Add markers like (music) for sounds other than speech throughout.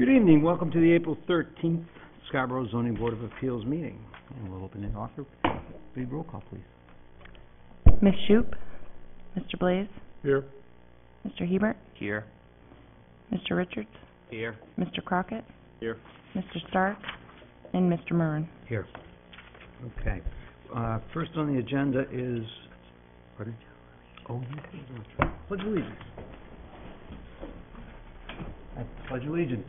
Good evening, welcome to the April thirteenth Scarborough Zoning Board of Appeals meeting. And we'll open it off, read roll call, please. Ms. Shoup? Mr. Blaze? Here. Mr. Hebert? Here. Mr. Richards? Here. Mr. Crockett? Here. Mr. Stark? And Mr. Murren. Here. Okay, uh, first on the agenda is, pardon? Oh, yeah, pledge allegiance. I pledge allegiance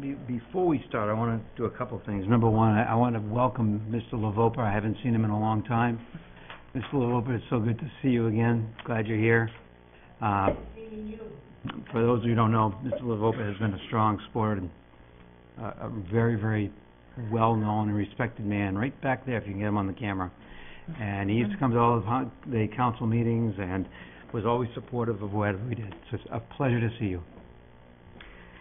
Be- Before we start, I want to do a couple of things. Number one, I, want to welcome Mr. Lavopa. I haven't seen him in a long time. Mr. Lavopa, it's so good to see you again. Glad you're here. Uh, For those of you who don't know, Mr. Lavopa has been a strong sport and uh, a very, very well-known and respected man, right back there if you can get him on the camera. And he used to come to all hon- the council meetings and was always supportive of whatever we did. So it's a pleasure to see you.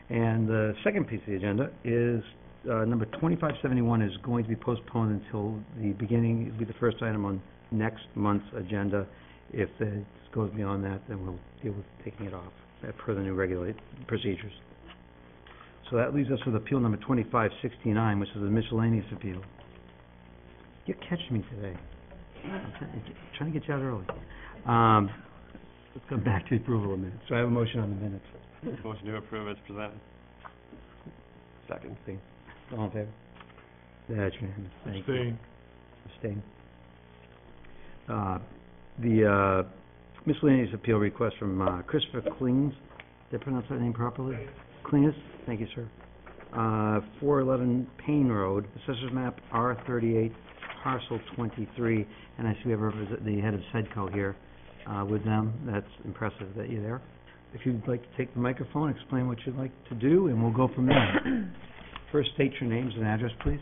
And the second piece of the agenda is, uh, number twenty-five seventy-one is going to be postponed until the beginning, it'll be the first item on next month's agenda. If it goes beyond that, then we'll deal with taking it off, uh, per the new regulate, procedures. So that leaves us with appeal number twenty-five sixty-nine, which is a miscellaneous appeal. You're catching me today. I'm trying, trying to get you out early. Um, let's come back to the approval of minutes. So I have a motion on the minutes. (laughs) Motion to approve as presented. Second. See, all in favor? That's unanimous, thank you. Abstain. Abstain. Uh, the, uh, miscellaneous appeal request from, uh, Christopher Klings, did I pronounce that name properly? Klingus, thank you, sir. Uh, four eleven Payne Road, Assessors Map R thirty-eight, parcel twenty-three, and I see we have represent, the head of Sedco here, uh, with them, that's impressive that you're there. If you'd like to take the microphone, explain what you'd like to do, and we'll go from there. (coughs) First, state your names and address, please.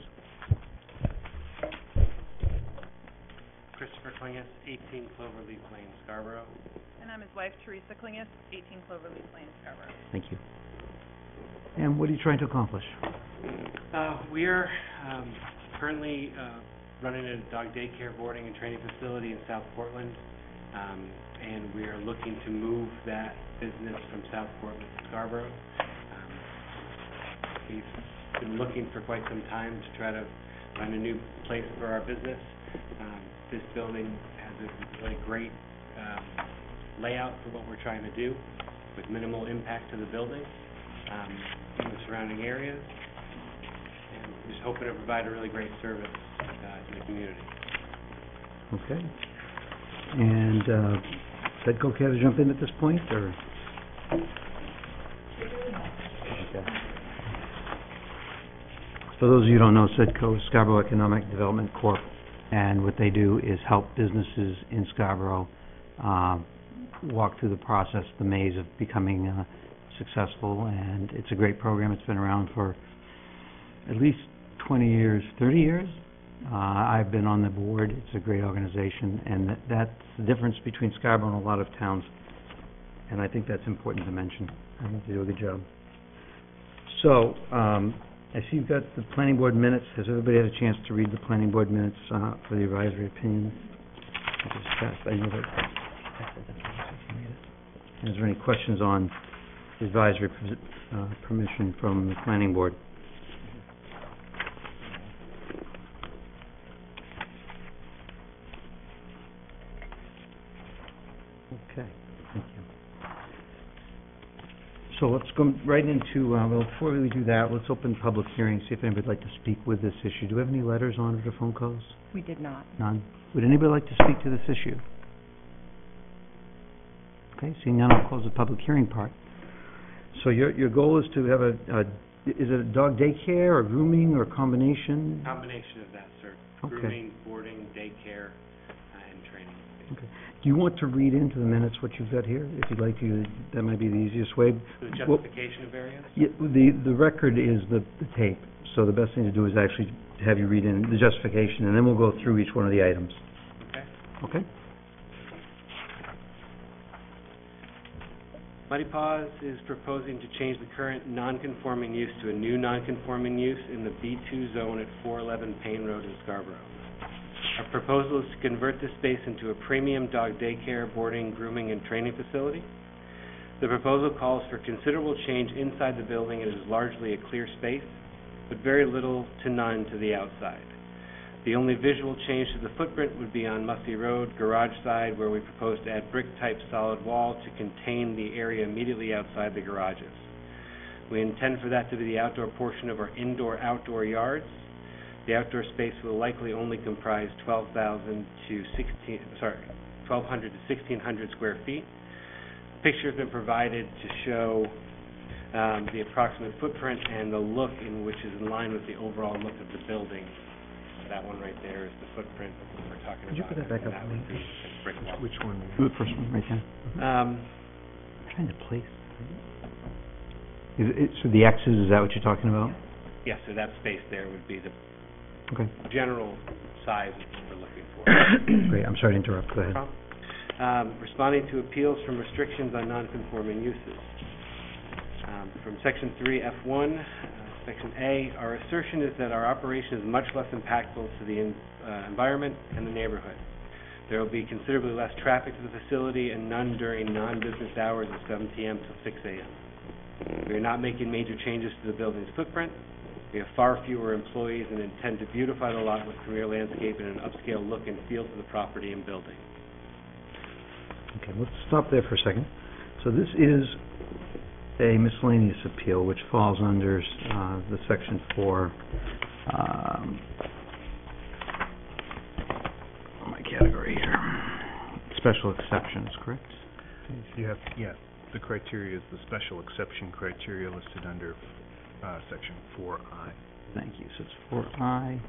Christopher Klingus, 18 Cloverleaf Lane, Scarborough. And I'm his wife, Teresa Klingus, 18 Cloverleaf Lane, Scarborough. Thank you. And what are you trying to accomplish? Uh, we are um, currently uh, running a dog daycare boarding and training facility in South Portland, um, and we are looking to move that business from South Portland to Scarborough. Um, We've been looking for quite some time to try to find a new place for our business. Um, This building has a really great um, layout for what we're trying to do, with minimal impact to the building um, and the surrounding areas. And we're just hoping to provide a really great service uh, to the community. Okay. And, uh, Sedco care to jump in at this point, or? For those of you who don't know, Sedco is Scarborough Economic Development Corp., and what they do is help businesses in Scarborough, uh, walk through the process, the maze of becoming, uh, successful, and it's a great program. It's been around for at least twenty years, thirty years? Uh, I've been on the board, it's a great organization, and that, that's the difference between Scarborough and a lot of towns. And I think that's important to mention. I think they do a good job. So, um, I see you've got the planning board minutes. Has everybody had a chance to read the planning board minutes, uh, for the advisory opinions? I know that. Is there any questions on advisory, uh, permission from the planning board? Okay, thank you. So let's go right into, uh, well, before we do that, let's open public hearing, see if anybody'd like to speak with this issue. Do we have any letters on it or phone calls? We did not. None? Would anybody like to speak to this issue? Okay, seeing none, I'll close the public hearing part. So your, your goal is to have a, a, is it a dog daycare or grooming or a combination? Combination of that, sir. Okay. Grooming, boarding, daycare, uh, and training. Do you want to read into the minutes what you've got here? If you'd like to, that might be the easiest way. The justification of variance? Yeah, the, the record is the, the tape, so the best thing to do is actually have you read in the justification, and then we'll go through each one of the items. Okay? Muddy Paws is proposing to change the current non-conforming use to a new non-conforming use in the B2 zone at 411 Payne Road in Scarborough. Our proposal is to convert this space into a premium dog daycare, boarding, grooming, and training facility. The proposal calls for considerable change inside the building It is largely a clear space, but very little to none to the outside. The only visual change to the footprint would be on Mussey Road, garage side, where we propose to add brick-type solid wall to contain the area immediately outside the garages. We intend for that to be the outdoor portion of our indoor-outdoor yards. The outdoor space will likely only comprise twelve thousand to sixteen, sorry, twelve hundred to sixteen hundred square feet. Pictures have been provided to show, um, the approximate footprint and the look in which is in line with the overall look of the building. That one right there is the footprint that we're talking about. Could you put that back and up, would please? be brick wall. Which one? The first one, right there. Um, I'm trying to place. Is it, so the X's, is that what you're talking about? yes, so that space there would be the Okay, general size that we're looking for. (coughs) great, I'm sorry to interrupt, go ahead. Um, responding to appeals from restrictions on nonconforming uses. Um, from section three F one, uh, section A, our assertion is that our operation is much less impactful to the en- uh, environment and the neighborhood. There will be considerably less traffic to the facility and none during non-business hours of seven PM to six AM. We are not making major changes to the building's footprint. We have far fewer employees and intend to beautify the lot with premier landscape and an upscale look and feel to the property and building. Okay, let's stop there for a second. So this is a miscellaneous appeal, which falls under, uh, the section four, um, my category here, special exceptions, correct? You have, yeah, the criteria is the special exception criteria listed under, uh, section four I. Thank you, so it's four I.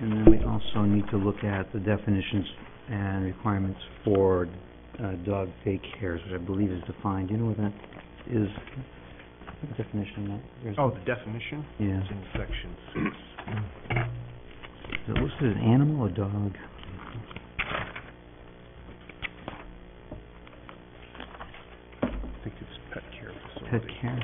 And then we also need to look at the definitions and requirements for, uh, dog daycares, which I believe is defined, you know what that is? The definition of that? There's- Oh, the definition Yeah, is in section six. is it listed as animal or dog? I think it's pet Pet care?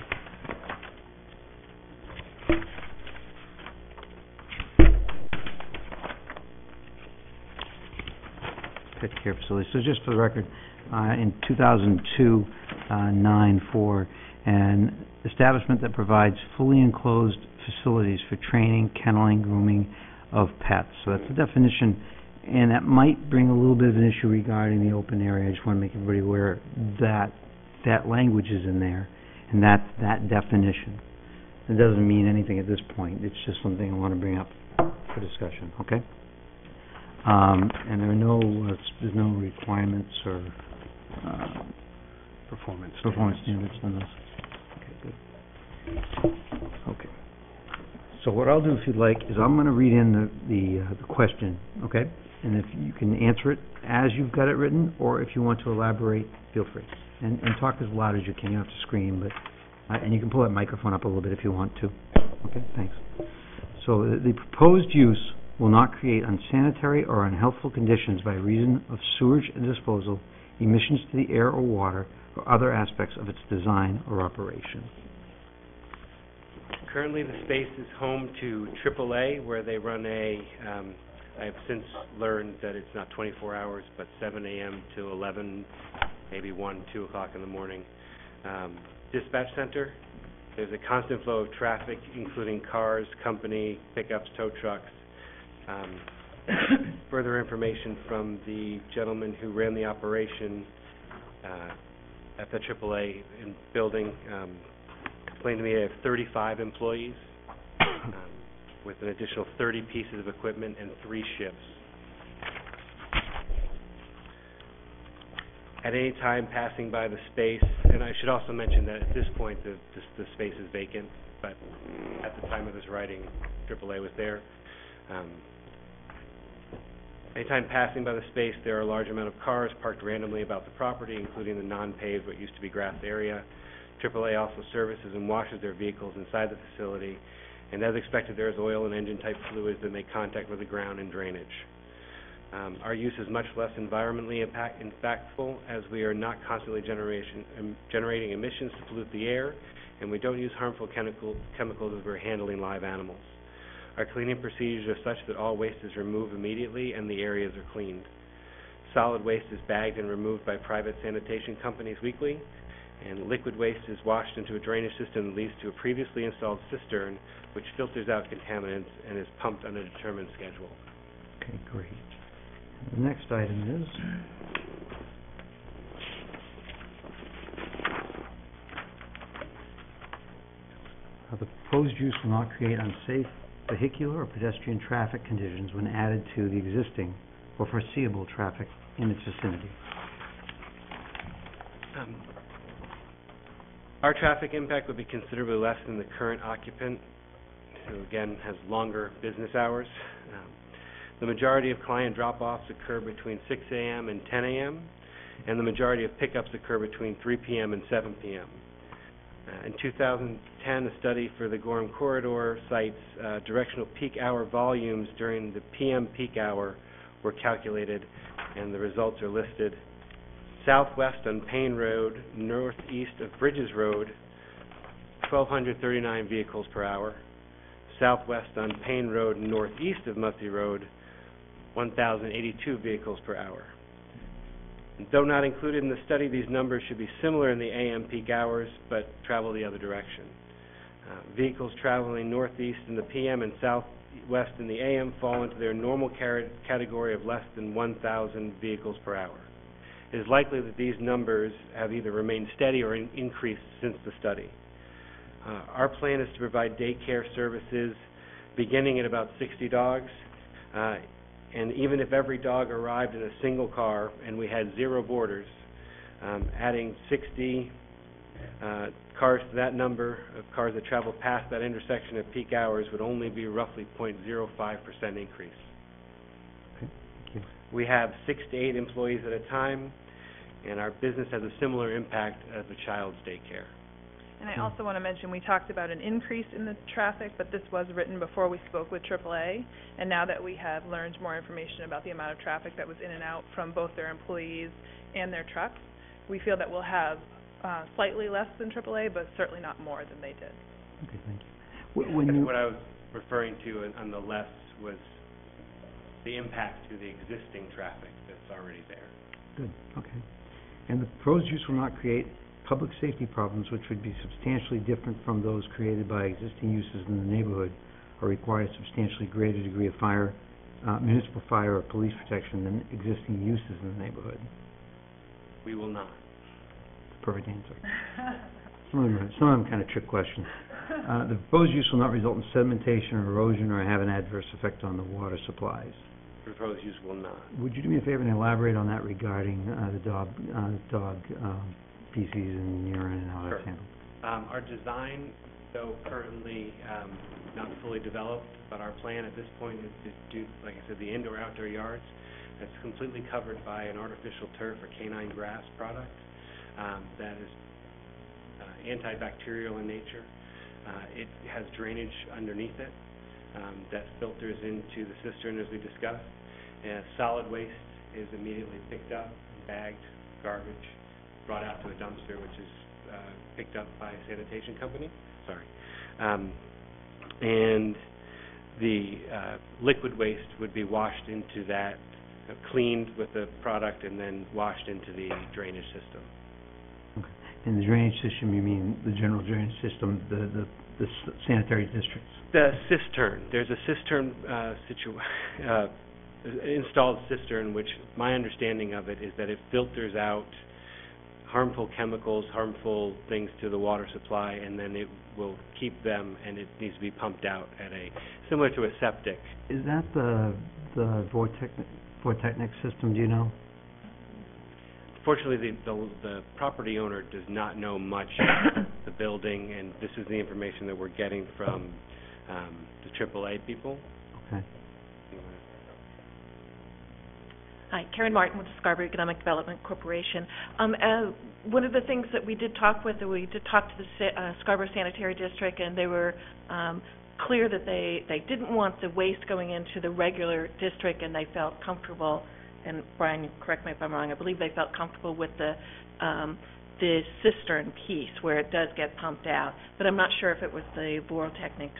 Pet care facility. So just for the record, uh, in 2002, uh, 9-4, an establishment that provides fully enclosed facilities for training, kenneling, grooming of pets. So that's the definition, and that might bring a little bit of an issue regarding the open area. I just want to make everybody aware that that language is in there, and that's that definition. It doesn't mean anything at this point, it's just something I want to bring up for discussion, okay? Um, and there are no, uh, s- there's no requirements or, uh, Performance. performance standards. standards on this. Okay, good. Okay. So what I'll do, if you'd like, is I'm gonna read in the, the, uh, the question, okay? And if you can answer it as you've got it written, or if you want to elaborate, feel free. And, and talk as loud as you can, you don't have to scream, but, uh, and you can pull that microphone up a little bit if you want to. Okay, thanks. So the, the proposed use will not create unsanitary or unhealthful conditions by reason of sewage and disposal, emissions to the air or water, or other aspects of its design or operation. Currently, the space is home to AAA, where they run a, um, I have since learned that it's not twenty-four hours, but seven AM to eleven, maybe one, two o'clock in the morning. Um, dispatch center, there's a constant flow of traffic, including cars, company, pickups, tow trucks. Um, (coughs) further information from the gentleman who ran the operation, uh, at the AAA in building, um, explained to me they have thirty-five employees, (coughs) um, with an additional thirty pieces of equipment and three shifts. At any time passing by the space, and I should also mention that at this point, the, the, the space is vacant, but at the time of this writing, AAA was there. Um, anytime passing by the space, there are a large amount of cars parked randomly about the property, including the non-paved, what used to be grass area. AAA also services and washes their vehicles inside the facility, and as expected, there is oil and engine-type fluids that make contact with the ground and drainage. Um, our use is much less environmentally impact, impactful as we are not constantly generation, um, generating emissions to pollute the air, and we don't use harmful chemical, chemicals as we're handling live animals. Our cleaning procedures are such that all waste is removed immediately and the areas are cleaned. Solid waste is bagged and removed by private sanitation companies weekly, and liquid waste is washed into a drainage system that leads to a previously installed cistern, which filters out contaminants and is pumped on a determined schedule. Okay, great. The next item is, uh, the proposed use will not create unsafe vehicular or pedestrian traffic conditions when added to the existing or foreseeable traffic in its vicinity. Um, Our traffic impact would be considerably less than the current occupant, who again has longer business hours. Um, The majority of client drop-offs occur between six AM and ten AM, and the majority of pickups occur between three PM and seven PM. Uh, In two thousand ten, a study for the Gorham Corridor sites uh, directional peak hour volumes during the PM peak hour were calculated, and the results are listed southwest on Payne Road, northeast of Bridges Road, 1,239 vehicles per hour. Southwest on Payne Road, northeast of Mussey Road, 1,082 vehicles per hour. Though not included in the study, these numbers should be similar in the AM peak hours, but travel the other direction. Uh, Vehicles traveling northeast in the PM and southwest in the AM fall into their normal category of less than 1,000 vehicles per hour. It is likely that these numbers have either remained steady or in- increased since the study. Uh, Our plan is to provide daycare services beginning at about 60 dogs, uh, and even if every dog arrived in a single car and we had zero boarders, um, adding 60 uh, cars to that number of cars that travel past that intersection at peak hours would only be roughly 0.05% increase. We have six to eight employees at a time, and our business has a similar impact as a child's daycare. And I Hmm. also want to mention, we talked about an increase in the traffic, but this was written before we spoke with AAA. And now that we have learned more information about the amount of traffic that was in and out from both their employees and their trucks, we feel that we'll have uh, slightly less than AAA, but certainly not more than they did. Okay, thank you. Wh- When you, What I was referring to on- on the less was the impact to the existing traffic that's already there. Good, okay. And the proposed use will not create public safety problems which would be substantially different from those created by existing uses in the neighborhood or require a substantially greater degree of fire, uh, municipal fire or police protection than existing uses in the neighborhood. We will not. Perfect answer. Some of them, are- some of them kind of trick questions. Uh, the proposed use will not result in sedimentation or erosion or have an adverse effect on the water supplies. Proposed use will not. Would you do me a favor and elaborate on that regarding, uh, the dog, uh, dog, um, feces and urine and how that's Sure. handled? Um, Our design, though currently um, not fully developed, but our plan at this point is to do, like I said, the indoor-outdoor yards. That's completely covered by an artificial turf or canine grass product um, that is uh, antibacterial in nature. Uh, It has drainage underneath it um, that filters into the cistern as we discussed. And solid waste is immediately picked up, bagged, garbage, brought out to a dumpster, which is uh, picked up by a sanitation company, sorry. Um, And the uh, liquid waste would be washed into that, uh, cleaned with the product, and then washed into the drainage system. In the drainage system, you mean the general drainage system, the, the, the s- sanitary districts? The cistern, there's a cistern uh, situ, (laughs) uh, installed cistern, which my understanding of it is that it filters out harmful chemicals, harmful things to the water supply, and then it will keep them, and it needs to be pumped out at a, similar to a septic. Is that the, the Vortec, Vortechnic system, do you know? Fortunately, the, the, the property owner does not know much about (coughs) the building, and this is the information that we're getting from um, the AAA people. Okay. Hi, Karen Martin with the Scarborough Economic Development Corporation. Um, uh, one of the things that we did talk with, we did talk to the uh, Scarborough Sanitary District, and they were, um, clear that they, they didn't want the waste going into the regular district, and they felt comfortable, and Brian, correct me if I'm wrong, I believe they felt comfortable with the, um, the cistern piece, where it does get pumped out, but I'm not sure if it was the Vortechnics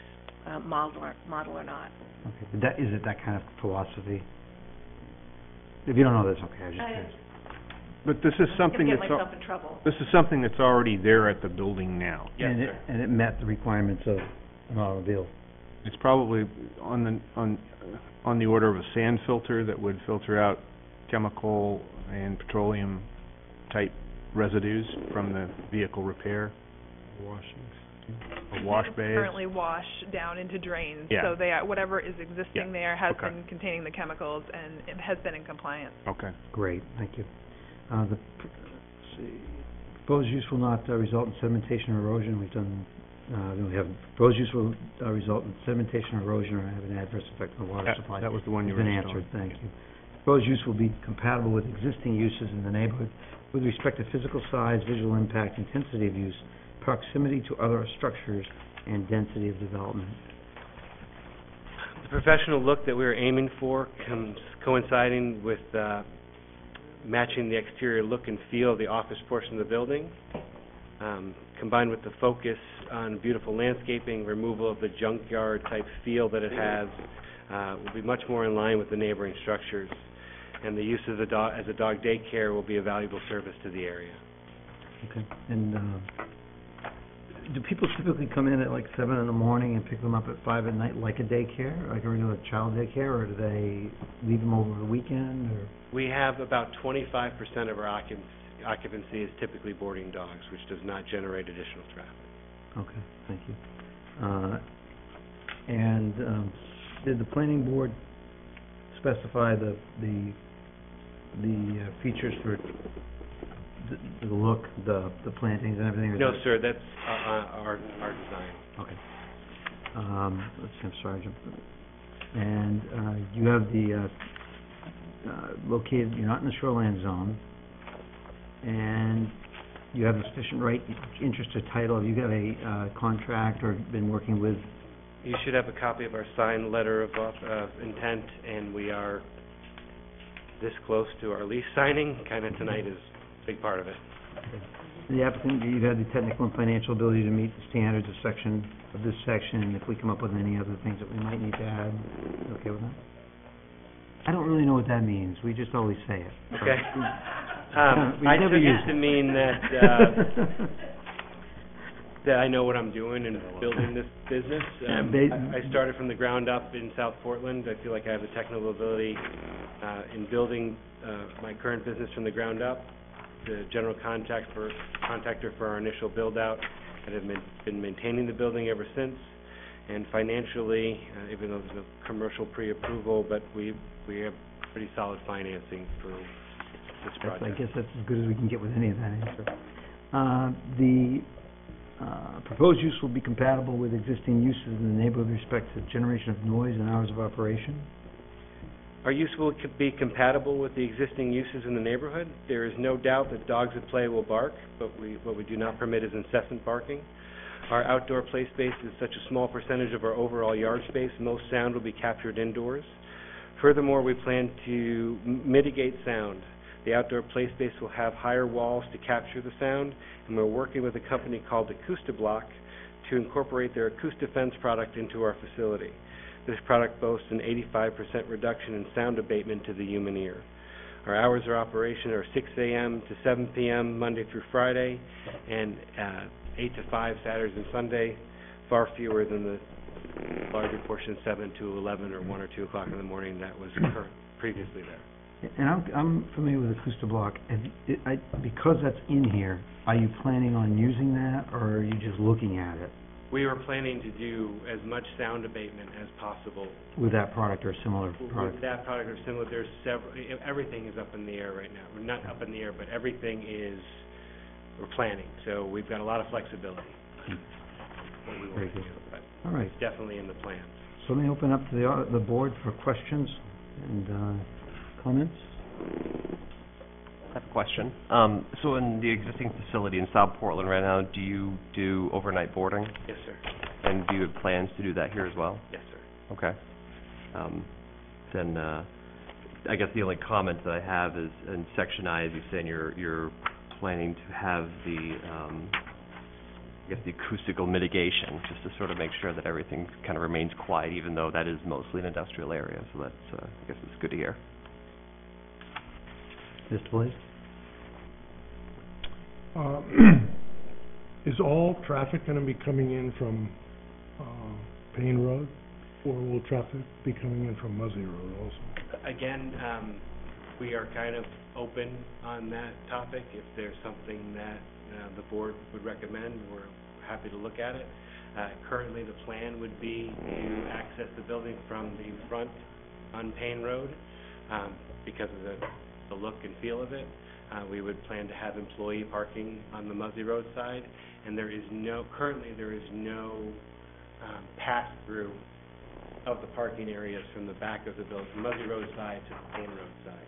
uh, model or, model or not. Okay, that, is it that kind of philosophy? If you don't know, that's okay, I was just I- curious. But this is I'm something gonna that's, get al- myself in trouble. this is something that's already there at the building now. Yes, And it, sir. and it met the requirements of an automobile. It's probably on the, on, on the order of a sand filter that would filter out chemical and petroleum type residues from the vehicle repair. A wash bays. Currently wash down into drains. Yeah. So they are, whatever is Yeah, existing there has okay. been containing the chemicals and it has been in compliance. Okay. Great, thank you. Uh, the, pr- let's see, proposed use will not uh, result in sedimentation or erosion, we've done, uh, then we have, proposed use will, uh, result in sedimentation or erosion or have an adverse effect on the water That, supply. that was the one you It's were been just on. answered, thank you. Proposed use will be compatible with existing uses in the neighborhood with respect to physical size, visual impact, intensity of use, proximity to other structures, and density of development. The professional look that we were aiming for comes coinciding with uh, matching the exterior look and feel of the office portion of the building, um, combined with the focus on beautiful landscaping, removal of the junkyard type feel that it has, uh, will be much more in line with the neighboring structures. And the use of the dog, as a dog daycare will be a valuable service to the area. Okay, and, uh, do people typically come in at like seven in the morning and pick them up at five at night like a daycare, like a regular child daycare, or do they leave them over the weekend, or? We have about twenty-five percent of our occupancy, occupancy is typically boarding dogs, which does not generate additional traffic. Okay, thank you. Uh, and, um, did the planning board specify the, the, the uh, features for the, the look, the, the plantings and everything? or is No, that- sir, that's uh, uh, our, our design. Okay. Um, let's see, I'm sorry, I jumped. And, uh, you have the, uh, uh, located, you're not in the shoreline zone, and you have a sufficient right, interest or title, have you got a, uh, contract or been working with, You should have a copy of our signed letter of, auth- of intent, and we are this close to our lease signing, kinda tonight is big part of it. the applicant, you've had the technical and financial ability to meet the standards of section, of this section, and if we come up with any other things that we might need to add, you okay with that? I don't really know what that means, we just always say it. Okay. (laughs) Um, I never took used it to mean (laughs) that, uh, that I know what I'm doing in building this business. Um, They- I I started from the ground up in South Portland. I feel like I have the technical ability uh, in building uh, my current business from the ground up. The general contact for, contractor for our initial build-out, and have been been maintaining the building ever since. And financially, uh, even though there's no commercial pre-approval, but we, we have pretty solid financing for this That's, project. I guess that's as good as we can get with any of that answer. Uh, the, uh, proposed use will be compatible with existing uses in the neighborhood with respect to generation of noise and hours of operation? Our use will be compatible with the existing uses in the neighborhood. There is no doubt that dogs at play will bark, but we, what we do not permit is incessant barking. Our outdoor play space is such a small percentage of our overall yard space, most sound will be captured indoors. Furthermore, we plan to mitigate sound. The outdoor play space will have higher walls to capture the sound, and we're working with a company called Acoustiblok to incorporate their AcoustiFence product into our facility. This product boasts an 85% reduction in sound abatement to the human ear. Our hours of operation are 6 a.m. to 7 p.m. Monday through Friday, and uh, 8 to 5 Saturdays and Sunday, far fewer than the larger portion, 7 to 11 or 1 or 2 o'clock in the morning that was previously there. And I'm, I'm familiar with Acoustiblok, and it, I, because that's in here, are you planning on using that, or are you just looking at it We were planning to do as much sound abatement as possible with that product or similar With product? that product or similar, there's several, everything is up in the air right now. Well, Not up in the air, but everything is, we're planning, so we've got a lot of flexibility. What we want Very to good. do, but All right, it's definitely in the plans. so let me open up to the, au- the board for questions and, uh, comments. I have a question. Um, so in the existing facility in South Portland right now, do you do overnight boarding? Yes, sir. And do you have plans to do that here as well? Yes, sir. Okay. Um, then, uh, I guess the only comment that I have is in section I, as you say, you're, you're planning to have the, um, I guess the acoustical mitigation, just to sort of make sure that everything kind of remains quiet, even though that is mostly an industrial area, so that's, uh, I guess it's good to hear. Mr. Blaze? Uh, (clears throat) Is all traffic gonna be coming in from, uh, Payne Road? Or will traffic be coming in from Mussey Road also? Again, um, we are kind of open on that topic. If there's something that, uh, the board would recommend, we're happy to look at it. Uh, currently, the plan would be to access the building from the front on Payne Road, um, because of the, the look and feel of it. Uh, we would plan to have employee parking on the Mussey Road side, and there is no, currently, there is no, um, pass-through of the parking areas from the back of the building, from Mussey Road side to the Payne Road side.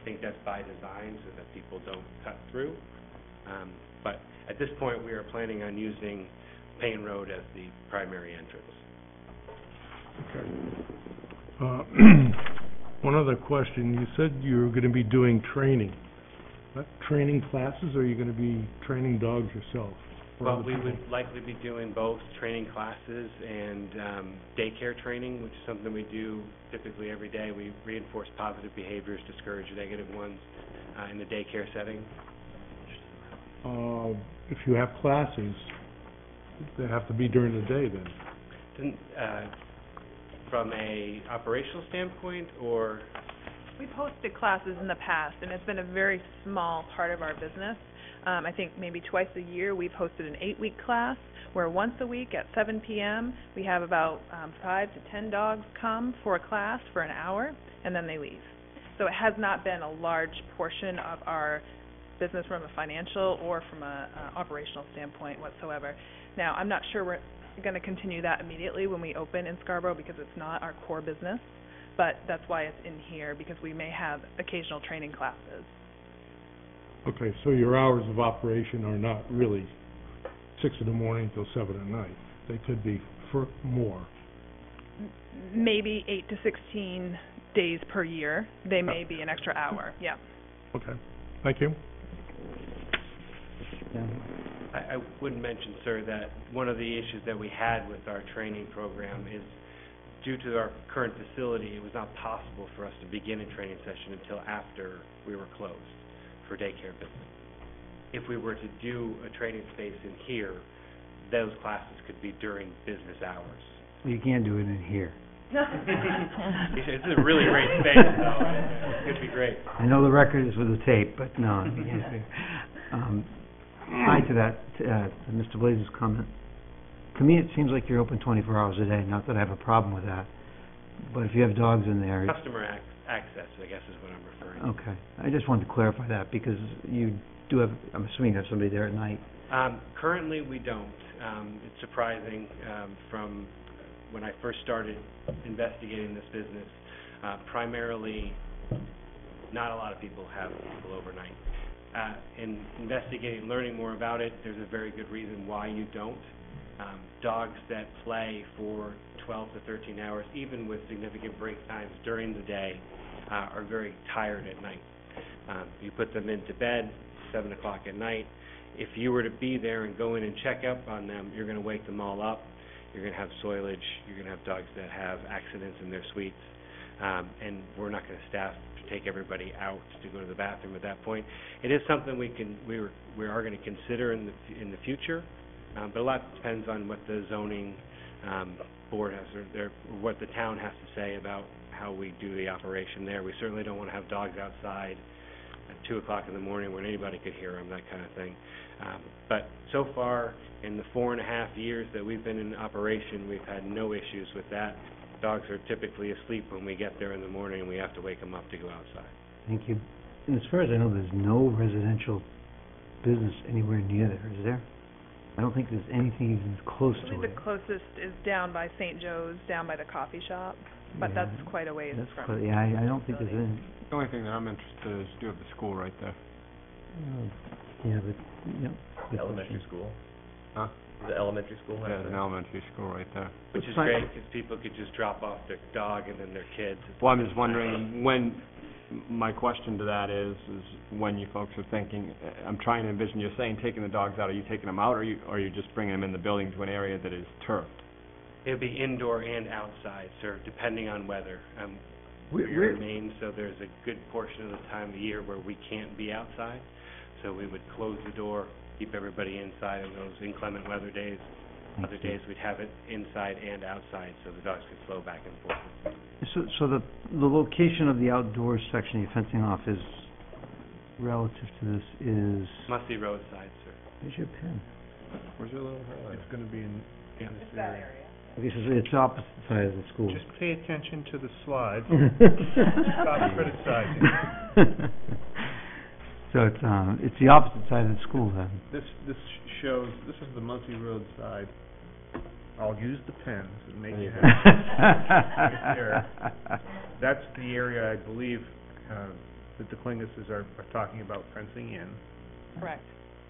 I think that's by design so that people don't cut through. Um, but at this point, we are planning on using Payne Road as the primary entrance. Uh, (clears throat) One other question, you said you were gonna be doing training. What, training classes, or are you gonna be training dogs yourself? Well, other we people? would likely be doing both training classes and um, daycare training, which is something we do typically every day. We reinforce positive behaviors, discourage negative ones uh, in the daycare setting. Uh, if you have classes, they have to be during the day then? Didn't, uh, From a operational standpoint, or, We've hosted classes in the past, and it's been a very small part of our business. Um, I think maybe twice a year, we've hosted an eight-week class, where once a week at seven PM, we have about, um, five to ten dogs come for a class for an hour, and then they leave. So it has not been a large portion of our business from a financial or from a, uh, operational standpoint whatsoever. Now, I'm not sure we're gonna continue that immediately when we open in Scarborough, because it's not our core business but that's why it's in here, because we may have occasional training classes. Okay, so your hours of operation are not really six in the morning till seven at night. They could be for more. Maybe eight to sixteen days per year, they may be an extra hour, yeah. Okay, thank you. Yeah. I, I would mention, sir, that one of the issues that we had with our training program is due to our current facility, it was not possible for us to begin a training session until after we were closed for daycare business. If we were to do a training space in here, those classes could be during business hours. You can't do it in here. (laughs) It's a really great space, though, it could be great. I know the record is with the tape, but no, you can't do. (laughs) Um, tied to that, uh, to Mr. Blaze's comment, to me, it seems like you're open twenty-four hours a day, not that I have a problem with that. But if you have dogs in there, it's- Customer ac- access, I guess, is what I'm referring to. okay. I just wanted to clarify that because you do have, I'm assuming you have somebody there at night. Um, currently, we don't. Um, it's surprising, um, from when I first started investigating this business, uh, primarily, not a lot of people have people overnight. Uh, in investigating, learning more about it, there's a very good reason why you don't. Um, dogs that play for twelve to thirteen hours, even with significant break times during the day, uh, are very tired at night. Um, you put them into bed, seven o'clock at night, if you were to be there and go in and check up on them, you're gonna wake them all up. You're gonna have soilage, you're gonna have dogs that have accidents in their suites. Um, and we're not staff to take everybody out to go to the bathroom at that point. It is something we can, we we are gonna consider in the, in the future. Um, but a lot depends on what the zoning, um, board has, or their, what the town has to say about how we do the operation there. We certainly don't wanna have dogs outside at two o'clock in the morning when anybody could hear them, that kind of thing. Um, but so far, in the four and a half years that we've been in operation, we've had no issues with that. Dogs are typically asleep when we get there in the morning, and we have to wake them up to go outside. Thank you. And as far as I know, there's no residential business anywhere near there, is there? I don't think there's anything even close I to believe it. the closest is down by St. Joe's, down by the coffee shop, but Yeah, that's quite a ways That's from. quite, yeah, I, I don't think there's facility. any, The only thing that I'm interested in is do have the school right there. uh, yeah, but, yeah. good question. school? Huh? The elementary school has There's an that. elementary school right there. Which is great, because people could just drop off their dog and then their kids. Well, I'm just wondering when, my question to that is, is when you folks are thinking, uh, I'm trying to envision, you're saying taking the dogs out, are you taking them out, or you, or are you just bringing them in the building to an area that is turfed? It'd be indoor and outside, sir, depending on weather. Um, We're- we're we're- in Maine, so there's a good portion of the time of year where we can't be outside. So we would close the door, keep everybody inside on those inclement weather days. Mm-hmm. Other days, we'd have it inside and outside, so the dogs could flow back and forth. So, so the, the location of the outdoors section you're fencing off is, relative to this, is, Must be roadside, sir. where's your pen? Where's your little highlight? It's gonna be in, in this area. This is, it's opposite side of the school. Just pay attention to the slides. (laughs) Stop criticizing. (laughs) So it's, um, it's the opposite side of the school then? This, this shows, this is the Mussey Road side. I'll use the pens and make you happy. That's the area I believe, uh, that the Klinguses are, are talking about fencing in, Correct.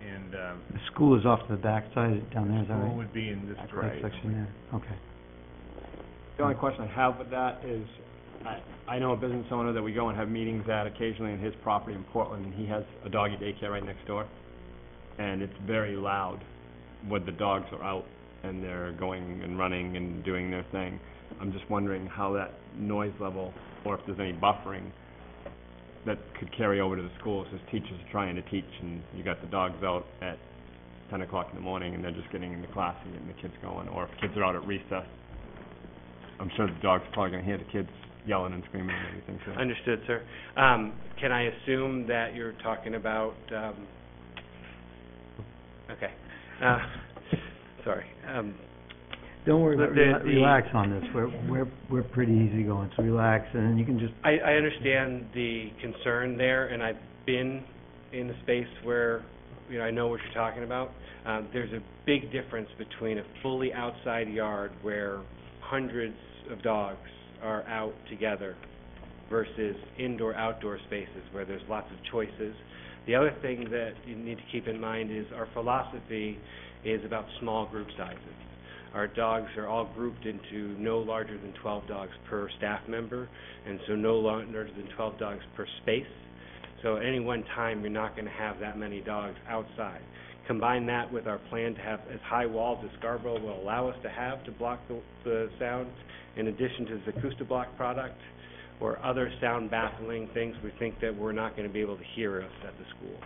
and, um, The school is off to the back side down there, is that school right? would be in this That direction. section there, okay. The only question I have with that is, I, know a business owner that we go and have meetings at occasionally in his property in Portland, and he has a doggy daycare right next door. And it's very loud when the dogs are out and they're going and running and doing their thing. I'm just wondering how that noise level, or if there's any buffering that could carry over to the schools as teachers are trying to teach and you got the dogs out at ten o'clock in the morning and they're just getting into class and getting the kids going, or if kids are out at recess. I'm sure the dog's probably gonna hear the kids yelling and screaming and everything, so. Understood, sir. Um, can I assume that you're talking about, um, okay, uh, (laughs) sorry, um, Don't worry But the- rela- the- relax on this, we're, we're, we're pretty easygoing, so relax, and then you can just, I, I understand the concern there, and I've been in a space where, you know, I know what you're talking about. Um, there's a big difference between a fully outside yard where hundreds of dogs are out together versus indoor-outdoor spaces where there's lots of choices. The other thing that you need to keep in mind is our philosophy is about small group sizes. Our dogs are all grouped into no larger than twelve dogs per staff member, and so no larger than twelve dogs per space. So at any one time, you're not gonna have that many dogs outside. Combine that with our plan to have as high walls as Scarborough will allow us to have to block the, the sound, in addition to the Acoustiblok product, or other sound baffling things, we think that we're not gonna be able to hear us at the school.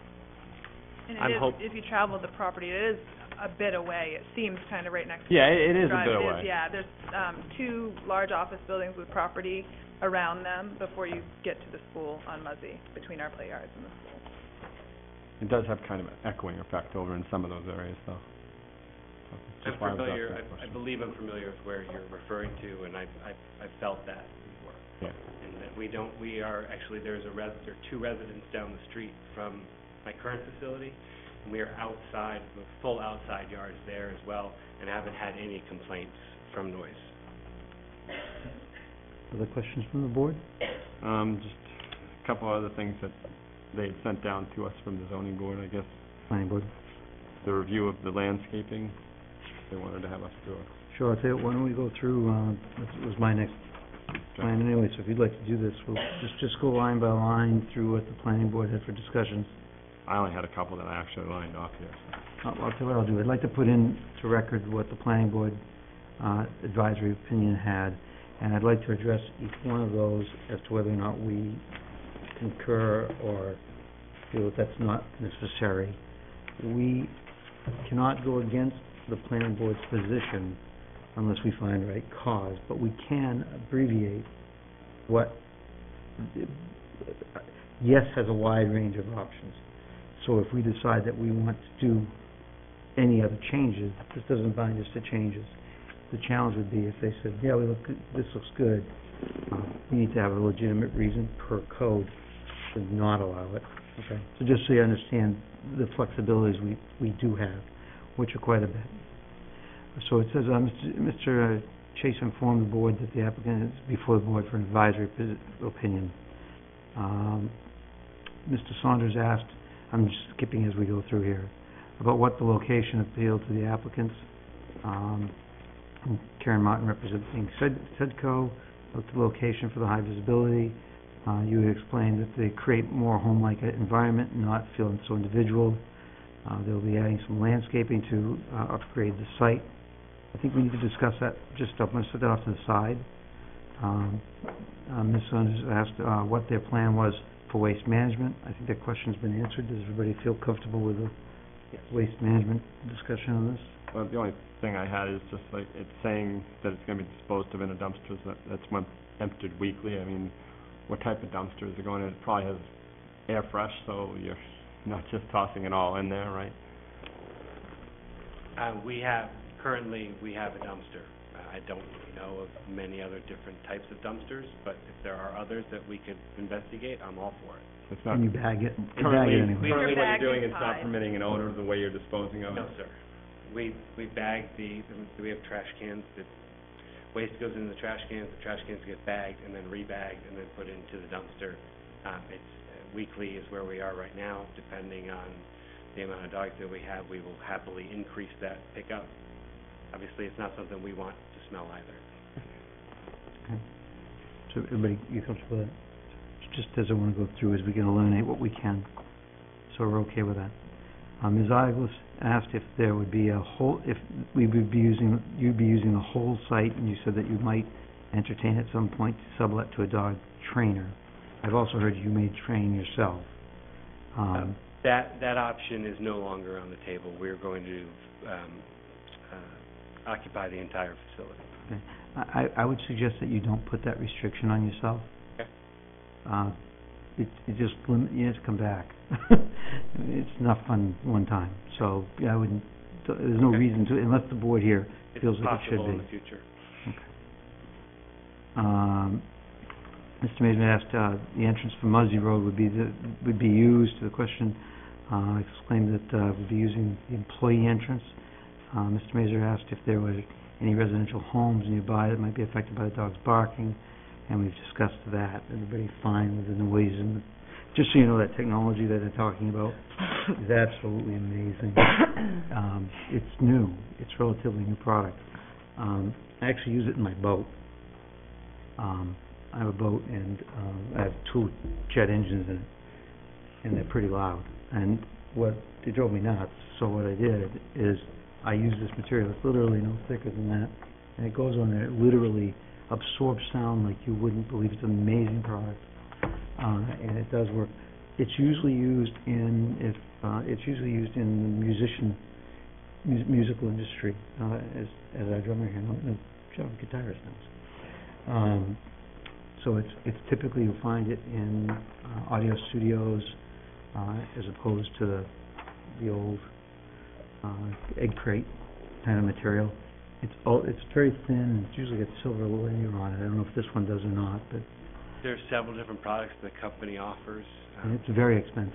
And I'm it is, hope- if you travel the property, it is a bit away. It seems kind of right next to Yeah, it, it is a drive. bit It is, away. yeah, there's, um, two large office buildings with property around them before you get to the school on Mussey, between our play yards and the school. It does have kind of an echoing effect over in some of those areas, though. So, I'm just why I was familiar, that I, I question. believe I'm familiar with where you're referring to, and I've, I've, I've felt that before. Yeah. And that we don't, we are, actually, there's a res, there are two residents down the street from my current facility, and we are outside, with full outside yards there as well, and haven't had any complaints from noise. other questions from the board? Um, just a couple other things that they had sent down to us from the zoning board, I guess. Planning board? The review of the landscaping, they wanted to have us do it. Sure, I'll tell you, why don't we go through, uh, this was my next plan anyway, so if you'd like to do this, we'll just, just go line by line through what the planning board had for discussions. I only had a couple that I actually lined off here, so. Uh, Well, I'll tell you what I'll do, I'd like to put in to record what the planning board, uh, advisory opinion had, and I'd like to address each one of those as to whether or not we concur or feel that that's not necessary. We cannot go against the planning board's position unless we find right cause, but we can abbreviate what, yes has a wide range of options. So if we decide that we want to do any other changes, this doesn't bind us to changes. The challenge would be if they said, yeah, we look, this looks good, uh, we need to have a legitimate reason per code to not allow it, okay? So just so you understand the flexibilities we, we do have, which are quite a bit. So it says, uh, Mr. Mr. Chase informed the board that the applicant is before the board for an advisory opinion. Um, Mr. Saunders asked, I'm just skipping as we go through here, about what the location appealed to the applicants. Um, Karen Martin representing Sed- Sedco, about the location for the high visibility. Uh, you had explained that they create more home-like environment, not feel so individual. Uh, they'll be adding some landscaping to, uh, upgrade the site. I think we need to discuss that, just, I'm gonna set that off to the side. Um, uh, Ms. Saunders asked, uh, what their plan was for waste management. I think that question's been answered. Does everybody feel comfortable with the waste management discussion on this? Well, the only thing I had is just like, it's saying that it's gonna be disposed of in a dumpsters, that, that's when emptied weekly, I mean, what type of dumpsters are going in? It probably has air fresh, so you're not just tossing it all in there, right? Uh, we have, currently, we have a dumpster. I don't know of many other different types of dumpsters, but if there are others that we could investigate, I'm all for it. It's not, Can you bag it? You bag currently, it anyway. currently what bag you're doing is is not tied. permitting an odor the way you're disposing of it. No, sir. We, we bag the, we have trash cans that, waste goes into the trash cans, the trash cans get bagged and then rebagged and then put into the dumpster. Um, it's, weekly is where we are right now, depending on the amount of dogs that we have, we will happily increase that pickup. Obviously, it's not something we want to smell either. So everybody, you comfortable with that? Just as I want to go through, as we can eliminate what we can. So we're okay with that. Uh, Ms. Igles asked if there would be a whole, if we would be using, you'd be using the whole site, and you said that you might entertain at some point to sublet to a dog trainer. I've also heard you may train yourself. Um, That, that option is no longer on the table. We're going to, um, uh, occupy the entire facility. I, I- I would suggest that you don't put that restriction on yourself. Okay. Uh, it, it just limit, you have to come back. (laughs) It's not fun one time, so, yeah, I wouldn't, there's no Okay. reason to, unless the board here It's feels like it should possible in be. the future. Um, Mr. Mason asked, uh, the entrance from Mussey Road would be the, would be used, the question, uh, exclaimed that, uh, would be using the employee entrance. Uh, Mr. Mazer asked if there were any residential homes nearby that might be affected by the dog's barking, and we've discussed that. Everybody fine with the noise and, the- just so you know, that technology that they're talking about is (laughs) absolutely amazing. Um, it's new, it's relatively new product. Um, I actually use it in my boat. Um, I have a boat and, um, I have two jet engines in it, and they're pretty loud. And what, it drove me nuts, so what I did is, I use this material, it's literally no thicker than that, and it goes on there, it literally absorbs sound like you wouldn't believe, it's an amazing product. Uh, and it does work. It's usually used in, if, uh, it's usually used in the musician, mus- musical industry, uh, as, as our drummer here, no, Joe, guitarist knows. Um, so it's, it's typically, you'll find it in, uh, audio studios, uh, as opposed to the, the old, uh, egg crate kind of material. It's all, it's very thin, and it's usually got silver linear on it. I don't know if this one does or not, but There are several different products the company offers. And it's very expensive.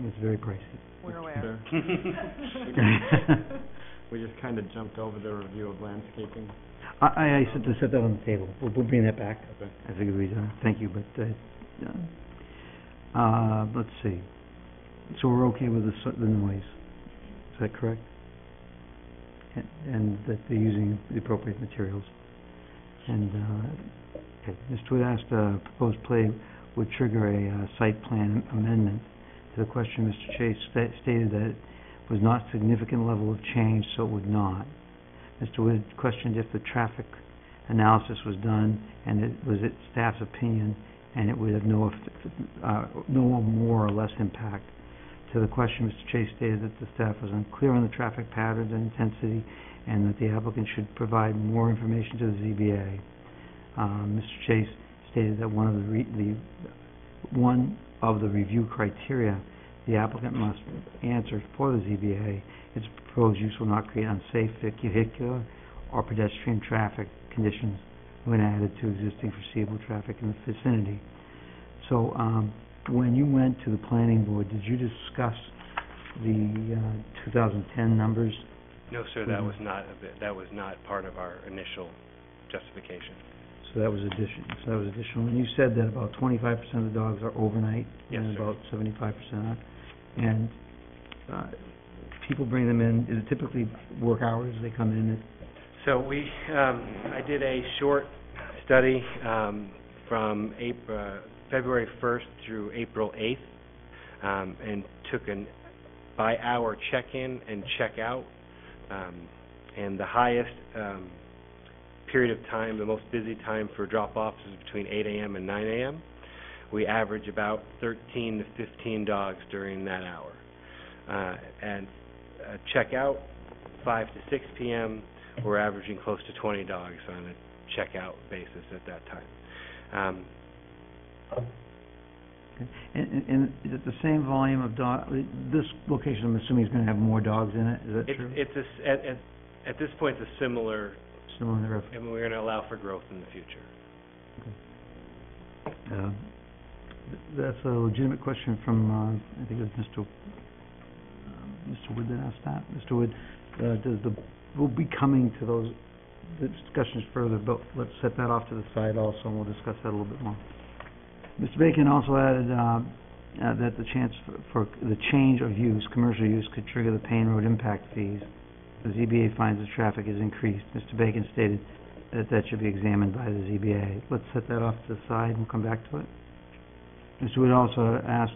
It's very pricey. We're aware. (laughs) (laughs) (laughs) We just kinda jumped over the review of landscaping. I, I, I said to set that on the table. We'll, we'll bring that back. Okay. I figured we'd, uh, thank you, but, uh, uh, let's see. So we're okay with the, the noise. Is that correct? And, and that they're using the appropriate materials. And, uh, okay, Mr. Wood asked, uh, proposed play would trigger a, uh, site plan amendment. To the question, Mr. Chase sta- stated that it was not significant level of change, so it would not. Mr. Wood questioned if the traffic analysis was done, and it was it staff's opinion, and it would have no, uh, no more or less impact. To the question, Mr. Chase stated that the staff was unclear on the traffic patterns and intensity, and that the applicant should provide more information to the ZBA. Um, Mr. Chase stated that one of the the, one of the review criteria the applicant must answer for the ZBA its proposed use will not create unsafe vehicular or pedestrian traffic conditions when added to existing foreseeable traffic in the vicinity. So, um, when you went to the planning board, did you discuss the, uh, two thousand ten numbers? No, sir, that Mhm. was not, a bit- that was not part of our initial justification. So that was addition, so that was additional, and you said that about twenty-five percent of the dogs are overnight? Yes, And sir. about seventy-five percent are, and, uh, people bring them in, is it typically work hours, they come in So we, um, I did a short study, um, from April, February first through April eighth, um, and took an by-hour check-in and check-out. Um, and the highest, um, period of time, the most busy time for drop-offs is between eight AM and nine AM. We average about thirteen to fifteen dogs during that hour. Uh, and, uh, check-out, five to six PM, we're averaging close to twenty dogs on a checkout basis at that time. Um, And, and- and is it the same volume of dog, this location, I'm assuming is gonna have more dogs in it, is that it's, true? it's a at, at, at this point, it's a similar, Similar, and we're gonna allow for growth in the future. uh, th- that's a legitimate question from, uh, I think it was Mr. um, Mr. Wood that asked that. Mr. Wood, uh, does the, we'll be coming to those discussions further, but let's set that off to the side also, and we'll discuss that a little bit more. Mr. Bacon also added, uh, uh, that the chance for, for the change of use, commercial use, could trigger the Payne Road impact fees. The ZBA finds the traffic is increased. Mr. Bacon stated that that should be examined by the ZBA. Let's set that off to the side and we'll come back to it. Mr. Wood also asked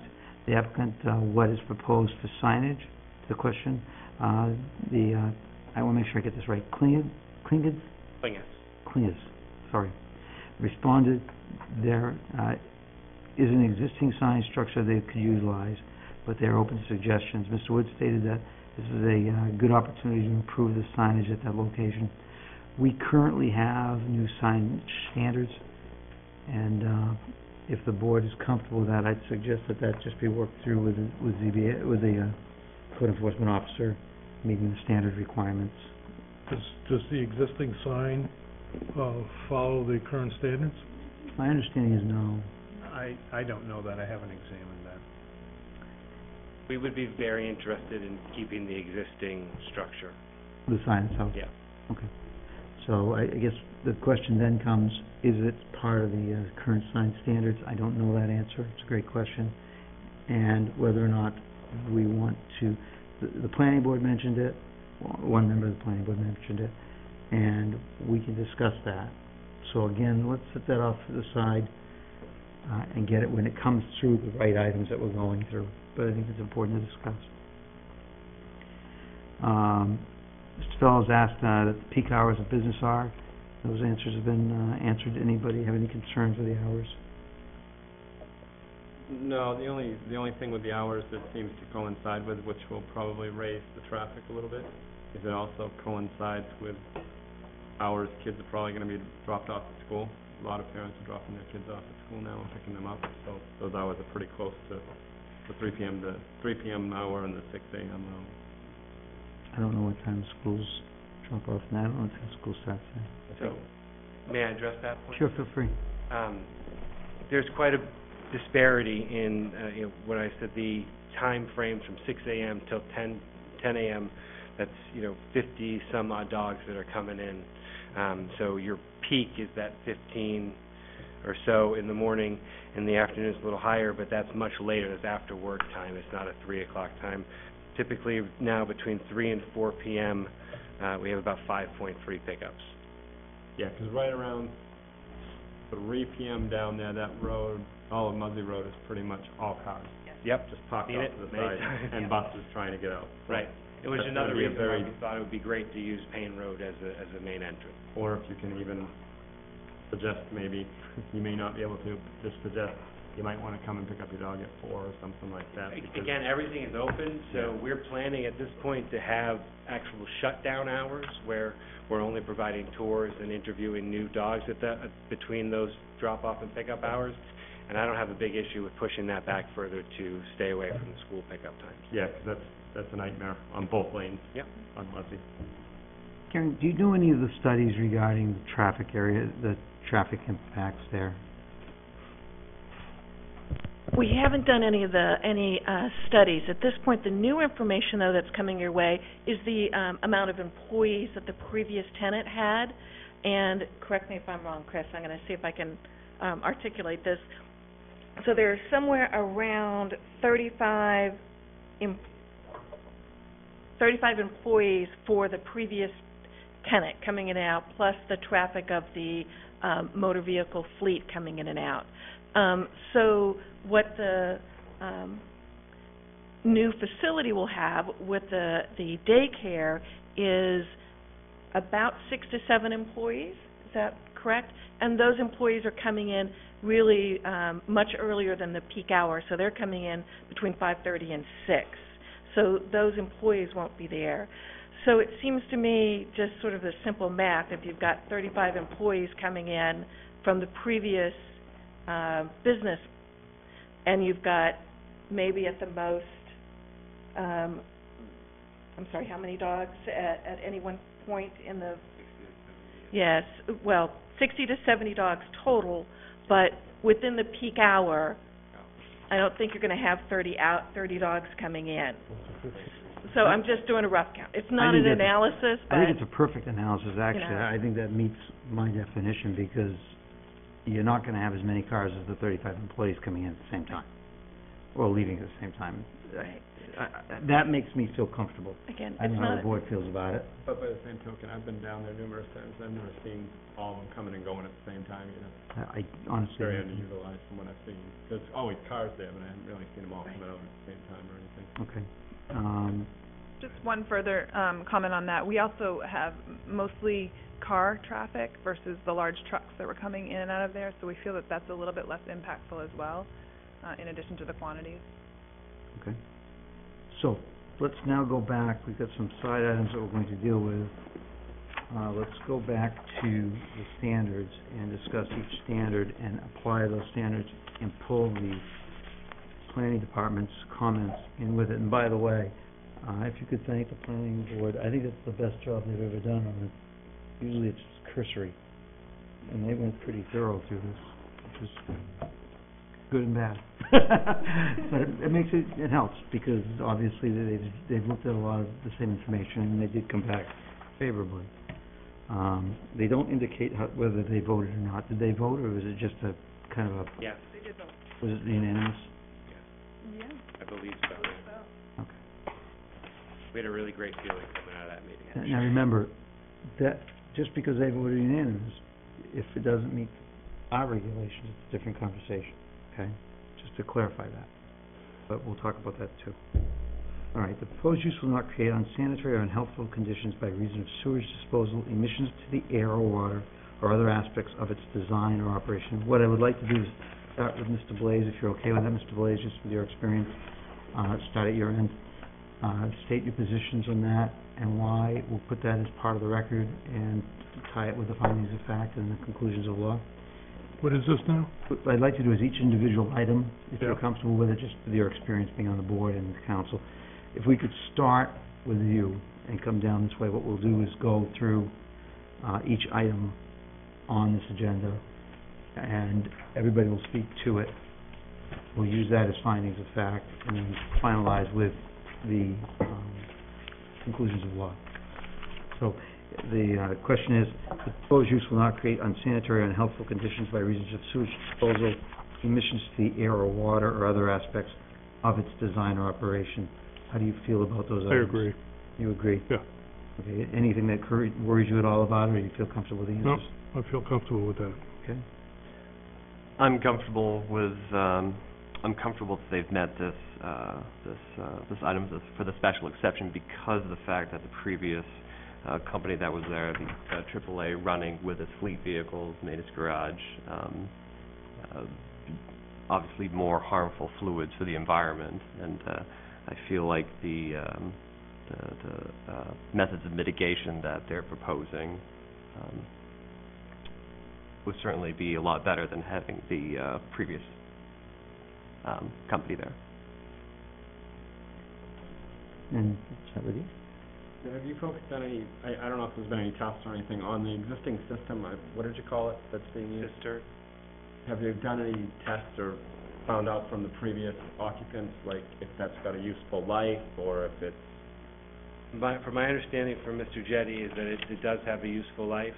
the applicant, uh, what is proposed for signage, the question. Uh, the, uh, I wanna make sure I get this right, Klingid? Plingus. Cleaners, sorry, responded there uh, is an existing sign structure they could utilize, but they're open to suggestions. Mr. Wood stated that this is a uh, good opportunity to improve the signage at that location. We currently have new sign standards, and uh, if the board is comfortable with that, I'd suggest that that just be worked through with the- with ZBA, with the uh, code enforcement officer, meeting the standard requirements. Does, does the existing sign, uh, follow the current standards? My understanding is no. I, I don't know that, I haven't examined that. We would be very interested in keeping the existing structure. The sign itself? Yeah. Okay. So I, I guess the question then comes, is it part of the uh, current sign standards? I don't know that answer. It's a great question. And whether or not we want to, the, the planning board mentioned it, one member of the planning board mentioned it, and we can discuss that. So again, let's set that off to the side, uh, and get it when it comes through the right items that we're going through. But I think it's important to discuss. Um, Mr. Fellows asked, uh, that the peak hours of business are. Those answers have been, uh, answered. Anybody have any concerns with the hours? No, the only, the only thing with the hours that seems to coincide with, which will probably raise the traffic a little bit, is it also coincides with hours kids are probably gonna be dropped off at school. A lot of parents are dropping their kids off at school now and picking them up, so those hours are pretty close to the three PM to, three PM hour and the six AM hour. I don't know what time schools drop off, and I don't know what time school starts. So, may I address that point? Sure, feel free. um, there's quite a disparity in, uh, you know, when I said the time frames from six AM till ten, ten AM, that's, you know, fifty some odd dogs that are coming in. Um, so your peak is that fifteen or so in the morning, in the afternoon it's a little higher, but that's much later, that's after work time, it's not a three o'clock time. Typically now between three and four PM, uh, we have about five point three pickups. Yeah, 'cause right around three PM down there, that road, all of Mussey Road is pretty much all cars. Yep, Just parked Seen off it to the many side, times, and (laughs) yeah. buses trying to get out. Right. It was That's another gonna be a reason why very- we thought it would be great to use Payne Road as a, as a main entrance. Or if you can even suggest maybe, (laughs) you may not be able to, just suggest, you might wanna come and pick up your dog at four or something like that, because... Again, everything is open, so we're planning at this point to have actual shutdown hours where we're only providing tours and interviewing new dogs at the, between those drop-off and pickup hours. And I don't have a big issue with pushing that back further to stay away from the school pickup times. Yeah, 'cause that's, that's a nightmare on both lanes. Yep. On Mussey. Karen, do you know any of the studies regarding the traffic area, the traffic impacts there? We haven't done any of the, any uh, studies. At this point, the new information, though, that's coming your way is the um, amount of employees that the previous tenant had. And, correct me if I'm wrong, Chris, I'm going to see if I can um, articulate this. So there's somewhere around 35 em- thirty-five employees for the previous tenant coming in and out, plus the traffic of the, um, motor vehicle fleet coming in and out. Um, so what the, um, new facility will have with the, the daycare is about six to seven employees, is that correct? And those employees are coming in really, um, much earlier than the peak hour, so they're coming in between five-thirty and six. So those employees won't be there. So it seems to me, just sort of the simple math, if you've got thirty-five employees coming in from the previous, uh, business, and you've got maybe at the most, um, I'm sorry, how many dogs at, at any one point in the? Yes, well, sixty to seventy dogs total, but within the peak hour, I don't think you're gonna have thirty out, thirty dogs coming in. So I'm just doing a rough count. It's not think an that's a- analysis, I think but, it's a perfect analysis, actually. know. I think that meets my definition because you're not gonna have as many cars as the thirty-five employees coming in at the same time, or leaving at the same time. Right. I- I- That makes me feel comfortable. again, I it's don't know how not, the board feels about it. But by the same token, I've been down there numerous times, I've never seen all of them coming and going at the same time, you know. I I It's honestly... very underutilized from what I've seen. There's always cars there, but I haven't really seen them all coming out at the same time or anything. Okay. Um, Just one further um, comment on that. We also have mostly car traffic versus the large trucks that were coming in and out of there, so we feel that that's a little bit less impactful as well, uh, in addition to the quantities. Okay. So, let's now go back, we've got some side items that we're going to deal with. Uh, let's go back to the standards and discuss each standard and apply those standards and pull the planning department's comments in with it. And by the way, uh, if you could thank the planning board, I think it's the best job they've ever done on. Usually it's cursory, and they went pretty thorough through this, which is good and bad. (laughs) But it, it makes it, it helps, because obviously they've, they've looked at a lot of the same information, and they did come back favorably. Um, they don't indicate how, whether they voted or not. Did they vote, or was it just a, kind of a, Yes, They did vote. was it unanimous? Yeah. I believe so. Okay. We had a really great feeling coming out of that meeting. Now, now remember, that, just because they voted unanimous, if it doesn't meet our regulations, it's a different conversation, okay? Just to clarify that. But we'll talk about that too. All right, the proposed use will not create unsanitary or unhealthful conditions by reason of sewage disposal, emissions to the air or water, or other aspects of its design or operation. What I would like to do is start with Mr. Blaze, if you're okay with that, Mr. Blaze, just with your experience. Uh, start at your end. Uh, state your positions on that and why. We'll put that as part of the record and tie it with the findings of fact and the conclusions of law. What is this now? What I'd like to do is each individual item, if you're Yeah. comfortable with it, just with your experience being on the board and the council. If we could start with you and come down this way, what we'll do is go through, uh, each item on this agenda, and everybody will speak to it. We'll use that as findings of fact, and then finalize with the, um, conclusions of law. So, the, uh, question is, the proposed use will not create unsanitary or unhealthful conditions by reasons of sewage disposal, emissions to the air or water, or other aspects of its design or operation. How do you feel about those I items? agree. You agree? Yeah. Okay, anything that cur- worries you at all about it, or you feel comfortable with the No. answers? I feel comfortable with that. Okay, I'm comfortable with, um, I'm comfortable that they've met this, uh, this, uh, this item for the special exception because of the fact that the previous, uh, company that was there, the, uh, AAA running with its fleet vehicles, made its garage, um, uh, obviously more harmful fluids for the environment, and, uh, I feel like the, um, the, the, uh, methods of mitigation that they're proposing, um, would certainly be a lot better than having the uh, previous um, company there. and chat with you? Have you focused on any, I, I don't know if there's been any tests or anything on the existing system, I- what did you call it, that's being used? Sister, Have you done any tests or found out from the previous occupants, like if that's got a useful life, or if it's, my, from my understanding from Mr. Jetty is that it, it does have a useful life,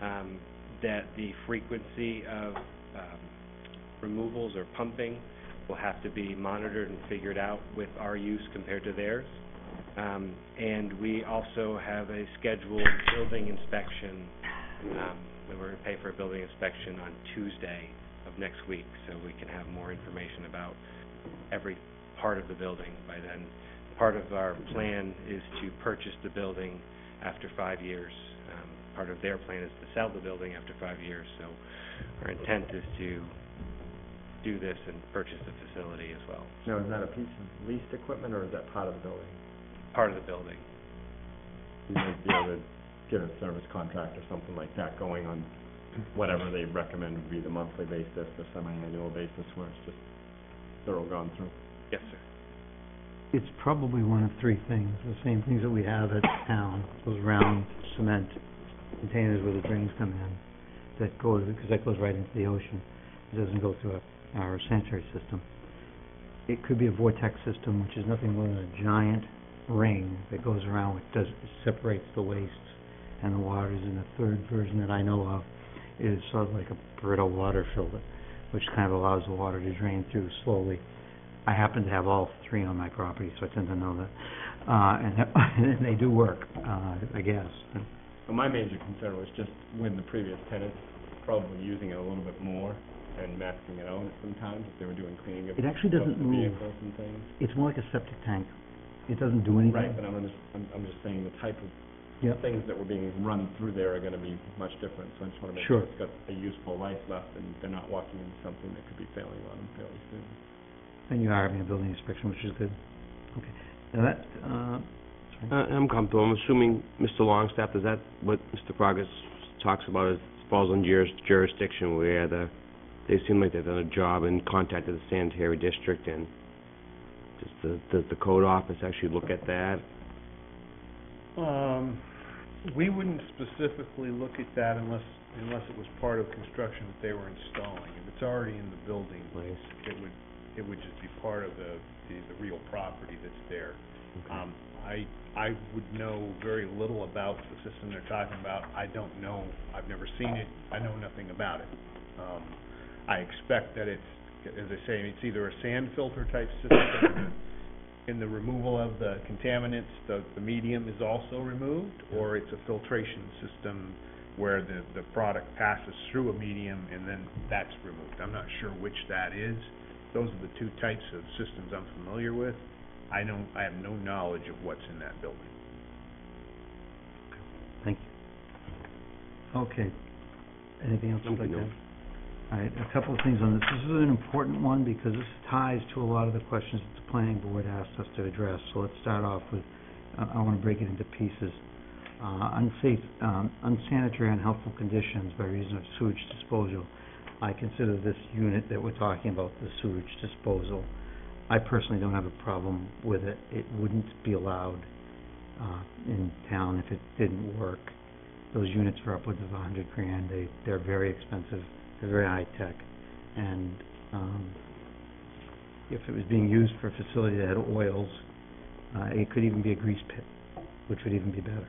um, that the frequency of, um, removals or pumping will have to be monitored and figured out with our use compared to theirs. Um, and we also have a scheduled building inspection, um, we're gonna pay for a building inspection on Tuesday of next week, so we can have more information about every part of the building by then. Part of our plan is to purchase the building after five years. Um, part of their plan is to sell the building after five years, so our intent is to do this and purchase the facility as well, Now, is that a piece of leased equipment, or is that part of the building? part of the building. You might be able to get a service contract or something like that going on whatever they recommend would be the monthly basis, the semi-annual basis, where it's just thorough gone through. Yes, sir. It's probably one of three things, the same things that we have at town, those round cement containers where the drains come in, that goes, because that goes right into the ocean. It doesn't go through our- our sanitary system. It could be a vortex system, which is nothing more than a giant ring that goes around, which does, separates the wastes and the waters. And the third version that I know of is sort of like a brittle water filter, which kind of allows the water to drain through slowly. I happen to have all three on my property, so I tend to know that. Uh, and, (laughs) and they do work, uh, I guess. Well, my major concern was just when the previous tenants probably using it a little bit more and masking it out sometimes, if they were doing cleaning of It actually of doesn't the move. vehicles and things. It's more like a septic tank. It doesn't do anything. Right, but I'm just, I'm, I'm just saying the type of Yep. things that were being run through there are gonna be much different, so I just wanna make Sure. sure it's got a useful life left and they're not walking into something that could be failing on them fairly soon. And you are having a building inspection, which is good. Okay. Now that, uh, sorry. Uh, I'm comfortable. I'm assuming Mr. Longstaff, is that what Mr. Progress talks about, is falls under juris- jurisdiction where the, they seem like they've done a job and contacted the sanitary district and does the, does the code office actually look at that? Um, we wouldn't specifically look at that unless, unless it was part of construction that they were installing. If it's already in the building, Nice. it would, it would just be part of the, the, the real property that's there. Um, I, I would know very little about the system they're talking about. I don't know, I've never seen it, I know nothing about it. Um, I expect that it's, as I say, it's either a sand filter type system in the removal of the contaminants, the, the medium is also removed, or it's a filtration system where the, the product passes through a medium and then that's removed. I'm not sure which that is. Those are the two types of systems I'm familiar with. I don't, I have no knowledge of what's in that building. Thank you. Okay. Anything else you'd like to add? A couple of things on this. This is an important one because this ties to a lot of the questions that the planning board asked us to address. So let's start off with, uh, I want to break it into pieces. Uh, unsafe, um, unsanitary, unhealthful conditions by reason of sewage disposal. I consider this unit that we're talking about, the sewage disposal. I personally don't have a problem with it. It wouldn't be allowed, uh, in town if it didn't work. Those units are upwards of a hundred grand. They, they're very expensive. They're very high-tech. And, um, if it was being used for a facility that had oils, uh, it could even be a grease pit, which would even be better.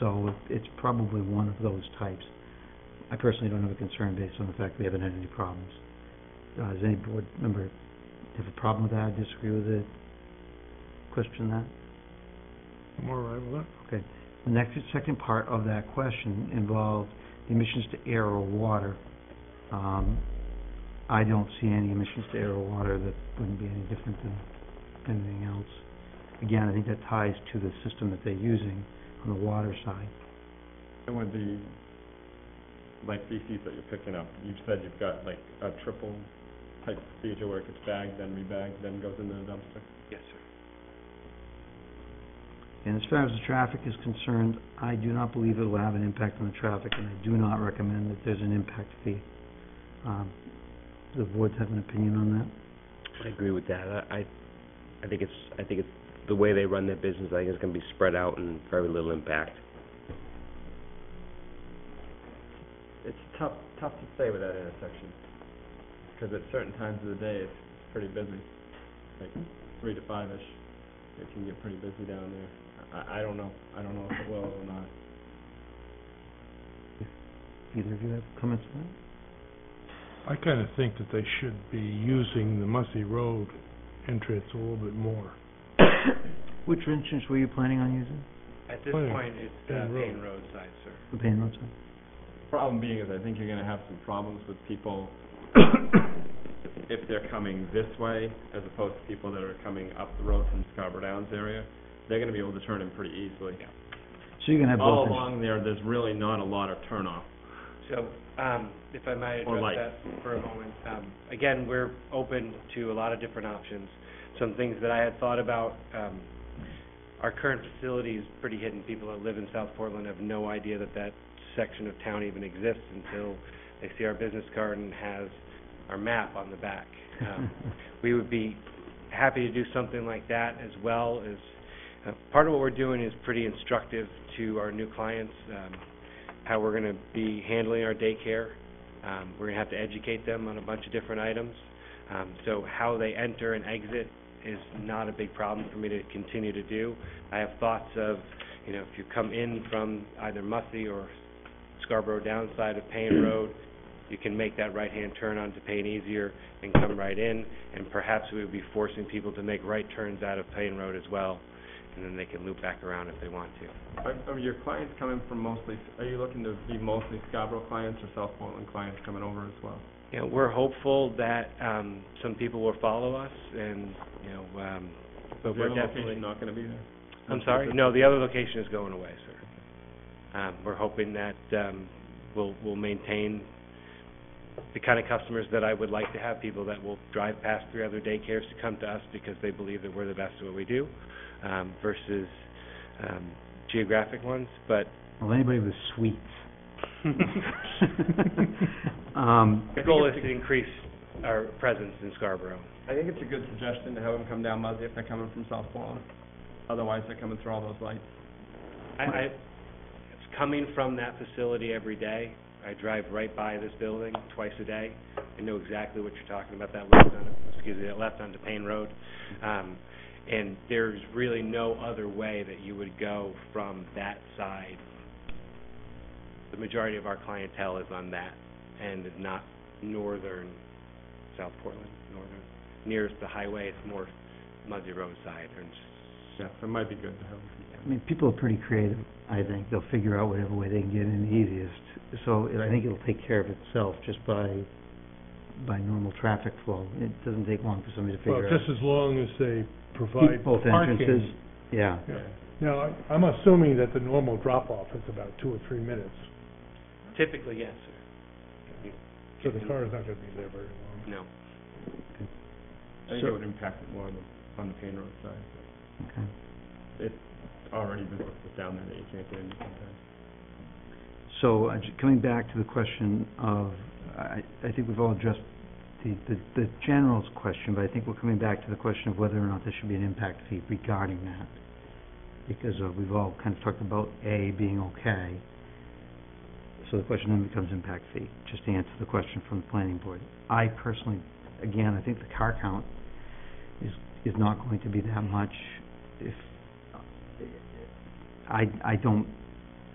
So it's probably one of those types. I personally don't have a concern based on the fact we haven't had any problems. Uh, does any board member have a problem with that, disagree with it, question that? I'm all right with that. Okay. The next, second part of that question involved emissions to air or water. Um, I don't see any emissions to air or water that wouldn't be any different than anything else. Again, I think that ties to the system that they're using on the water side. And with the, like feces that you're picking up, you've said you've got like a triple type procedure where it gets bagged, then rebagged, then goes into the dumpster? Yes, sir. And as far as the traffic is concerned, I do not believe it will have an impact on the traffic, and I do not recommend that there's an impact fee. Um, the boards have an opinion on that? I agree with that. I, I, I think it's, I think it's, the way they run their business, I think it's gonna be spread out and very little impact. It's tough, tough to say with that intersection, because at certain times of the day, it's pretty busy, like three to five-ish. It can get pretty busy down there. I, I don't know, I don't know if it will or not. Either of you have comments on that? I kind of think that they should be using the Mussey Road entrance a little bit more. (coughs) Which entrance were you planning on using? At this Payne- point, it's uh, Payne Road. Payne Road side, sir. The Payne Road side? Problem being is I think you're gonna have some problems with people (coughs) if they're coming this way as opposed to people that are coming up the road from Scarborough Downs area. They're gonna be able to turn in pretty easily. So you're gonna have All both, en- along there, there's really not a lot of turnoff. So, um, if I might Or address light. that for a moment. Um, again, we're open to a lot of different options. Some things that I had thought about, um, our current facility is pretty hidden. People that live in South Portland have no idea that that section of town even exists until they see our business card and has our map on the back. Um, (laughs) we would be happy to do something like that as well as, uh, part of what we're doing is pretty instructive to our new clients, um, how we're gonna be handling our daycare. Um, we're gonna have to educate them on a bunch of different items. Um, so how they enter and exit is not a big problem for me to continue to do. I have thoughts of, you know, if you come in from either Mussey or Scarborough downside of Payne (clears throat) Road, you can make that right-hand turn onto Payne easier and come right in, and perhaps we would be forcing people to make right turns out of Payne Road as well, and then they can loop back around if they want to. Are, are your clients coming from mostly, are you looking to be mostly Scarborough clients or South Portland clients coming over as well? You know, we're hopeful that, um, some people will follow us and, you know, um, but we're definitely. not gonna be there? I'm sorry? No, the other location is going away, sir. Um, we're hoping that, um, we'll, we'll maintain the kind of customers that I would like to have, people that will drive past three other daycares to come to us because they believe that we're the best at what we do, um, versus, um, geographic ones, but well, anybody with sweets. (laughs) Um, the goal is to increase our presence in Scarborough. I think it's a good suggestion to have them come down Mussey if they're coming from South Portland. Otherwise, they're coming through all those lights. I, I, it's coming from that facility every day. I drive right by this building twice a day. I know exactly what you're talking about, that left on, excuse me, that left onto Payne Road. Um, and there's really no other way that you would go from that side. The majority of our clientele is on that and is not northern South Portland, northern. Nearest the highway, it's more Mussey Road side or Yeah, so it might be good to have. I mean, people are pretty creative, I think. They'll figure out whatever way they can get in the easiest. So it- I think it'll take care of itself just by, by normal traffic flow. It doesn't take long for somebody to Well, figure out. just as long as they provide Both parking. entrances, yeah. Yeah. Now, I- I'm assuming that the normal drop-off is about two or three minutes, Typically, yes, sir. So the car is not gonna be there very long. No. I think So- it would impact it more on the, on the Payne Road side. Okay. It's already been put down there that you can't get in sometimes. So, uh, j- coming back to the question of, I, I think we've all addressed the, the, the general's question, but I think we're coming back to the question of whether or not there should be an impact fee regarding that. Because uh, we've all kind of talked about A being okay. So the question then becomes impact fee, just to answer the question from the planning board. I personally, again, I think the car count is, is not going to be that much if, I, I don't,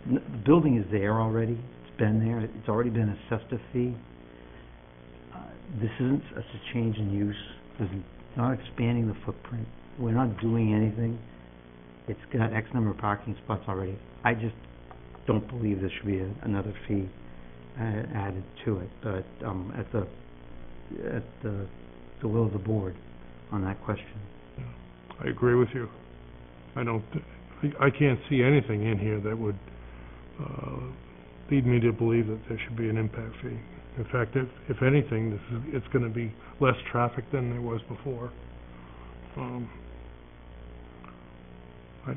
The building is there already, it's been there, it's already been assessed a fee. This isn't a change in use, is not expanding the footprint, we're not doing anything. It's got X number of parking spots already. I just don't believe there should be a- another fee uh, added to it, but, um, at the, at the, the will of the board on that question. I agree with you. I don't, I, I can't see anything in here that would, uh, lead me to believe that there should be an impact fee. In fact, if, if anything, this is, it's gonna be less traffic than there was before. Um, I,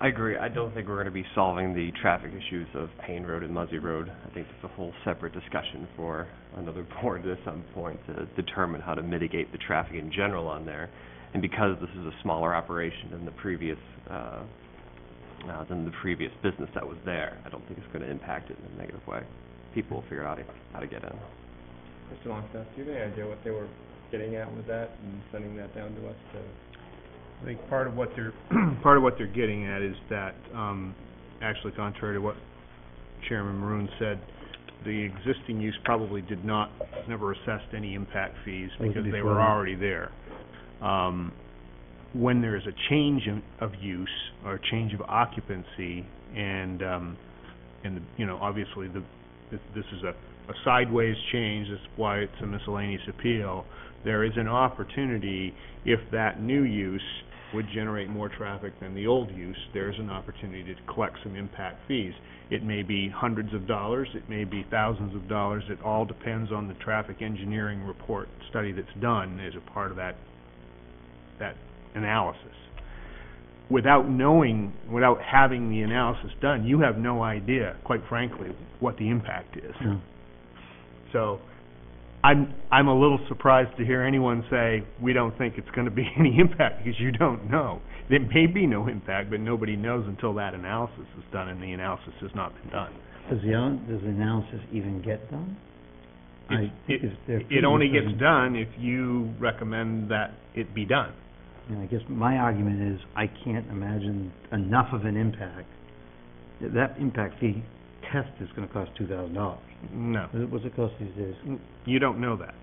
I agree. I don't think we're going to be solving the traffic issues of Payne Road and Mussey Road. I think that's a whole separate discussion for another (laughs) board at some point to determine how to mitigate the traffic in general on there. And because this is a smaller operation than the previous, uh, uh, than the previous business that was there, I don't think it's going to impact it in a negative way. People will figure out how to- how to get in. Mr. Longstaff, do you have any idea what they were getting at with that and sending that down to us to? I think part of what they're, (clears throat) part of what they're getting at is that, um, actually contrary to what Chairman Maroon said, the existing use probably did not, never assessed any impact fees That was because they were that. already there. Um, when there is a change in, of use or a change of occupancy and, um, and, you know, obviously the, this, is a, a sideways change, that's why it's a miscellaneous appeal. There is an opportunity, if that new use would generate more traffic than the old use, there's an opportunity to collect some impact fees. It may be hundreds of dollars, it may be thousands of dollars, it all depends on the traffic engineering report study that's done as a part of that, that analysis. Without knowing, without having the analysis done, you have no idea, quite frankly, what the impact is. No. So, I'm, I'm a little surprised to hear anyone say, we don't think it's gonna be (laughs) any impact, because you don't know. There may be no impact, but nobody knows until that analysis is done, and the analysis has not been done. Does the, an- does the analysis even get done? I it, it only gets done if you recommend that it be done. And I guess my argument is, I can't imagine enough of an impact. That impact fee test is gonna cost two thousand dollars. No, What's it cost these days? you don't know that.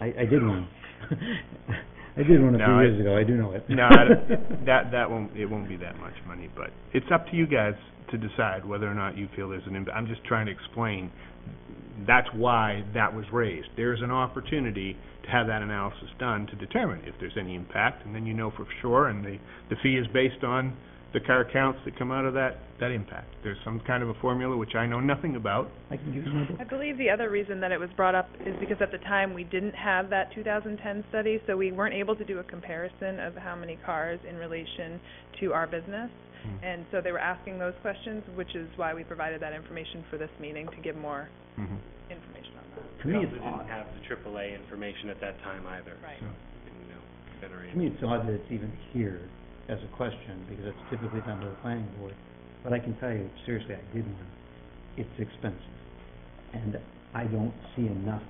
I, I did one. (laughs) I did one a No, few I- years ago, I do know it. No, I don't- that, that won't, it won't be that much money, but it's up to you guys to decide whether or not you feel there's an impact. I'm just trying to explain, that's why that was raised. There's an opportunity to have that analysis done to determine if there's any impact, and then you know for sure, and the, the fee is based on the car counts that come out of that, that impact. There's some kind of a formula which I know nothing about. I can give you my book. I believe the other reason that it was brought up is because at the time, we didn't have that 2010 study, so we weren't able to do a comparison of how many cars in relation to our business. Hmm. And so they were asking those questions, which is why we provided that information for this meeting, to give more Mhm. information on that. To We me, also it's didn't odd, have the AAA information at that time either. Right. So, you know, generate. to me, it's odd that it's even here as a question, because it's typically done by the planning board. But I can tell you, seriously, I did one. It's expensive. And I don't see enough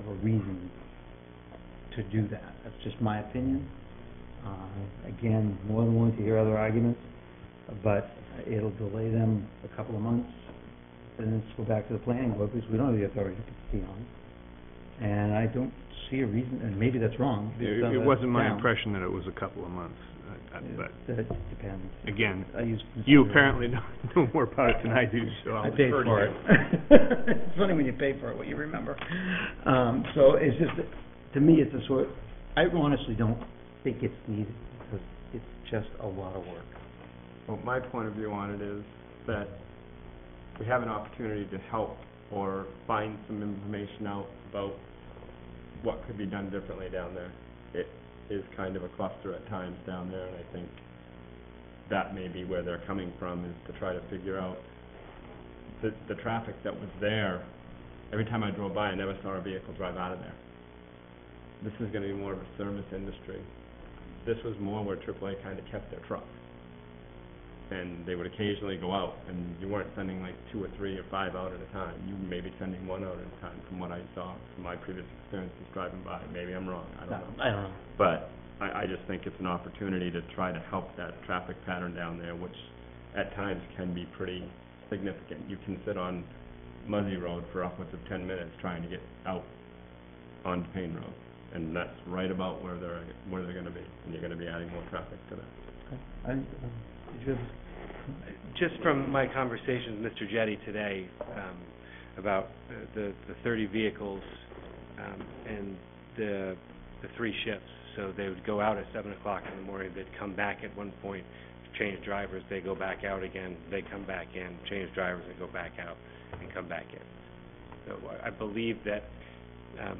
of a reason to do that. That's just my opinion. Uh, again, more than willing to hear other arguments, but it'll delay them a couple of months. And then let's go back to the planning board, because we don't have the authority to put the fee on. And I don't see a reason, and maybe that's wrong. It, based on it wasn't my town. impression that it was a couple of months, uh, uh, but, That depends. again, I use. you apparently (laughs) know, know more about it than I do, so I'll I paid defer to for you. it. (laughs) It's funny when you pay for it, what you remember. Um, so it's just, to me, it's a sort, I honestly don't think it's needed, because it's just a lot of work. Well, my point of view on it is that we have an opportunity to help or find some information out about what could be done differently down there. It is kind of a cluster at times down there, and I think that may be where they're coming from, is to try to figure out the, the traffic that was there. Every time I drove by, I never saw a vehicle drive out of there. This is gonna be more of a service industry. This was more where AAA kind of kept their trucks and they would occasionally go out, and you weren't sending like two or three or five out at a time. You may be sending one out at a time, from what I saw, from my previous experiences driving by. Maybe I'm wrong, I don't know. I don't know. But I, I just think it's an opportunity to try to help that traffic pattern down there, which at times can be pretty significant. You can sit on Mussey Road for upwards of ten minutes trying to get out onto Payne Road, and that's right about where they're, where they're gonna be, and you're gonna be adding more traffic to that. I, um, did you have, Just from my conversation with Mr. Jetty today, um, about the, the thirty vehicles, um, and the, the three shifts. So they would go out at seven o'clock in the morning, they'd come back at one point, change drivers, they go back out again, they come back in, change drivers, they go back out, and come back in. So I- I believe that, um,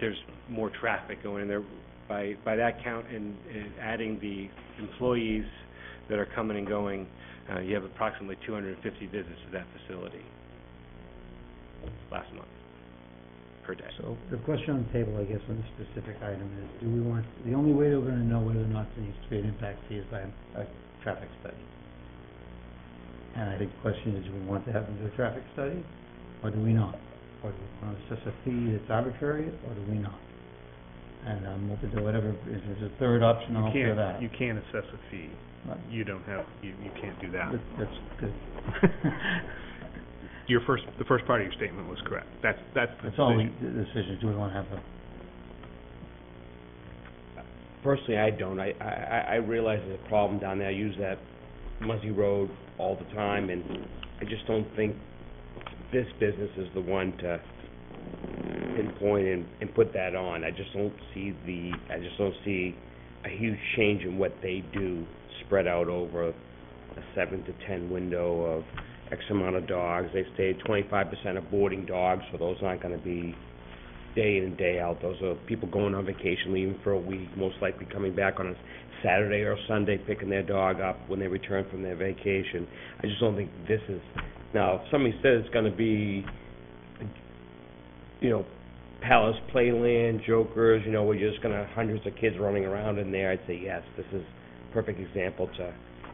there's more traffic going in there. By, by that count, and, and adding the employees that are coming and going, uh, you have approximately two hundred and fifty visits to that facility last month, per day. so the question on the table, I guess, on this specific item is, do we want, the only way we're gonna know whether or not there needs to be an impact fee is by a, a traffic study. And I think the question is, do we want to have them do a traffic study, or do we not? Or do we want to assess a fee that's arbitrary, or do we not? And I'm open to whatever, if there's a third option, I'll You hear that. can't, you can't assess a fee. Right. You don't have, you, you can't do that. That- That's good. Your first, the first part of your statement was correct. That's, that's the That's all we, decision. the decision, do we want to have a, personally, I don't. I, I, I- I realize there's a problem down there. I use that Mussey Road all the time, and I just don't think this business is the one to pinpoint and, and put that on. I just don't see the, I just don't see a huge change in what they do spread out over a seven to ten window of X amount of dogs. They twenty-five percent of boarding dogs, so those aren't gonna be day in and day out. Those are people going on vacation, leaving for a week, most likely coming back on a Saturday or Sunday, picking their dog up when they return from their vacation. I just don't think this is, now, if somebody says it's gonna be, you know, Palace Playland, Jokers, you know, we're just gonna, hundreds of kids running around in there, I'd say, yes, this is perfect example to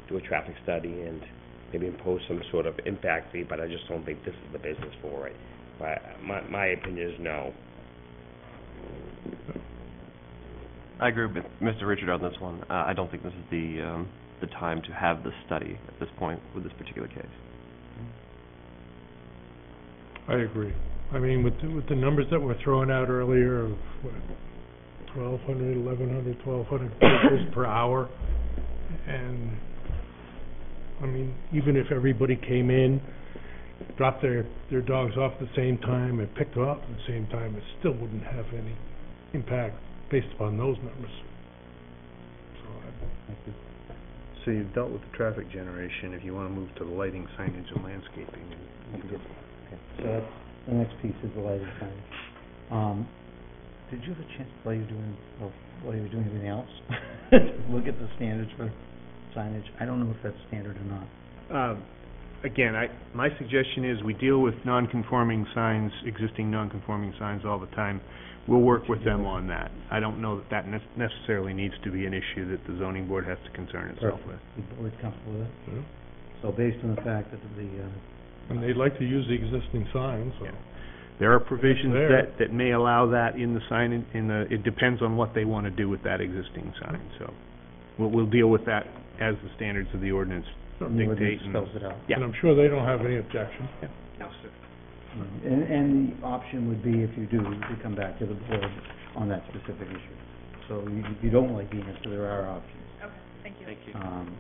do a traffic study and maybe impose some sort of impact fee, but I just don't think this is the business for it. My, my, my opinion is no. I agree with Mr. Richard on this one. Uh, I don't think this is the, um, the time to have this study at this point with this particular case. I agree. I mean, with, the- with the numbers that were thrown out earlier of, what, twelve hundred, eleven hundred, twelve hundred vehicles per hour, and, I mean, even if everybody came in, dropped their, their dogs off at the same time and picked them up at the same time, it still wouldn't have any impact based upon those numbers. So I, So you've dealt with the traffic generation, if you wanna move to the lighting, signage, and landscaping, you can So that's, the next piece is the lighting signage. Um, did you have a chance while you were doing, or while you were doing everything else, (laughs) to look at the standards for signage? I don't know if that's standard or not. Um, again, I, my suggestion is we deal with non-conforming signs, existing non-conforming signs all the time. We'll work with them on that. I don't know that that nec- necessarily needs to be an issue that the zoning board has to concern itself with. The board comfortable with it? Yeah. So based on the fact that the, uh, and they'd like to use the existing signs, so. Yeah. There are provisions There. that, that may allow that in the sign, in- in the, it depends on what they want to do with that existing sign, so. We'll, we'll deal with that as the standards of the ordinance the dictate. ordinance and- spells it out. Yeah. And I'm sure they don't have any objection. And, and the option would be, if you do, to come back to the board on that specific issue. So you, you don't like the answer, there are options. Okay, thank you. Thank you. Um,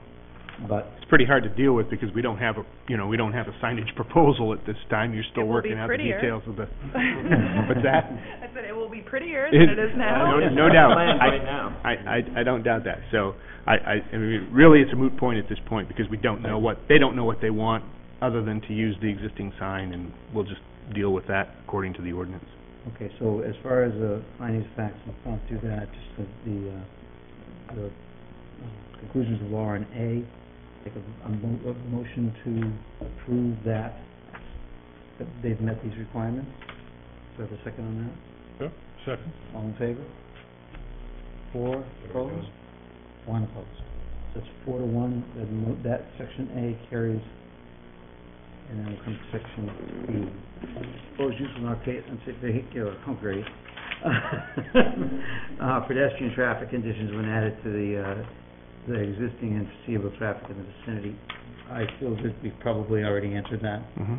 but It's pretty hard to deal with because we don't have a, you know, we don't have a signage proposal at this time. You're still It will be working out the prettier. details of the, (laughs) What's that? I said it will be prettier than it is now. No, no doubt. Plans I- right now. I, I, I don't doubt that. So, I, I, I mean, really, it's a moot point at this point because we don't know what, they don't know what they want other than to use the existing sign and we'll just deal with that according to the ordinance. Okay, so as far as the findings, facts, and front do that, just the, the, uh, the uh, conclusions of law in A, take a, a mo- a motion to approve that, that they've met these requirements. Do I have a second on that? Yep, second. All in favor? Four opposed? One opposed. So it's four to one, that mo- that section A carries, and then we come to section B. Proposed use will not create unsafe vehicular, oh, great. Uh, pedestrian traffic conditions when added to the, uh, the existing and foreseeable traffic in the vicinity. I feel that we probably already answered that, Mm-hmm.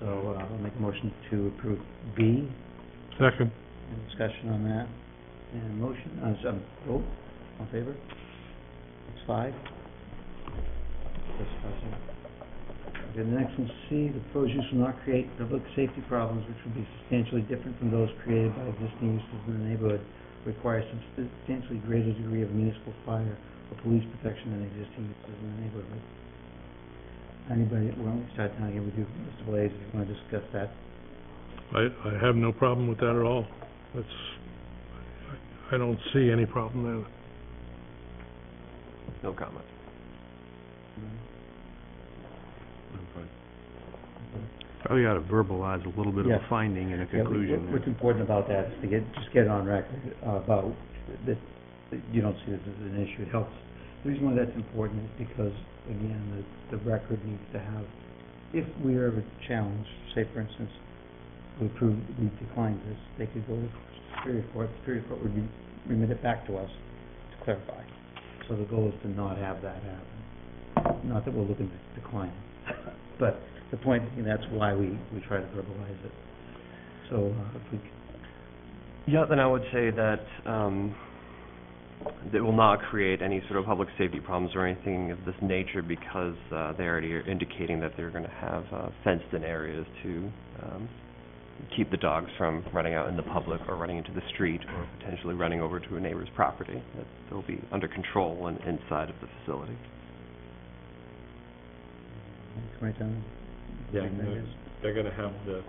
so, uh, I'll make a motion to approve B. Second. Any discussion on that? And motion, uh, so, vote, all in favor? That's five. That's five, zero. Okay, the next one, C, the proposed use will not create public safety problems which will be substantially different from those created by existing uses in the neighborhood, require substantially greater degree of municipal fire or police protection than existing uses in the neighborhood. Anybody, why don't we start down here with you, Mr. Blaze, if you wanna discuss that? I, I have no problem with that at all. It's, I I don't see any problem there. No comment. Probably ought to verbalize a little bit of Yeah. a finding and a Yeah, conclusion. What's important about that is to get, just get it on record uh, about that, that you don't see this as an issue, it helps. The reason why that's important is because, again, the, the record needs to have, if we are ever challenged, say for instance, we approve, we declined this, they could go to Superior Court, Superior Court would re- remit it back to us to clarify. So the goal is to not have that happen. Not that we're looking to decline it, but the and that's why we, we try to verbalize it. So, uh, if we, Yeah, then I would say that, um, that will not create any sort of public safety problems or anything of this nature because uh, they already are indicating that they're going to have uh, fenced-in areas to um, keep the dogs from running out in the public or running into the street or potentially running over to a neighbor's property. That they'll be under control and inside of the facility. Right down. Yeah, they're, they're gonna have the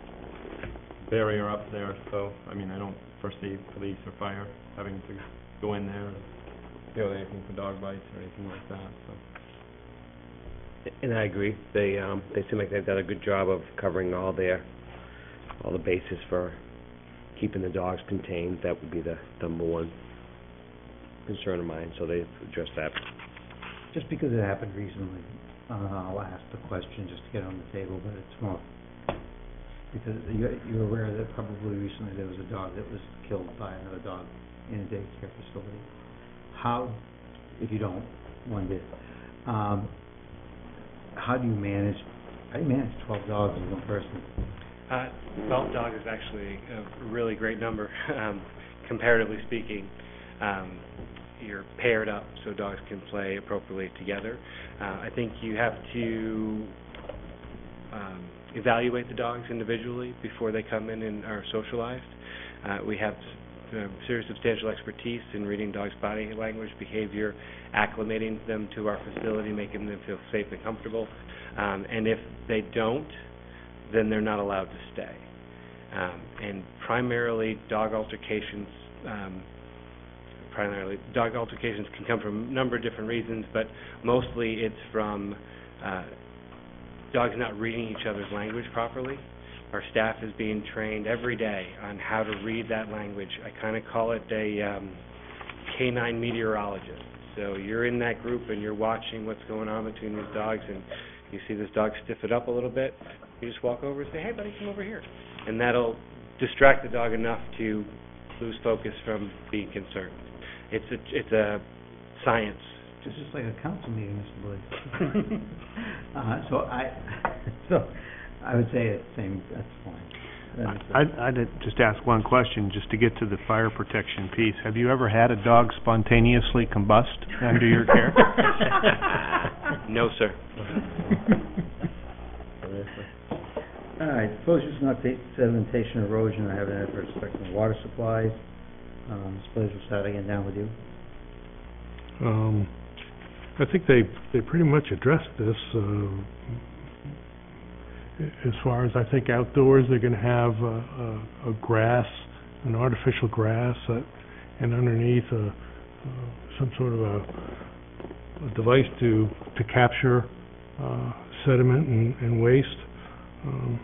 barrier up there, so, I mean, I don't foresee police or fire having to go in there and feel anything for dog bites or anything like that, so. And I agree, they, um, they seem like they've done a good job of covering all their, all the bases for keeping the dogs contained, that would be the number one concern of mine, so they've addressed that. Just because it happened recently, uh, I'll ask the question just to get on the table, but it's more, because you're, you're aware that probably recently there was a dog that was killed by another dog in a daycare facility. How, if you don't, one did, um, how do you manage, how do you manage twelve dogs in one person? Uh, twelve dogs is actually a really great number, (laughs) um, comparatively speaking. Um, you're paired up so dogs can play appropriately together. Uh, I think you have to, um, evaluate the dogs individually before they come in and are socialized. Uh, we have serious substantial expertise in reading dogs' body language, behavior, acclimating them to our facility, making them feel safe and comfortable. Um, and if they don't, then they're not allowed to stay. Um, and primarily, dog altercations, um, primarily, dog altercations can come from a number of different reasons, but mostly it's from uh, dogs not reading each other's language properly. Our staff is being trained every day on how to read that language. I kind of call it a um, canine meteorologist. So you're in that group and you're watching what's going on between these dogs, and you see this dog stiff it up a little bit. You just walk over and say, "Hey, buddy, come over here," and that'll distract the dog enough to lose focus from being concerned. It's a it's a science. This is like a council meeting, Mr. Blaze. Uh, so I, (laughs) so, I would say it's same, that's fine. That is, I'd, I'd just ask one question, just to get to the fire protection piece. Have you ever had a dog spontaneously combust under your care? (laughs) no, sir. (laughs) All right, proposed use and update sedimentation erosion, I have an adverse effect on water supplies. Um, Ms. Blaze, we'll start again down with you. Um, I think they, they pretty much addressed this, uh, as far as I think outdoors, they're gonna have a, a, a grass, an artificial grass, uh, and underneath a, uh, some sort of a, a device to, to capture, uh, sediment and, and waste. Um,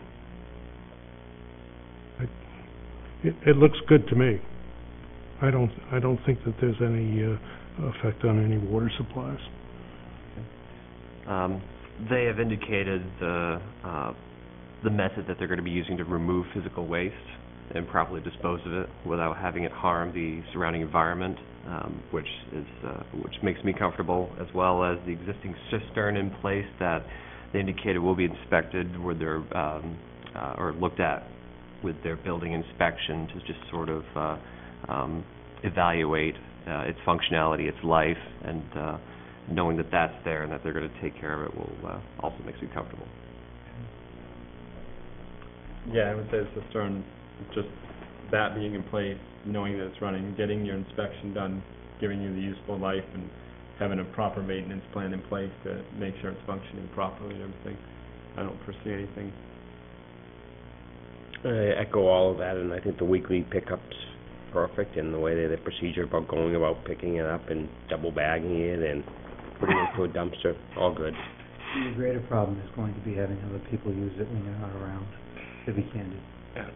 it, it looks good to me. I don't, I don't think that there's any, uh, effect on any water supplies. Um, they have indicated the, uh, the method that they're going to be using to remove physical waste and properly dispose of it without having it harm the surrounding environment, um, which is, uh, which makes me comfortable, as well as the existing cistern in place that they indicated will be inspected with their, um, uh, or looked at with their building inspection to just sort of, uh, um, evaluate, uh, its functionality, its life, and, uh, knowing that that's there and that they're gonna take care of it will, uh, also makes me comfortable. Yeah, I would say it's the cistern, just that being in place, knowing that it's running, getting your inspection done, giving you the useful life, and having a proper maintenance plan in place to make sure it's functioning properly and everything. I don't foresee anything. I echo all of that, and I think the weekly pickup's perfect, and the way that the procedure about going about picking it up and double bagging it and putting it into a dumpster, all good. The greater problem is going to be having other people use it when you're not around, to be candid. Yeah,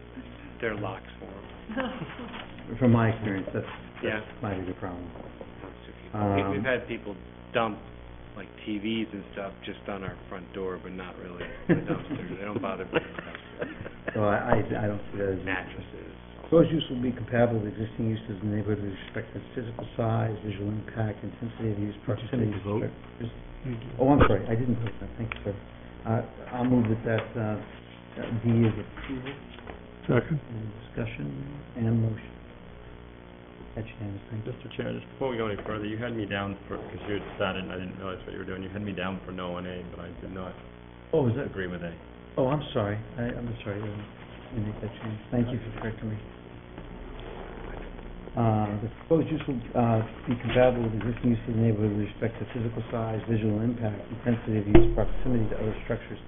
there are locks for them. (laughs) From my experience, that's, Yeah. that's my bigger problem. We- Um, We've had people dump like TVs and stuff just on our front door, but not really in the dumpster. They don't bother bringing the. So I, I, I don't see that as. Mattresses. Proposed use will be compatible with existing uses in the neighborhood with respect to its physical size, visual impact, intensity of use, proximity to vote? Oh, I'm sorry, I didn't vote thank you, sir. Uh, I'll move that that, uh, that D is approval, Second? and discussion, and motion. That's unanimous, thank you. Mr. Chair, just before we go any further, you had me down for, because you had started and I didn't realize what you were doing. You had me down for no on A, but I did not Oh, is that, agree with A. oh, I'm sorry, I, I'm sorry, I didn't make that change. Thank you for correcting me. Uh, the proposed use will, uh, be compatible with existing use of the neighborhood with respect to physical size, visual impact, intensity of use, proximity to other structures,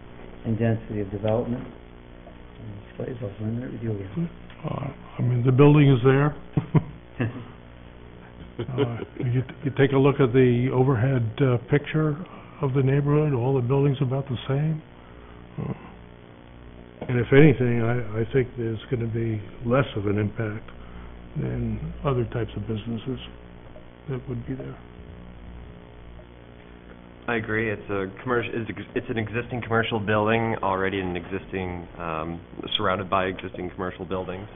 and density of development. And displays in there, review again. Uh, I mean, the building is there. (laughs) Uh, You, you take a look at the overhead, uh, picture of the neighborhood, all the buildings are about the same. Uh, And if anything, I, I think there's gonna be less of an impact than other types of businesses that would be there. I agree, it's a commercial, it's, it's an existing commercial building, already an existing, um, surrounded by existing commercial buildings.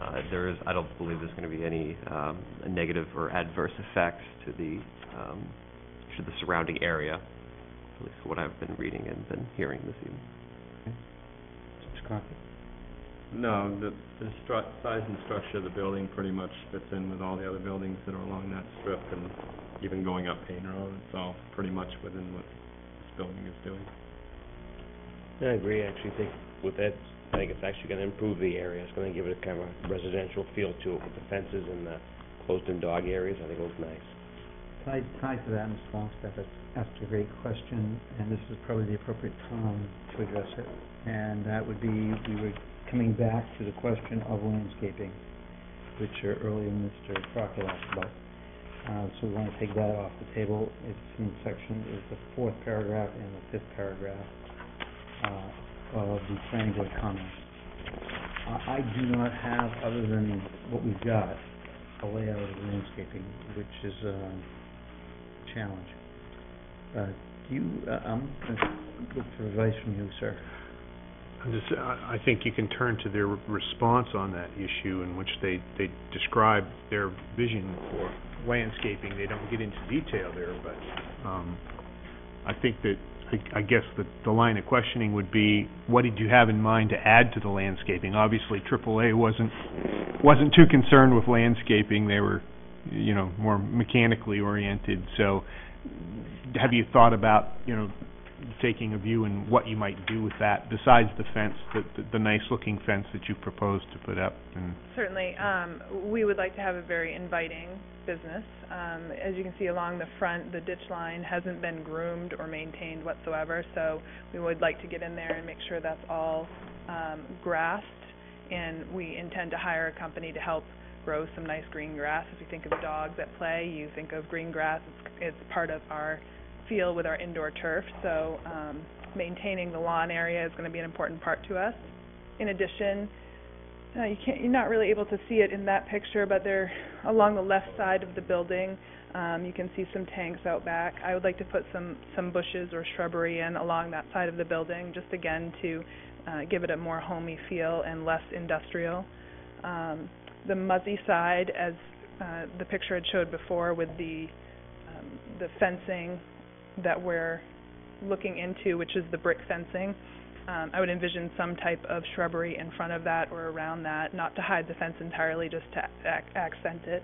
Uh, there is, I don't believe there's gonna be any, um, negative or adverse effects to the, um, to the surrounding area, at least what I've been reading and been hearing this evening. Mr. Crockett? No, the, the stru- size and structure of the building pretty much fits in with all the other buildings that are along that strip and even going up Payne Road, it's all pretty much within what this building is doing. I agree, I actually think with that, I think it's actually gonna improve the area, it's gonna give it a kind of a residential feel to it with the fences and the closed-in dog areas, I think it looks nice. Tied, tied to that, Mr. Longstaff has asked a great question, and this is probably the appropriate time to address it. And that would be, we were coming back to the question of landscaping, which uh, earlier Mr. Crockett asked about. Uh, so we want to take that off the table. It's in section, is the fourth paragraph and the fifth paragraph, uh, of the planning board comments. I, I do not have, other than what we've got, a layout of landscaping, which is, a challenge. Uh, do you, uh, I'm gonna look for advice from you, sir. I'm just, I, I think you can turn to their response on that issue in which they, they describe their vision for landscaping. They don't get into detail there, but, um, I think that, I, I guess the, the line of questioning would be, what did you have in mind to add to the landscaping? Obviously, AAA wasn't, wasn't too concerned with landscaping. They were, you know, more mechanically oriented, so have you thought about, you know, taking a view in what you might do with that, besides the fence, the, the- nice-looking fence that you proposed to put up, and Certainly, um, we would like to have a very inviting business. Um, as you can see along the front, the ditch line hasn't been groomed or maintained whatsoever, so we would like to get in there and make sure that's all, um, grassed. And we intend to hire a company to help grow some nice green grass. If you think of dogs at play, you think of green grass, it's, it's part of our feel with our indoor turf, so, um, maintaining the lawn area is gonna be an important part to us. In addition, uh, you can't, you're not really able to see it in that picture, but they're along the left side of the building. Um, you can see some tanks out back. I would like to put some, some bushes or shrubbery in along that side of the building, just again to, uh, give it a more homey feel and less industrial. Um, the Mussey side, as, uh, the picture had showed before with the, um, the fencing that we're looking into, which is the brick fencing, um, I would envision some type of shrubbery in front of that or around that, not to hide the fence entirely, just to ac- accent it,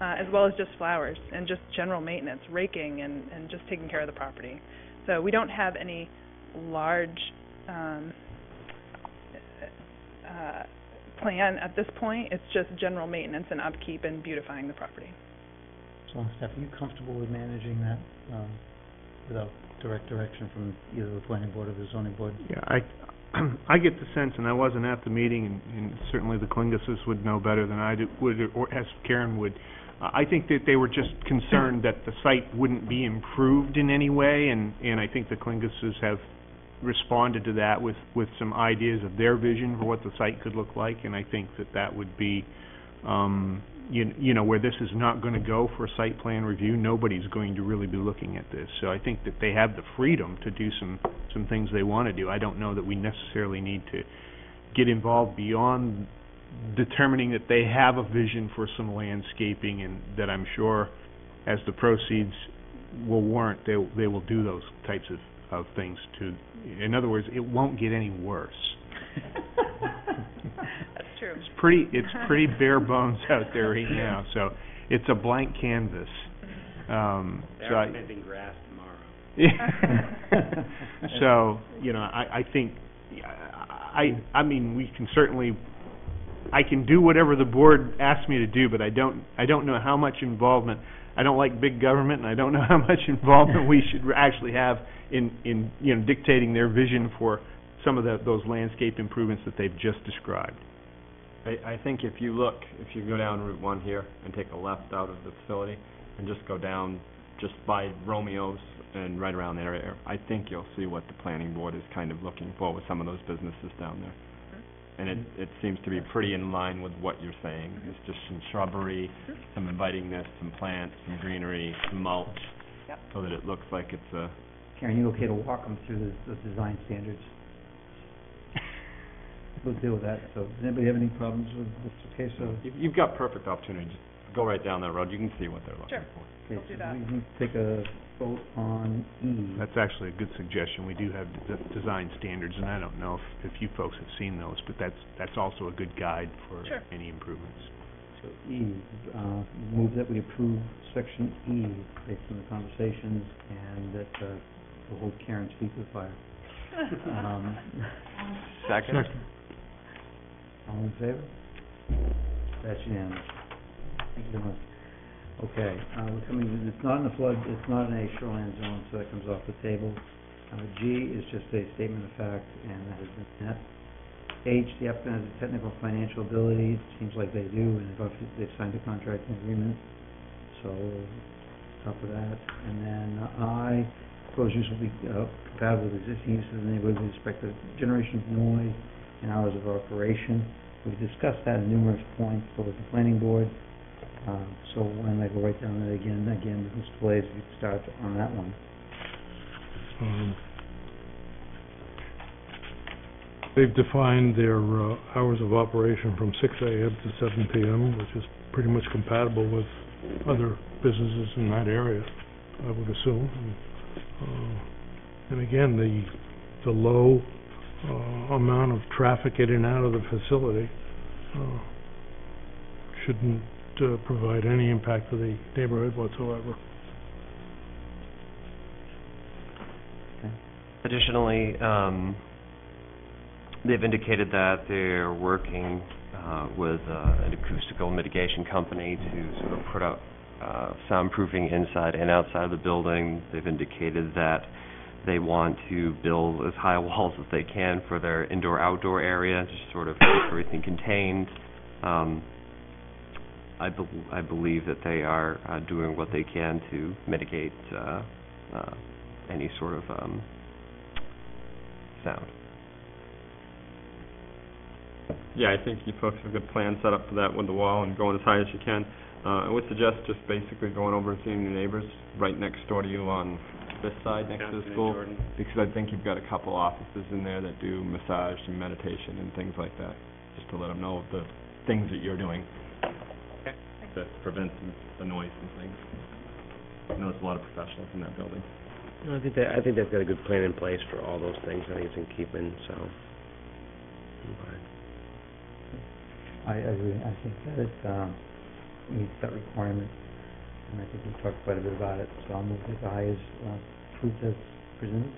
uh, as well as just flowers and just general maintenance, raking and, and just taking care of the property. So we don't have any large, um, uh, plan at this point. It's just general maintenance and upkeep and beautifying the property. So, Longstaff, are you comfortable with managing that, um, without direct direction from either the planning board or the zoning board? Yeah, I, (clears throat) I get the sense, and I wasn't at the meeting, and, and certainly the Klinguses would know better than I do, would, or as Karen would. I think that they were just concerned that the site wouldn't be improved in any way, and, and I think the Klinguses have responded to that with, with some ideas of their vision for what the site could look like, and I think that that would be, um, you, you know, where this is not gonna go for a site plan review, nobody's going to really be looking at this. So I think that they have the freedom to do some, some things they wanna do. I don't know that we necessarily need to get involved beyond determining that they have a vision for some landscaping and that I'm sure as the proceeds will warrant, they, they will do those types of, of things to, in other words, it won't get any worse. (laughs) That's true. It's pretty, it's (laughs) pretty bare bones out there right now, so it's a blank canvas. Um, They so are I, planting grass tomorrow. (laughs) so, you know, I, I think, I, I mean, we can certainly, I can do whatever the board asks me to do, but I don't, I don't know how much involvement, I don't like big government, and I don't know (laughs) how much involvement we should actually have in, in, you know, dictating their vision for some of the, those landscape improvements that they've just described. I, I think if you look, if you go down Route One here and take a left out of the facility and just go down just by Romeo's and right around that area, I think you'll see what the planning board is kind of looking for with some of those businesses down there. And it, it seems to be pretty in line with what you're saying. It's just some shrubbery, some invitingness, some plants, some greenery, some mulch, Yep. so that it looks like it's a, Karen, you okay to walk them through the, the design standards? We'll deal with that, so, does anybody have any problems with this, okay, so, you've, you've got perfect opportunity. Just go right down that road. You can see what they're looking Sure. for. okay, We'll do so that. we need to take a vote on E. That's actually a good suggestion. We do have d- design standards, and I don't know if, if you folks have seen those, but that's, that's also a good guide for Sure. any improvements. So E, uh, move that we approve section E based on the conversations and that, uh, we'll hold Karen's feet to the fire. (laughs) Um, Second? All in favor? That's unanimous. Thank you very much. Okay, uh, we're coming, it's not in the flood, it's not in a shoreline zone, so that comes off the table. Uh, G is just a statement of fact, and that has been met. H, the applicant has a technical financial ability, it seems like they do, and they've, signed a contract agreement, so, top of that. And then uh, I, proposed use will be uh, compatible with existing uses in the neighborhood with respect to generation of noise and hours of operation. We've discussed that in numerous points, with the planning board, uh, so when I go right down that again, again, with Mr. Blaze, we start on that one. Um, They've defined their uh, hours of operation from six AM to seven PM, which is pretty much compatible with other businesses in that area, I would assume. And, uh, And again, the, the low uh, amount of traffic in and out of the facility uh, shouldn't uh, provide any impact to the neighborhood whatsoever. Additionally, um, they've indicated that they're working, uh, with, uh, an acoustical mitigation company to sort of put up, uh, soundproofing inside and outside of the building. They've indicated that they want to build as high walls as they can for their indoor-outdoor area, just sort of keep everything contained. Um, I bel- I believe that they are, uh, doing what they can to mitigate, uh, uh, any sort of, um, sound. Yeah, I think you folks have a good plan set up for that with the wall and going as high as you can. Uh, I would suggest just basically going over and seeing your neighbors right next door to you on this side, next to Johnson the and school. Jordan. Because I think you've got a couple offices in there that do massage and meditation and things like that, just to let them know of the things that you're doing. Okay. That prevents the noise and things. I know there's a lot of professionals in that building. No, I think that, I think they've got a good plan in place for all those things. I think it's in keeping, so. I'm fine. I agree, I think that it, um, meets that requirement, and I think we've talked quite a bit about it, so I'll move that I is, uh, approved as presented.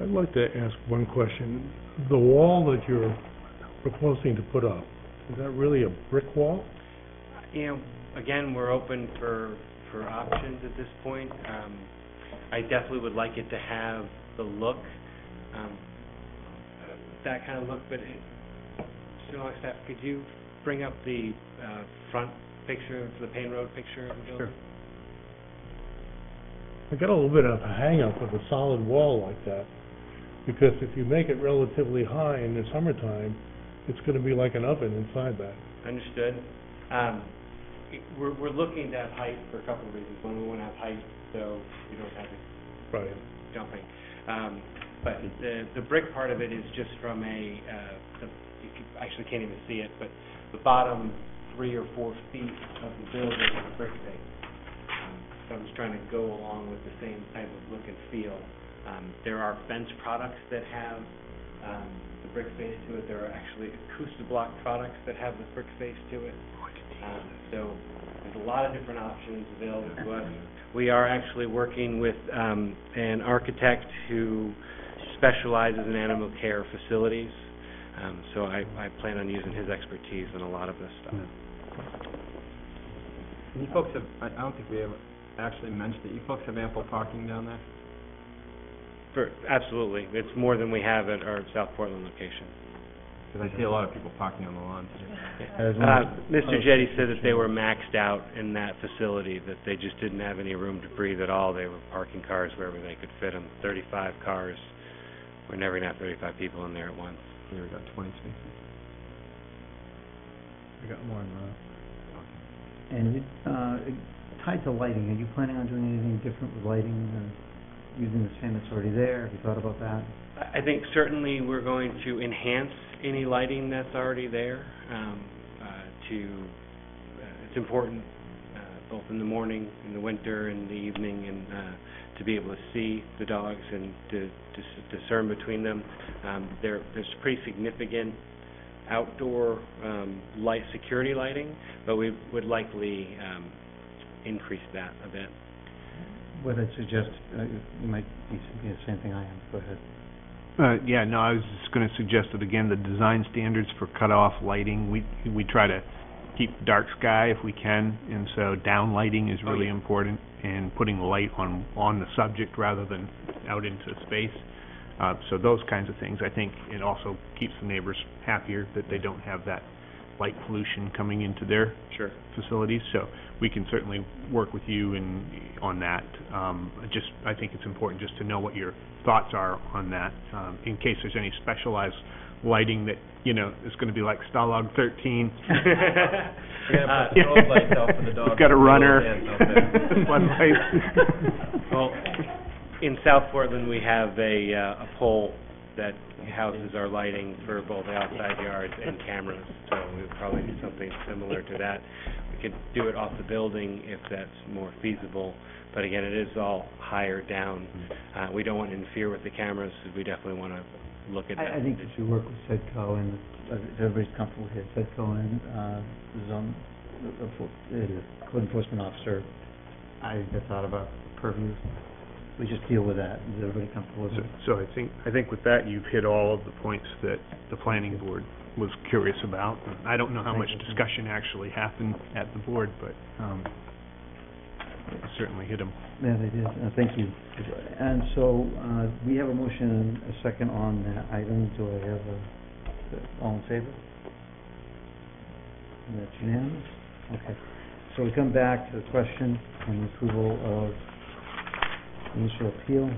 I'd like to ask one question. The wall that you're proposing to put up, is that really a brick wall? You know, again, we're open for, for options at this point. Um, I definitely would like it to have the look, um, that kind of look, but it, Mr. Longstaff, could you bring up the, uh, front picture, the Payne Road picture of the building? I got a little bit of a hang-up with a solid wall like that, because if you make it relatively high in the summertime, it's gonna be like an oven inside that. Understood. Um, it- we're, we're looking to have height for a couple of reasons. One, we want to have height so you don't have it Right. jumping. Um, but the, the brick part of it is just from a, uh, the, you can, actually can't even see it, but the bottom three or four feet of the building a brick base. Um, So I was trying to go along with the same type of look and feel. Um, there are fence products that have, um, the brick face to it. There are actually Acoustiblok products that have the brick face to it. Um, so There's a lot of different options available to us. We are actually working with um, an architect who specializes in animal care facilities. Um, So I I plan on using his expertise in a lot of this stuff. And you folks have, I, I don't think we ever actually mentioned it, you folks have ample parking down there? For, absolutely. It's more than we have at our South Portland location. Because I see a lot of people parking on the lawn today. There's Uh, Mr. Jetty said that they were maxed out in that facility, that they just didn't have any room to breathe at all. They were parking cars wherever they could fit them, thirty-five cars. We're never gonna have thirty-five people in there at once. Here we got twenty spaces. We got more than that. And you, uh, tied to lighting, are you planning on doing anything different with lighting, uh, using the same that's already there? Have you thought about that? I I think certainly we're going to enhance any lighting that's already there, um, uh, to, uh, it's important, uh, both in the morning, in the winter, in the evening, and, uh, to be able to see the dogs and to, to s- discern between them. Um, there, there's pretty significant outdoor, um, light, security lighting, but we would likely, um, increase that a bit. What I'd suggest, uh, you might be thinking the same thing I am, go ahead. Uh, yeah, no, I was just gonna suggest that again, the design standards for cutoff lighting, we, we try to keep dark sky if we can, and so down lighting is Oh, really yeah. important, and putting the light on, on the subject rather than out into space. Uh, so those kinds of things, I think it also keeps the neighbors happier that they don't have that light pollution coming into their Sure. facilities, so we can certainly work with you in, on that. Um, just, I think it's important just to know what your thoughts are on that, um, in case there's any specialized lighting that, you know, is gonna be like Stalag thirteen. (laughs) We're gonna put strobe lights out for the dogs. We've got a runner. Little dance out there. (laughs) Floodlights. Well, in South Portland, we have a, uh, a pole that houses our lighting for both outside yards and cameras, so we would probably do something similar to that. We could do it off the building if that's more feasible, but again, it is all higher down. Uh, we don't want to interfere with the cameras, we definitely want to look at that. I, I think you should work with Sedco and, uh, if everybody's comfortable here, Sedco and, uh, the zone, the, the fo- uh, code enforcement officer, I think that's out of our purview. We just deal with that, is everybody comfortable with So, it? so I think, I think with that, you've hit all of the points that the planning board was curious about. I don't know how much discussion actually happened at the board, but, um, certainly hit them. Yeah, they did, uh, thank you. And so, uh, we have a motion and a second on that item, do I have a, all in favor? And that's unanimous? Okay. So we come back to the question on the approval of initial appeal.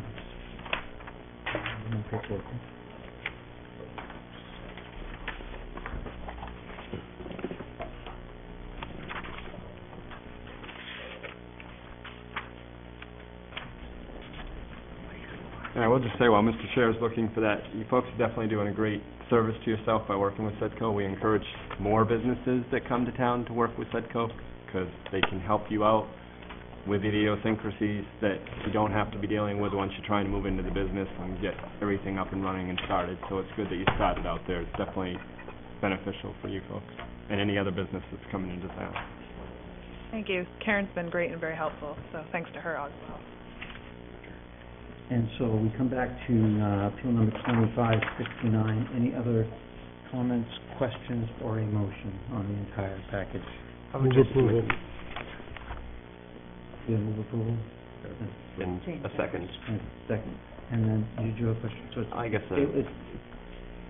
And I will just say, while Mr. Chair is looking for that, you folks are definitely doing a great service to yourself by working with Sedco. We encourage more businesses that come to town to work with Sedco, because they can help you out with idiosyncrasies that you don't have to be dealing with once you're trying to move into the business and get everything up and running and started. So it's good that you started out there. It's definitely beneficial for you folks and any other business that's coming into town. Thank you. Karen's been great and very helpful, so thanks to her as well. And so we come back to, uh, appeal number twenty-five sixty-nine. Any other comments, questions, or a motion on the entire package? I would Move approval. You move approval? In a second. And Second. And then, did you have a question? So it's, I guess, uh, it- it's,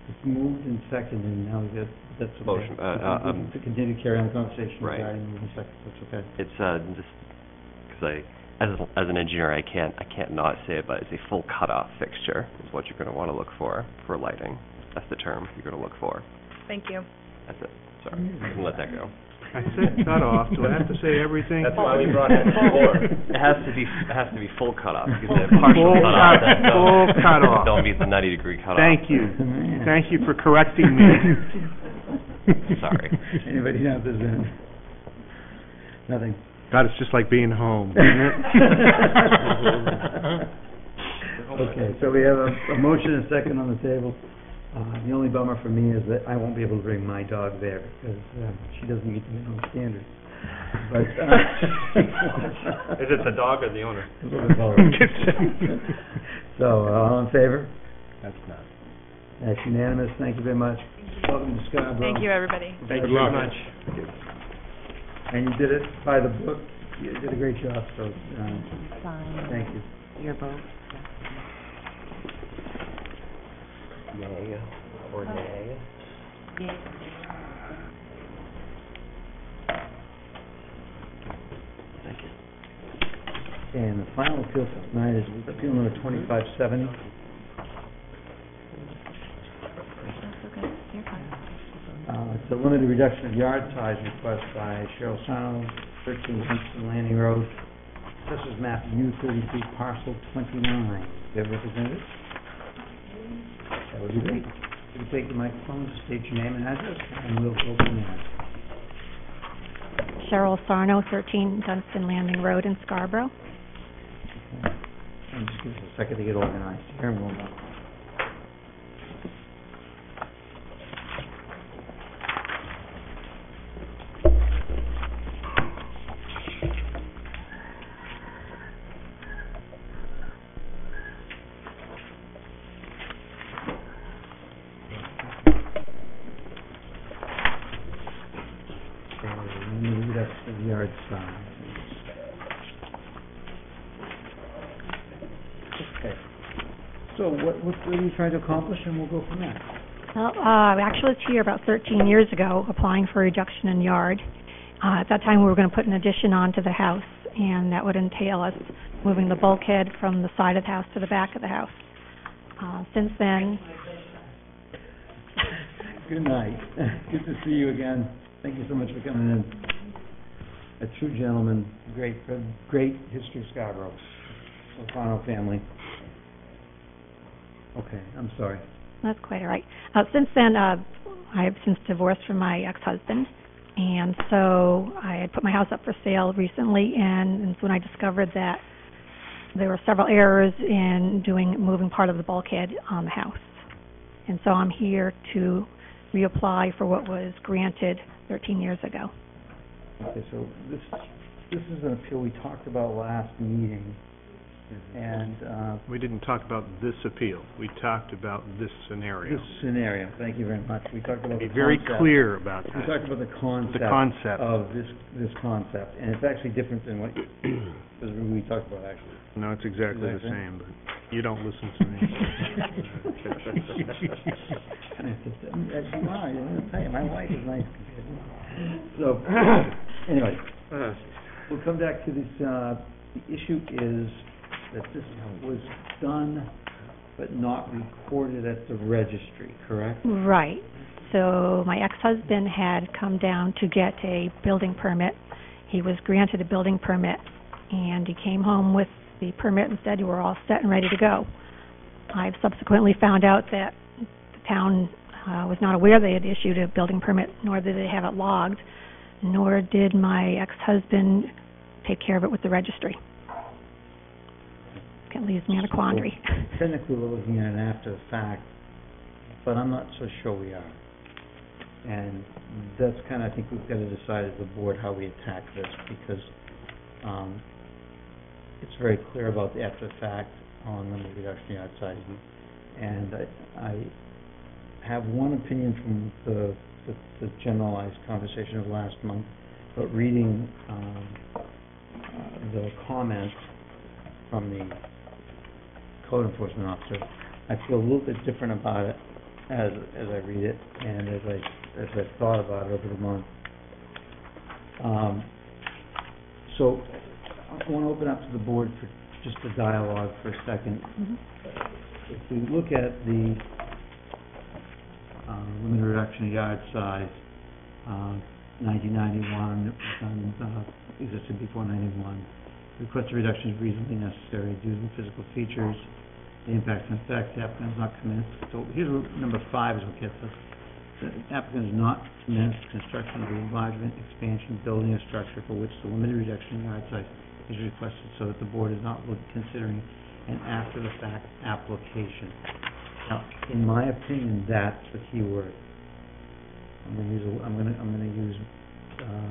it's moved and second, and now we got, that's okay. Motion, uh, uh, We can- um, we can Continue to carry on the conversation Right. regarding moving second, that's okay. It's, uh, just, because I, as, as an engineer, I can't, I can't not say it, but it's a full cutoff fixture is what you're gonna wanna look for, for lighting. That's the term you're gonna look for. Thank you. That's it. Sorry, I can let that go. I said cut off, do I have to say everything? That's why we brought it forward. It has to be, it has to be full cutoff. You can say partial Full cutoff, cut- that full don't, cutoff. don't meet the ninety degree cutoff. Thank you, thank you for correcting me. (laughs) Sorry. Anybody have this in? Nothing. God, it's just like being home, isn't it? (laughs) Okay, so we have a, a motion and a second on the table. Uh, the only bummer for me is that I won't be able to bring my dog there because, uh, she doesn't meet the minimum standards. but, uh... (laughs) Is it the dog or the owner? A little bit both. So, uh, all in favor? That's not. That's unanimous, thank you very much. Welcome to Scarborough. Thank you, everybody. Thank you very much. And you did it by the book, you did a great job, so, um, Sign thank you. your vote. Yay or nay? And the final appeal for tonight is appeal number twenty-five seventy. That's okay, you're fine. Uh, it's a limited reduction of yard size request by Cheryl Sarno, thirteen Dunstan Landing Road. This is map U thirty-three parcel twenty-nine. Do you have a representative? That would be great. You take the microphone, state your name and address, and we'll go from there. Cheryl Sarno, 13 Dunstan Landing Road in Scarborough. And just give us a second to get organized here, and we'll, uh, and then the reduction of yard size. Okay. So what, what are you trying to accomplish, and we'll go from there? Well, uh, I actually was here about 13 years ago applying for a reduction in yard. Uh, at that time, we were going to put an addition onto the house, and that would entail us moving the bulkhead from the side of the house to the back of the house. Uh, since then, (laughs) Good night. Good to see you again. Thank you so much for coming in. A true gentleman, great, great history of Scarborough, Soprano family. Okay, I'm sorry. That's quite all right. Uh, since then, uh, I have since divorced from my ex-husband, and so I had put my house up for sale recently, and, and so when I discovered that there were several errors in doing, moving part of the bulkhead on the house. And so I'm here to reapply for what was granted 13 years ago. Okay, so this, this is an appeal we talked about last meeting, and, uh, We didn't talk about this appeal. We talked about this scenario. this scenario, thank you very much. We talked about Be the very concept. clear about We that. talked about the concept. The concept. Of this, this concept, and it's actually different than what, as we talked about, actually. No, it's exactly the Exactly. same, but you don't listen to me. As you are, I'm gonna tell you, my wife is nice compared to you. So, (coughs) anyway, we'll come back to this, uh, the issue is that this was done but not recorded at the registry, correct? Right. So my ex-husband had come down to get a building permit. He was granted a building permit, and he came home with the permit and said, "You were all set and ready to go." I've subsequently found out that the town uh, was not aware they had issued a building permit, nor did they have it logged, nor did my ex-husband take care of it with the registry. It leaves me in a quandary. Technically, we're looking at an after the fact, but I'm not so sure we are. And that's kind of, I think we've got to decide as a board how we attack this, because, um, it's very clear about the after the fact on limited reduction yard sizing. And I, I have one opinion from the, the, the generalized conversation of last month, but reading, um, uh, the comments from the code enforcement officer, I feel a little bit different about it as, as I read it and as I, as I've thought about it over the month. Um, so, I want to open up to the board for just a dialogue for a second. If we look at the, uh, limited reduction of yard size, uh, nineteen ninety-one, it was done, uh, existed before ninety-one. Requested reduction is reasonably necessary due to the physical features, the impacts and effects, the applicant has not commenced. So here's number five is what gets us. The applicant has not commenced construction of the enlargement, expansion, building or structure for which the limited reduction in yard size is requested so that the board is not look- considering an after-the-fact application. Now, in my opinion, that's the key word. I'm gonna use, a- I'm gonna, I'm gonna use, uh,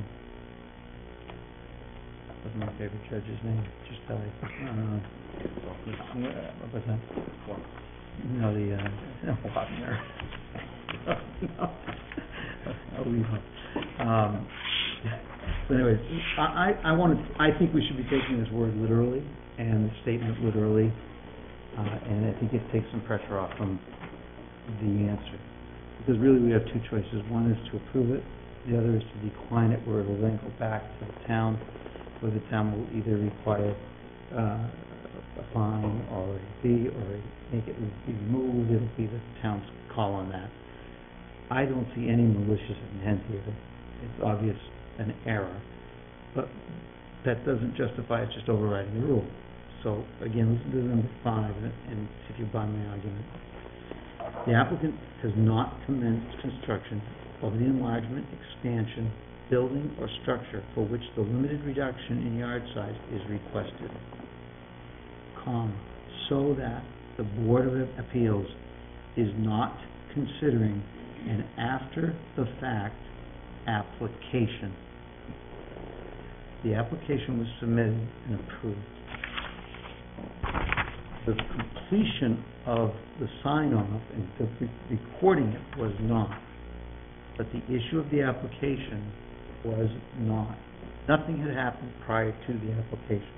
What's my favorite judge's name? Just tell you. Uh, what that? No, the, uh, no, (laughs) Wapner. No. I'll it. Um, anyways, I, I, I want to, I think we should be taking this word literally and the statement literally. Uh, and I think it takes some pressure off from the answer. Because really, we have two choices. One is to approve it, the other is to decline it, where it'll then go back to the town, where the town will either require, uh, a fine or a fee, or make it be removed, it'll be the town's call on that. I don't see any malicious intent here. It's obvious an error, but that doesn't justify it just overriding the rule. So, again, listen to number five, and, and see if you buy my argument. The applicant has not commenced construction of the enlargement, expansion, building, or structure for which the limited reduction in yard size is requested, so that the Board of Appeals is not considering an after-the-fact application. The application was submitted and approved. The completion of the sign-off and the re- recording it was not. But the issue of the application was not. Nothing had happened prior to the application.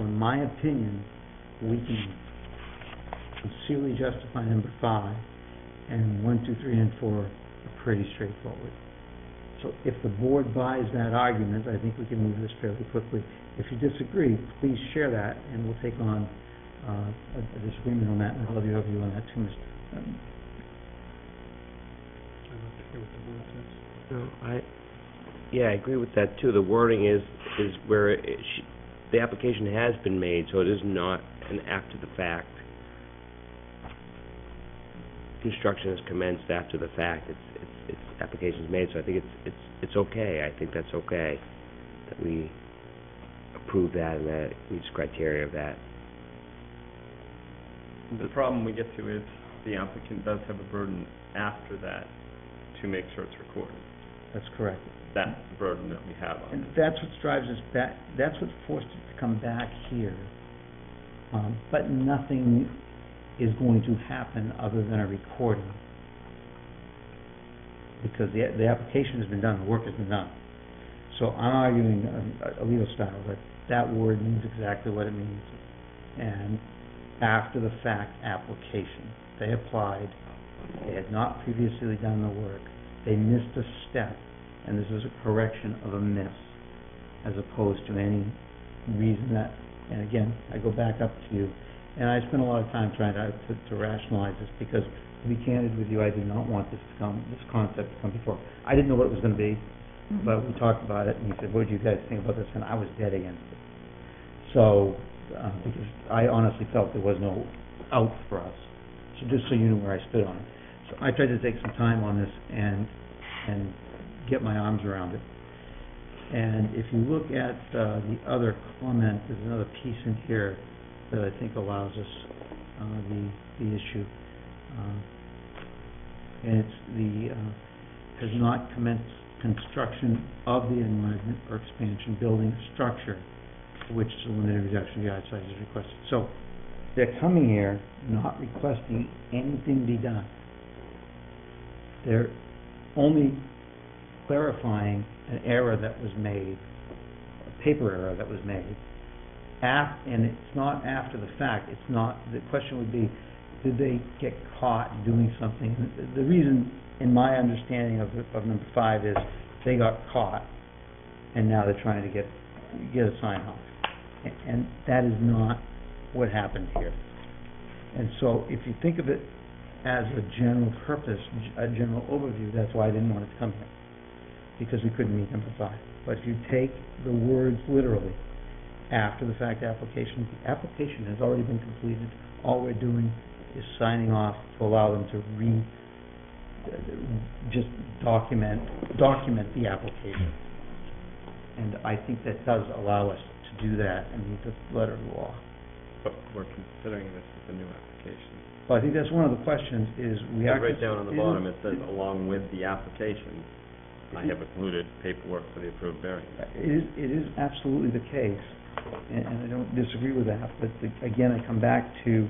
So in my opinion, we can sincerely justify number five, and one, two, three, and four are pretty straightforward. So if the board buys that argument, I think we can move this fairly quickly. If you disagree, please share that, and we'll take on uh, a a disagreement on that, and I'd love your view on that too, Mr. I'm not what the board says. No, I, yeah, I agree with that too. The wording is, is where it, sh- the application has been made, so it is not an after the fact. Construction has commenced after the fact, it's, it's, it's, application's made, so I think it's, it's, it's okay. I think that's okay, that we approve that and that it meets criteria of that. The problem we get to is the applicant does have a burden after that to make sure it's recorded. That's correct. That's the burden that we have on And it. that's what drives us back, that's what forced us to come back here. Um, but nothing is going to happen other than a recording. Because the, the application has been done, the work has been done. So I'm arguing a, a legal style, that that word means exactly what it means. And after the fact application, they applied, they had not previously done the work, they missed a step, and this is a correction of a miss, as opposed to any reason that, and again, I go back up to you, and I spent a lot of time trying to, to to rationalize this, because to be candid with you, I did not want this to come, this concept to come before. I didn't know what it was gonna be, but we talked about it, and he said, what do you guys think about this, and I was dead against it. So, uh, because I honestly felt there was no out for us, so just so you knew where I stood on it. So I tried to take some time on this and, and get my arms around it. And if you look at, uh, the other comment, there's another piece in here that I think allows us, uh, the, the issue. Um, and it's the, uh, has not commenced construction of the enlargement or expansion building structure which the limited reduction of yard size is requested. So, they're coming here not requesting anything be done. They're only clarifying an error that was made, a paper error that was made. And it's not after the fact, it's not, the question would be, did they get caught doing something? The- reason, in my understanding of, of number five, is they got caught, and now they're trying to get, get a sign off. A- And that is not what happened here. And so, if you think of it as a general purpose, a general overview, that's why I didn't want it to come here, because we couldn't meet number five. But if you take the words literally, after the fact application, the application has already been completed, all we're doing is signing off to allow them to re, uh, just document, document the application. And I think that does allow us to do that and meet the letter of the law. But we're considering this as a new application. Well, I think that's one of the questions, is we are... Right down on the bottom, it says along with the application. I have included paperwork for the approved variance. It is, it is absolutely the case, and, and I don't disagree with that, but the- again, I come back to,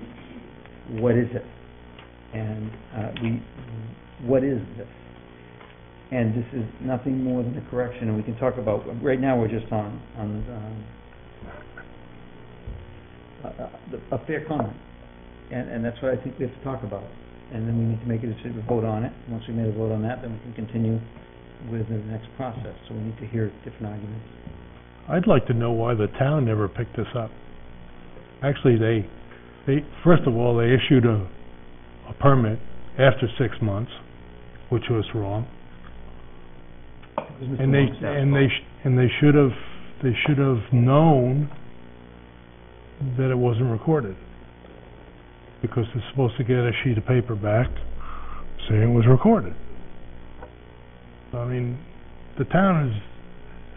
what is it? And, uh, we, what is this? And this is nothing more than a correction, and we can talk about, right now, we're just on, on, um, a, a- fair comment. And, and that's what I think we have to talk about. It. And then we need to make a decision, to vote on it. Once we made a vote on that, then we can continue with the next process. So we need to hear different arguments. I'd like to know why the town never picked this up. Actually, they, they, first of all, they issued a, a permit after six months, which was wrong. And they, and they, sh- and they should have, they should have known that it wasn't recorded. Because they're supposed to get a sheet of paper back saying it was recorded. I mean, the town is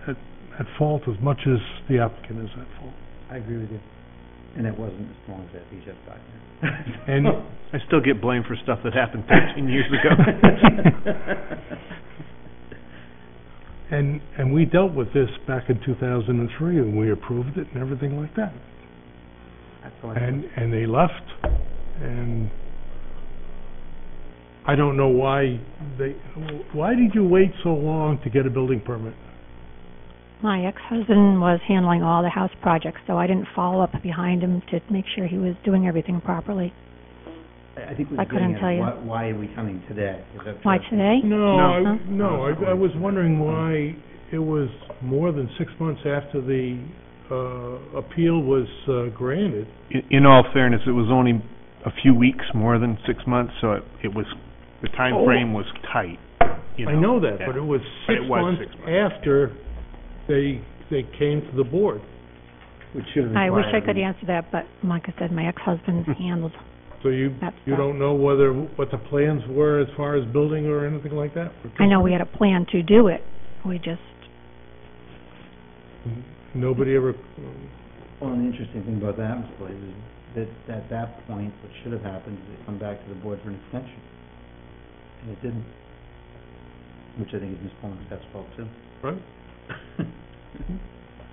at, at fault as much as the applicant is at fault. I agree with you. And it wasn't as long as that, he just got (laughs) here. And I still get blamed for stuff that happened thirteen years ago. (laughs) And, and we dealt with this back in two thousand and three, and we approved it and everything like that. That's all I And, and they left, and I don't know why they, why did you wait so long to get a building permit? My ex-husband was handling all the house projects, so I didn't follow up behind him to make sure he was doing everything properly. I I think I we're couldn't getting tell at, you. why, why are we coming today? Is that Why correct? today? No, I, no, I, I was wondering why it was more than six months after the, uh, appeal was, uh, granted. In, in all fairness, it was only a few weeks more than six months, so it, it was, the time Oh. frame was tight, you know. I know that, but it was But six it was months six months. after they, they came to the board. Which should have I wish I could a- answer that, but like I said, my ex-husband (laughs) handled So you, that you stuff. don't know whether, what the plans were as far as building or anything like that? I know we had a plan to do it, we just, Nobody ever, Well, and the interesting thing about that, Mr. Blaze, is that at that point, what should have happened is they come back to the board for an extension. And it didn't. Which I think is Ms. Longstaff's fault too. right? (laughs)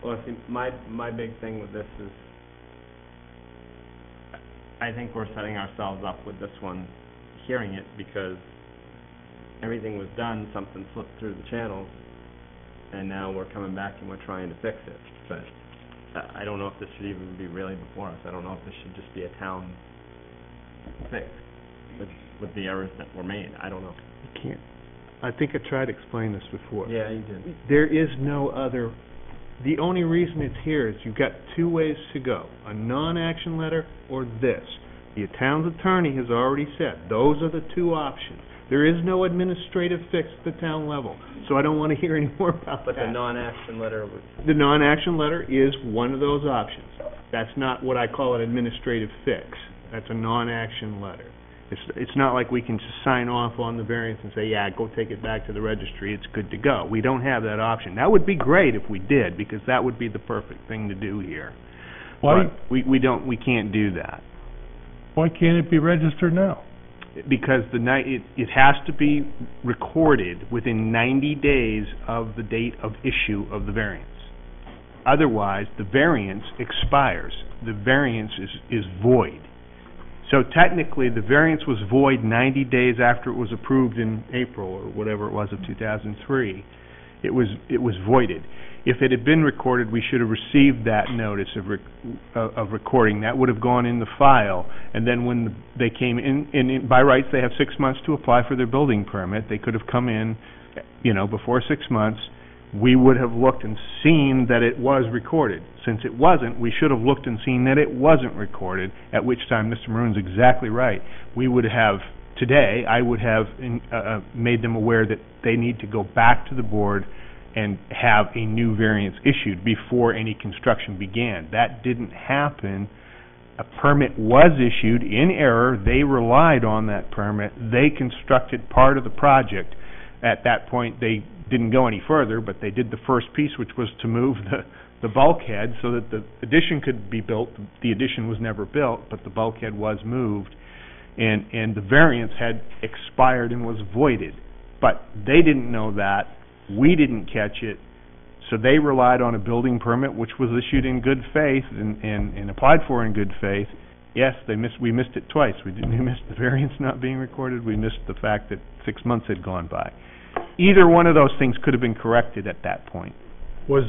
Well, I think my, my big thing with this is, I think we're setting ourselves up with this one, hearing it, because everything was done, something slipped through the channels, and now we're coming back and we're trying to fix it. But I, I don't know if this should even be really before us. I don't know if this should just be a town fix with, with the errors that were made. I don't know. You can't, I think I tried to explain this before. Yeah, you did. There is no other, the only reason it's here is you've got two ways to go, a non-action letter or this. The town's attorney has already said, those are the two options. There is no administrative fix at the town level, so I don't want to hear any more about But the that. non-action letter was, The non-action letter is one of those options. That's not what I call an administrative fix. That's a non-action letter. It's, it's not like we can just sign off on the variance and say, yeah, go take it back to the registry, it's good to go. We don't have that option. That would be great if we did, because that would be the perfect thing to do here. Why, But we, we don't, we can't do that. why can't it be registered now? Because the night, it, it has to be recorded within ninety days of the date of issue of the variance. Otherwise, the variance expires. The variance is, is void. So technically, the variance was void ninety days after it was approved in April, or whatever it was of two thousand three. It was, it was voided. If it had been recorded, we should have received that notice of rec- of, of recording. That would have gone in the file, and then when they came in, and in- by rights, they have six months to apply for their building permit. They could have come in, you know, before six months. We would have looked and seen that it was recorded. Since it wasn't, we should have looked and seen that it wasn't recorded, at which time Mr. Maroon's exactly right. We would have, today, I would have in- uh, uh, made them aware that they need to go back to the board and have a new variance issued before any construction began. That didn't happen. A permit was issued in error. They relied on that permit. They constructed part of the project. At that point, they didn't go any further, but they did the first piece, which was to move the, the bulkhead so that the addition could be built. The addition was never built, but the bulkhead was moved. And, and the variance had expired and was voided. But they didn't know that, We didn't catch it, so they relied on a building permit, which was issued in good faith and, and, and applied for in good faith. Yes, they missed, we missed it twice. We didn't, we missed the variance not being recorded, we missed the fact that six months had gone by. Either one of those things could have been corrected at that point. Was,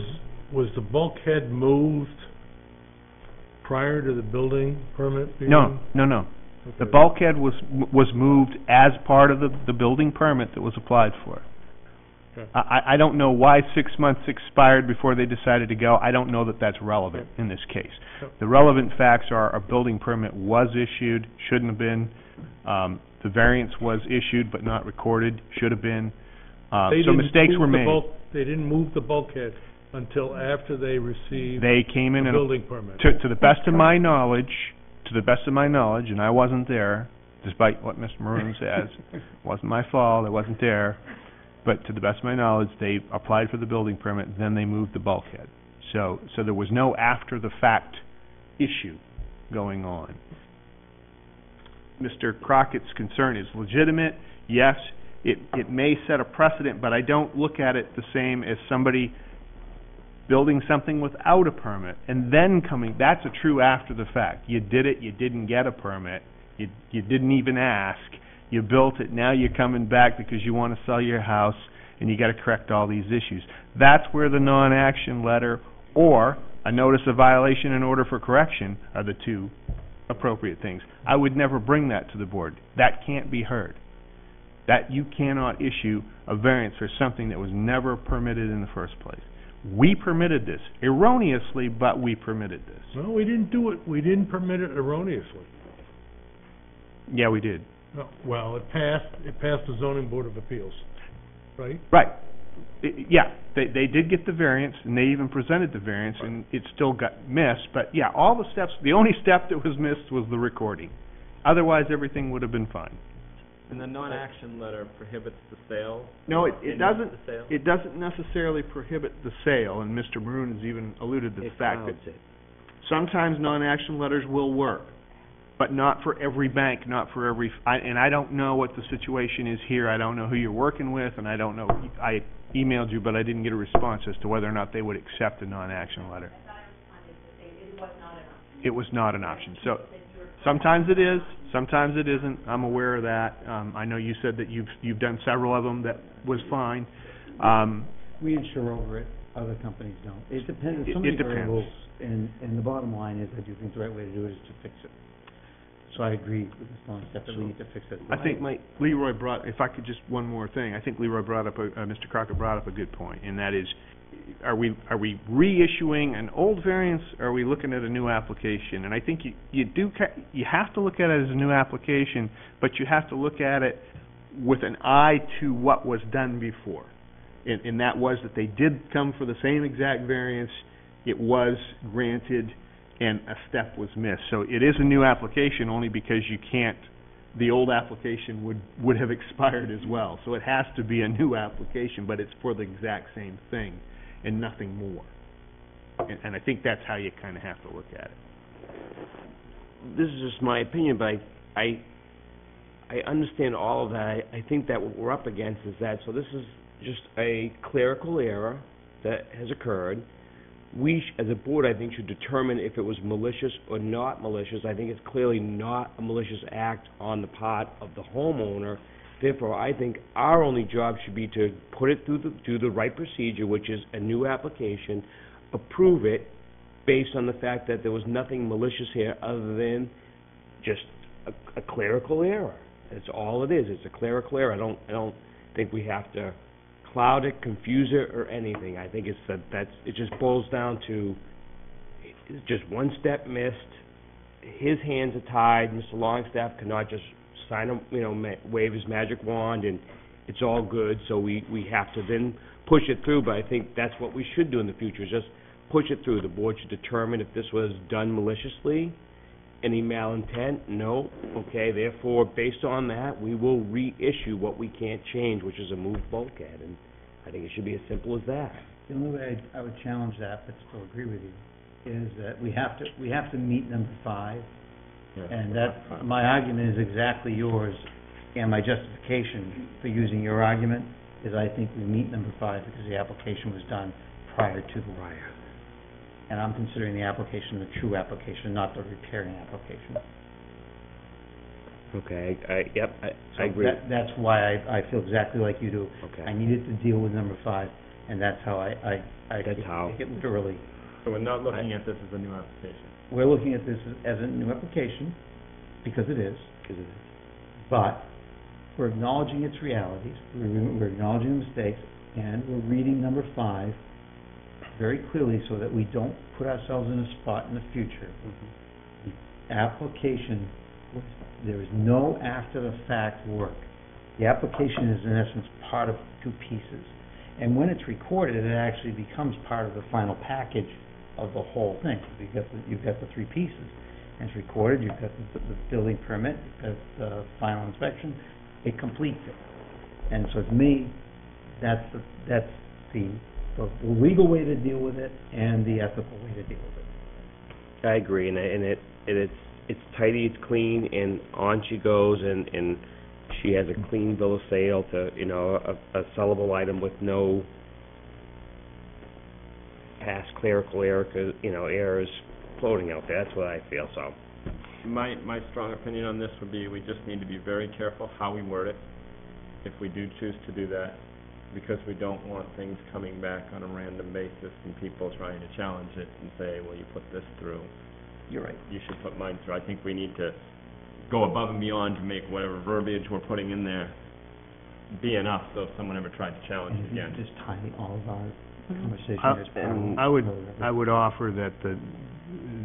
was the bulkhead moved prior to the building permit being? No, no, no. The Okay. bulkhead was, was moved as part of the, the building permit that was applied for. Okay. I, I- I don't know why six months expired before they decided to go. I don't know that that's relevant in this case. Yep. The relevant facts are, a building permit was issued, shouldn't have been. Um, the variance was issued but not recorded, should have been. Uh, They so didn't mistakes move were the made. bulk- They didn't move the bulkhead until after they received They came in the and building permit. To, to the best of my knowledge, to the best of my knowledge, and I wasn't there, despite what Mr. Maroon (laughs) says, wasn't my fault, I wasn't there, but to the best of my knowledge, they applied for the building permit, then they moved the bulkhead. So, so there was no after-the-fact issue going on. Mr. Crockett's concern is legitimate, yes, it, it may set a precedent, but I don't look at it the same as somebody building something without a permit and then coming, that's a true after the fact. You did it, you didn't get a permit, you, you didn't even ask, you built it, now you're coming back because you want to sell your house and you gotta correct all these issues. That's where the non-action letter or a notice of violation and order for correction are the two appropriate things. I would never bring that to the board. That can't be heard. That you cannot issue a variance for something that was never permitted in the first place. We permitted this erroneously, but we permitted this. No, we didn't do it, we didn't permit it erroneously. Yeah, we did. No, well, it passed, it passed the zoning board of appeals, right? Right. I- yeah, they, they did get the variance, and they even presented the variance, and it still got missed, but yeah, all the steps, the only step that was missed was the recording. Otherwise, everything would have been fine. And the non-action letter prohibits the sale? No, it, it of doesn't, the sale? it doesn't necessarily prohibit the sale, and Mr. Maroon has even alluded to the It fact that clouds it. sometimes non-action letters will work, but not for every bank, not for every, I, and I don't know what the situation is here, I don't know who you're working with, and I don't know, I emailed you, but I didn't get a response as to whether or not they would accept a non-action letter. It was not an option, so, sometimes it is, sometimes it isn't, I'm aware of that, um, I know you said that you've, you've done several of them, that was fine, um, We insure over it, other companies don't. It depends, It- so it many depends. variables, and, and the bottom line is, I do think the right way to do it is to fix it. So I agree with Ms. Longstaff that we need to fix it. I think Leroy brought, if I could just, one more thing, I think Leroy brought up, a- uh, Mr. Crockett brought up a good point, and that is, are we, are we reissuing an old variance, or are we looking at a new application? And I think you, you do, you have to look at it as a new application, but you have to look at it with an eye to what was done before. And, and that was that they did come for the same exact variance, it was granted, and a step was missed. So it is a new application only because you can't, the old application would, would have (laughs) expired as well. So it has to be a new application, but it's for the exact same thing and nothing more. And, and I think that's how you kind of have to look at it. this is just my opinion, but I, I, I understand all of that. I, I think that what we're up against is that, so this is just a clerical error that has occurred. We, sh- as a board, I think, should determine if it was malicious or not malicious. I think it's clearly not a malicious act on the part of the homeowner. Therefore, I think our only job should be to put it through the, do the right procedure, which is a new application, approve it, based on the fact that there was nothing malicious here other than just a, a clerical error. That's all it is, it's a clerical error. I don't, I don't think we have to cloud it, confuse it, or anything. I think it's that, that's, it just boils down to, it's just one step missed, his hands are tied, Mr. Longstaff cannot just sign a, you know, ma- wave his magic wand and it's all good, so we, we have to then push it through, but I think that's what we should do in the future, is just push it through. The board should determine if this was done maliciously, any malintent, no, okay, therefore, based on that, we will reissue what we can't change, which is a moved bulkhead, and I think it should be as simple as that. The only way I, I would challenge that, but still agree with you, is that we have to, we have to meet number five. And that, my argument is exactly yours, and my justification for using your argument is I think we meet number five because the application was done prior to the wire. And I'm considering the application the true application, not the repairing application. Okay, I, I- yep, I, I agree. that- That's why I, I feel exactly like you do. Okay. I needed to deal with number five, and that's how I, I, I That's take how. take it literally. So we're not looking at this as a new application. We're looking at this as a new application, because it is, 'Cause it- but we're acknowledging its realities, we're, we're acknowledging the mistakes, and we're reading number five very clearly so that we don't put ourselves in a spot in the future. The application, there is no after-the-fact work. The application is in essence part of two pieces. And when it's recorded, it actually becomes part of the final package of the whole thing. You've got the, you've got the three pieces. And it's recorded, you've got the, the building permit, you've got the final inspection, it completes it. And so to me, that's the, that's the, the legal way to deal with it and the ethical way to deal with it. I agree, and, I- and it, and it's, it's tidy, it's clean, and on she goes, and, and she has a clean bill of sale to, you know, a, a sellable item with no past clerical error, 'cause, you know, errors floating out there, that's what I feel, so. My, my strong opinion on this would be we just need to be very careful how we word it, if we do choose to do that, because we don't want things coming back on a random basis and people trying to challenge it and say, well, you put this through, You're right. you should put mine through. I think we need to go above and beyond to make whatever verbiage we're putting in there be enough, so if someone ever tried to challenge it And again. just tying all of our conversation Uh, and. I would, I would offer that the,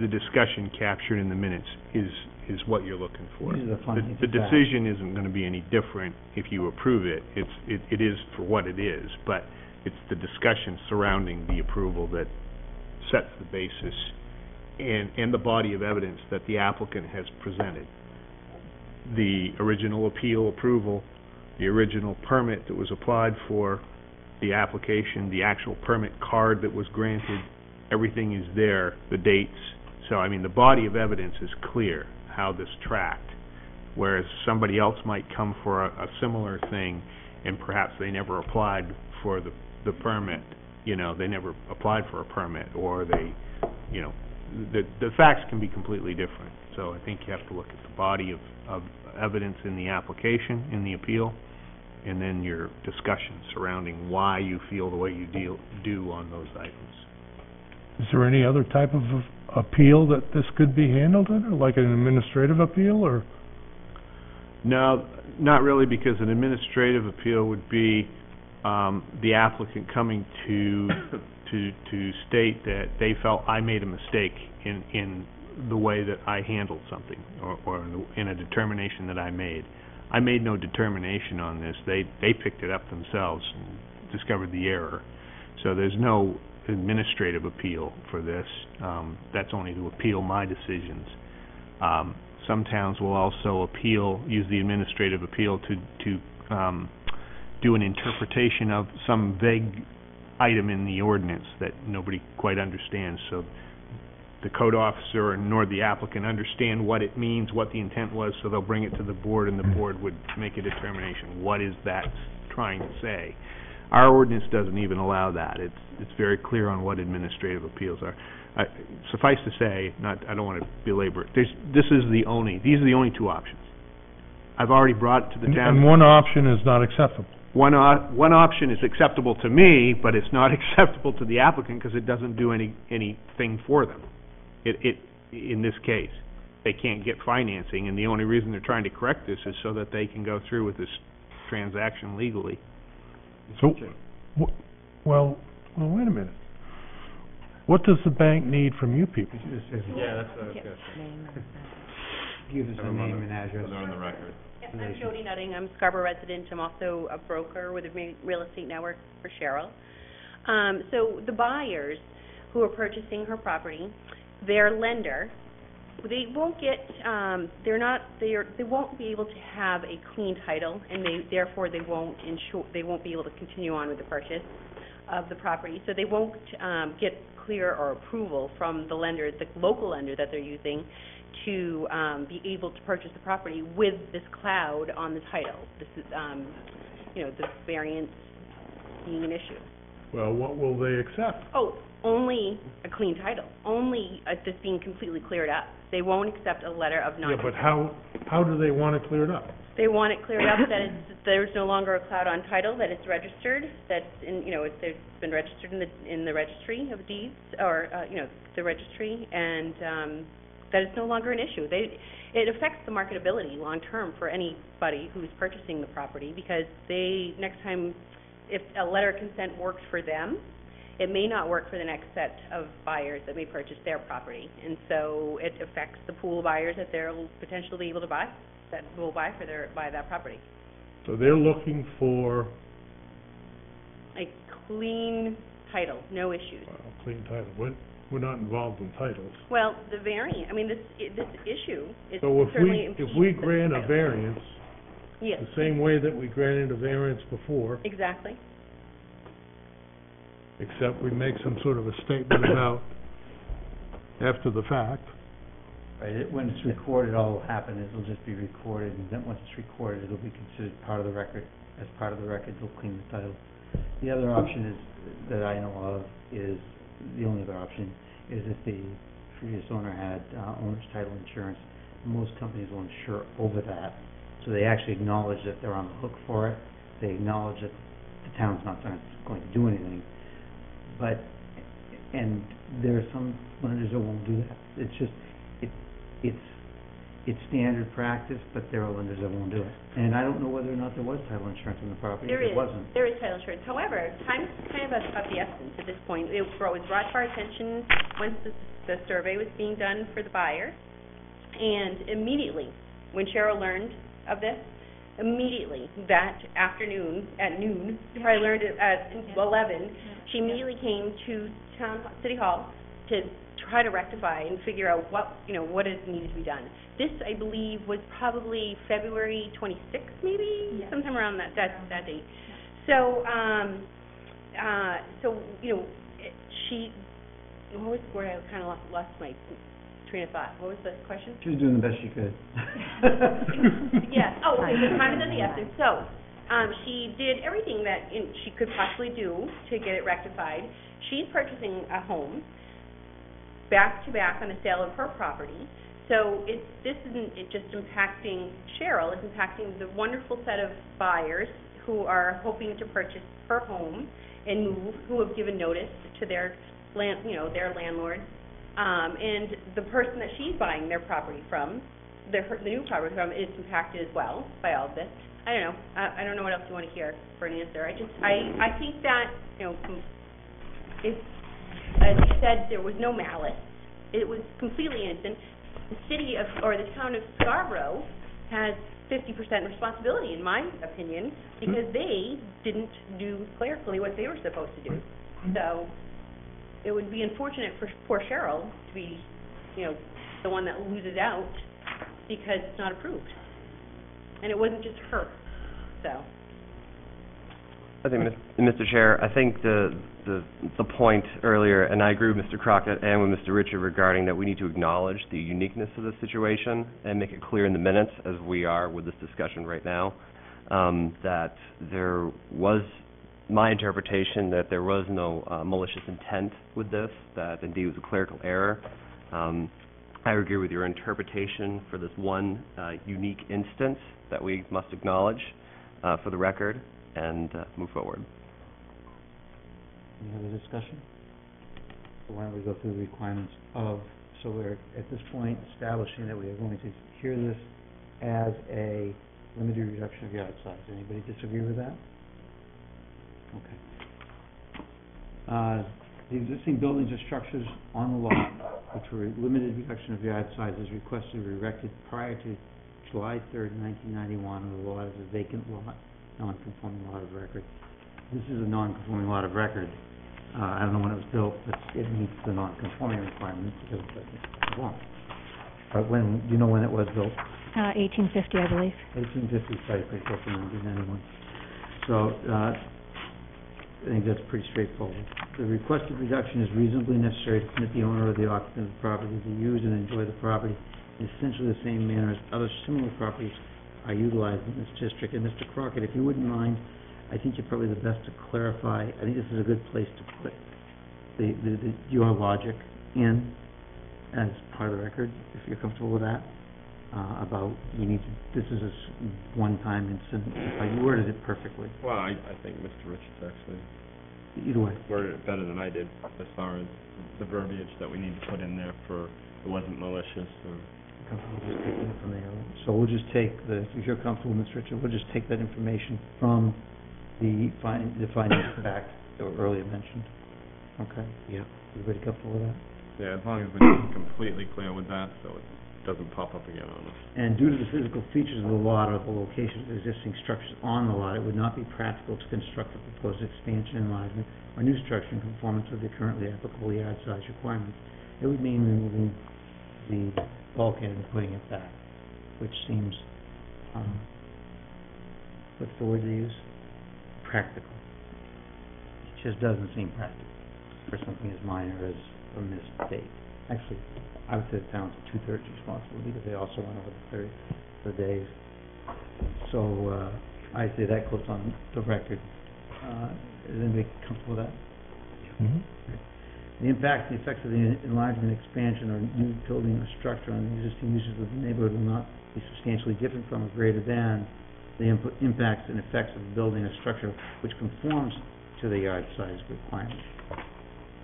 the discussion captured in the minutes is, is what you're looking for. These are the The, findings the of fact. decision isn't gonna be any different if you approve it. It's, it, it is for what it is, but it's the discussion surrounding the approval that sets the basis and, and the body of evidence that the applicant has presented. The original appeal approval, the original permit that was applied for, the application, the actual permit card that was granted, everything is there, the dates. So, I mean, the body of evidence is clear, how this tracked. Whereas somebody else might come for a, a similar thing, and perhaps they never applied for the, the permit, you know, they never applied for a permit, or they, you know, the, the facts can be completely different. So I think you have to look at the body of, of evidence in the application, in the appeal, and then your discussion surrounding why you feel the way you deal, do on those items. Is there any other type of appeal that this could be handled under, like an administrative appeal, or? No, not really, because an administrative appeal would be, um, the applicant coming to, (coughs) to, to state that they felt I made a mistake in, in the way that I handled something, or, or in the- in a determination that I made. I made no determination on this, they, they picked it up themselves and discovered the error. So there's no administrative appeal for this, um, that's only to appeal my decisions. Um, some towns will also appeal, use the administrative appeal to, to, um, do an interpretation of some vague item in the ordinance that nobody quite understands, so the code officer nor the applicant understand what it means, what the intent was, so they'll bring it to the board, and the mm-hmm. board would make a determination, what is that trying to say? Our ordinance doesn't even allow that, it's, it's very clear on what administrative appeals are. I, suffice to say, not, I don't wanna belabor it, there's, this is the only, these are the only two options. I've already brought it to the And- town. And one option is not acceptable. One o- one option is acceptable to me, but it's not (laughs) acceptable to the applicant because it doesn't do any, anything for them. It, it, in this case, they can't get financing, and the only reason they're trying to correct this is so that they can go through with this transaction legally. So, wh- well, well, wait a minute. What does the bank need from you people? Yeah, that's what I was gonna say. Name Give us Have a them name and address. So they're on the record. Yes, I'm Jody Nutting, I'm Scarborough resident, I'm also a broker with the Re- Real Estate Network for Cheryl. Um, so the buyers who are purchasing her property, their lender, they won't get, um, they're not, they're, they won't be able to have a clean title, and they, therefore, they won't insure, they won't be able to continue on with the purchase of the property. So they won't, um, get clear or approval from the lender, the local lender that they're using, to um, be able to purchase the property with this cloud on the title. This is, um, you know, the variance being an issue. Well, what will they accept? Oh, only a clean title, only uh, this being completely cleared up. They won't accept a letter of non Yeah, but how, how do they want to clear it cleared up? They want it cleared up that (coughs) it's, there's no longer a cloud on title, that it's registered, that it's in, you know, it's, it's been registered in the, in the registry of deeds, or, uh, you know, the registry, and, um, that it's no longer an issue. They, it affects the marketability long-term for anybody who's purchasing the property, because they, next time, if a letter of consent works for them, it may not work for the next set of buyers that may purchase their property. And so it affects the pool of buyers that they'll potentially be able to buy, that will buy for their, buy that property. So they're looking for, A clean title, no issues. well, clean title. We're, we're not involved in titles. Well, the variant, I mean, this, i- this issue is So if certainly we, impedes if we the grant a title. variance, Yes, the same way that we granted a variance before, exactly. except we make some sort of a statement about after the fact, Right, it- when it's recorded, all will happen is it'll just be recorded, and then once it's recorded, it'll be considered part of the record. As part of the record, they'll clean the title. The other option is, that I know of, is, the only other option, is if the previous owner had uh, owner's title insurance. Most companies will insure over that, so they actually acknowledge that they're on the hook for it. They acknowledge that the town's not gonna- do anything. But, and there are some lenders that won't do that. It's just, it, it's, it's standard practice, but there are lenders that won't do it. And I don't know whether or not there was title insurance on the property, There if is, it wasn't. there is title insurance. However, time's kind of of of the essence at this point. It was brought was brought to our attention once the, the survey was being done for the buyer. And immediately, when Cheryl learned of this, immediately that afternoon at noon, I learned it at eleven, she immediately came to town, city hall to try to rectify and figure out what, you know, what is needed to be done. This, I believe, was probably February twenty-sixth, maybe, sometime around that, that, that date. So, um, uh, so, you know, it- she, what was the word, I kind of lost, lost my train of thought. What was the question? She was doing the best she could. (laughs) Yes, oh, okay, the time is of the essence, so, um, she did everything that in, she could possibly do to get it rectified. She's purchasing a home, back to back on the sale of her property, so it's, this isn't it just impacting Cheryl, it's impacting the wonderful set of buyers who are hoping to purchase her home and move, who have given notice to their land, you know, their landlord. Um, and the person that she's buying their property from, the, her, the new property from is impacted as well by all of this. I don't know, I, I don't know what else you wanna hear for an answer, I just, I, I think that, you know, it's, as you said, there was no malice, it was completely innocent. The city of, or the town of Scarborough has fifty percent responsibility, in my opinion, because they didn't do clerically what they were supposed to do. So, it would be unfortunate for poor Cheryl to be, you know, the one that loses out because it's not approved. And it wasn't just her, so. I think, Mr. Chair, I think the, the, the point earlier, and I agree with Mr. Crockett and with Mr. Richard regarding that we need to acknowledge the uniqueness of the situation and make it clear in the minutes, as we are with this discussion right now, um, that there was, my interpretation, that there was no uh, malicious intent with this, that indeed it was a clerical error. Um, I agree with your interpretation for this one uh, unique instance that we must acknowledge uh, for the record and uh, move forward. Any other discussion? So why don't we go through the requirements of, so we're at this point establishing that we are going to hear this as a limited reduction of yard size. Anybody disagree with that? Okay. Uh, the existing buildings or structures on the lot which were limited reduction of yard size is requested to be erected prior to July third, nineteen ninety-one, and the lot is a vacant lot, non-conforming lot of record. This is a non-conforming lot of record. Uh, I don't know when it was built, but it meets the non-conforming requirements because it doesn't conform. But when, do you know when it was built? Uh, eighteen fifty, I believe. Eighteen fifty, probably pretty close nineteen ninety-one. So, uh, I think that's pretty straightforward. The requested reduction is reasonably necessary to permit the owner or the occupant of the property to use and enjoy the property in essentially the same manner as other similar properties are utilized in this district. And Mr. Crockett, if you wouldn't mind, I think you're probably the best to clarify, I think this is a good place to put the, the, the, your logic in as part of the record, if you're comfortable with that, uh, about you need to, this is a s- one-time incident, Uh, you worded it perfectly, Well, I, I think Mr. Richards actually either way. worded it better than I did as far as the verbiage that we need to put in there for it wasn't malicious or comfortable just taking it from there. So we'll just take the, if you're comfortable, Mr. Richard, we'll just take that information from the find, the findings (coughs) of fact that were earlier mentioned. Okay? Yeah. Everybody comfortable with that? Yeah, as long as we're (coughs) completely clear with that, so it doesn't pop up again on us. And due to the physical features of the lot or the location of existing structures on the lot, it would not be practical to construct a proposed expansion, enlargement, or new structure in conformance with the currently applicable yard size requirements. It would mean removing the bulkhead and putting it back, which seems, um, what's the word to use? Practical. It just doesn't seem practical for something as minor as a mistake. Actually, I would say the town's two-thirds responsible because they also went over the thirty, the days. So, uh, I say that goes on the record. Uh, is anybody comfortable with that? The impact, the effects of the enlargement, expansion, or new building or structure on the existing uses of the neighborhood will not be substantially different from or greater than the input, impacts and effects of the building or structure which conforms to the yard size requirement.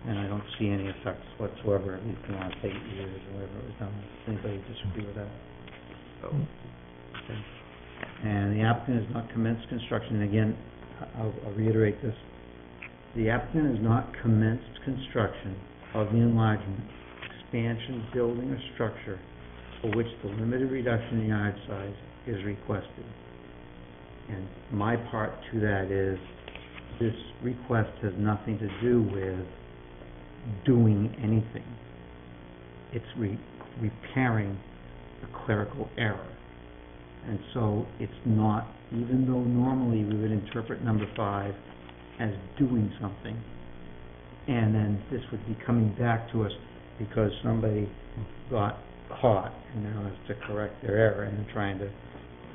And I don't see any effects whatsoever, at least in the last eight years or whatever it was done. Does anybody disagree with that? Okay. And the applicant has not commenced construction, and again, I- I'll I'll reiterate this. The applicant has not commenced construction of the enlargement, expansion, building, or structure for which the limited reduction in yard size is requested. And my part to that is, this request has nothing to do with doing anything. It's re- repairing a clerical error. And so it's not, even though normally we would interpret number five as doing something, and then this would be coming back to us because somebody got caught and now has to correct their error and trying to,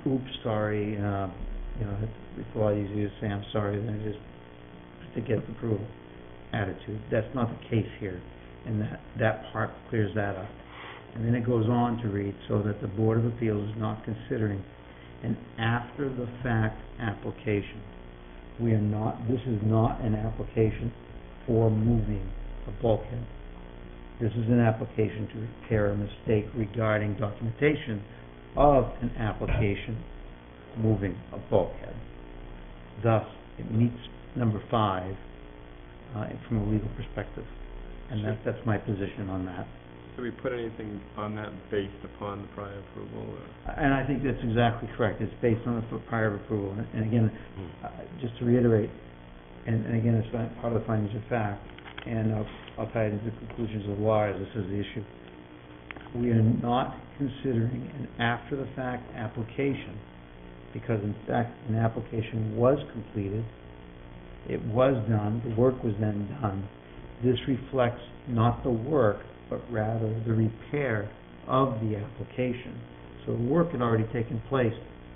oops, sorry, uh, you know, it's a lot easier to say I'm sorry than just to get the approval attitude. That's not the case here, and that, that part clears that up. And then it goes on to read, so that the Board of Appeals is not considering an after-the-fact application. We are not, this is not an application for moving a bulkhead. This is an application to repair a mistake regarding documentation of an application moving a bulkhead. Thus, it meets number five, uh, from a legal perspective. And that, that's my position on that. Did we put anything on that based upon the prior approval or? And I think that's exactly correct. It's based on the prior approval. And- And again, uh, just to reiterate, and, and again, it's not part of the findings of fact, and I'll, I'll tie it into the conclusions of law as this is the issue. We are not considering an after-the-fact application, because in fact, an application was completed, it was done, the work was then done. This reflects not the work, but rather the repair of the application. So the work had already taken place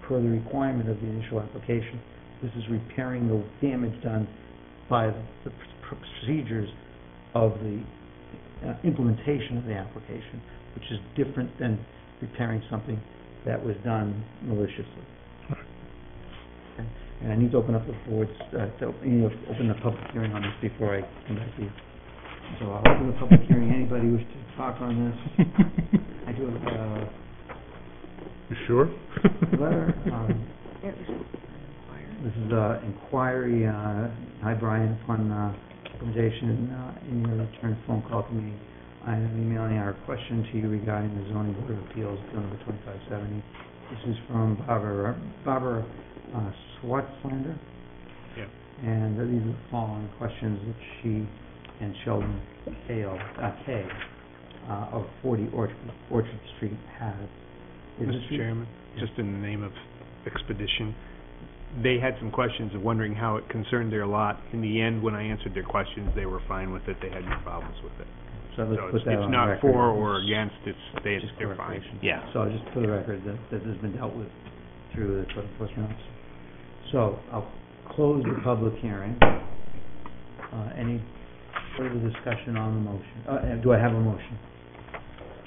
per the requirement of the initial application. This is repairing the damage done by the the pr- procedures of the uh, implementation of the application, which is different than repairing something that was done maliciously. Okay? And I need to open up the board's, uh, to, op- you know, open the public hearing on this before I come back to you. So I'll open the public hearing. Anybody wish to talk on this? (laughs) I do have, uh, You sure? letter, (laughs) um, this is, uh, inquiry, uh, hi Brian, upon, uh, recommendation, uh, in your return phone call to me, I am emailing our question to you regarding the zoning board of appeals, bill number twenty-five seventy. This is from Barbara, Barbara, uh, Swartzlander. Yeah. And these are the following questions that she and Sheldon Kale, uh, Kay, uh, of forty Orchard, Orchard Street have. Is this Mr. Chairman, just in the name of expedition, they had some questions of wondering how it concerned their lot. In the end, when I answered their questions, they were fine with it, they had no problems with it. So let's So put it's, that it's on the not record. for or against, it's, they, Just they're fine. clarification. Yeah. So I'll just for the record, that, that has been dealt with through the code enforcement officer. So, I'll close the public hearing. Uh, any further discussion on the motion? Uh, and do I have a motion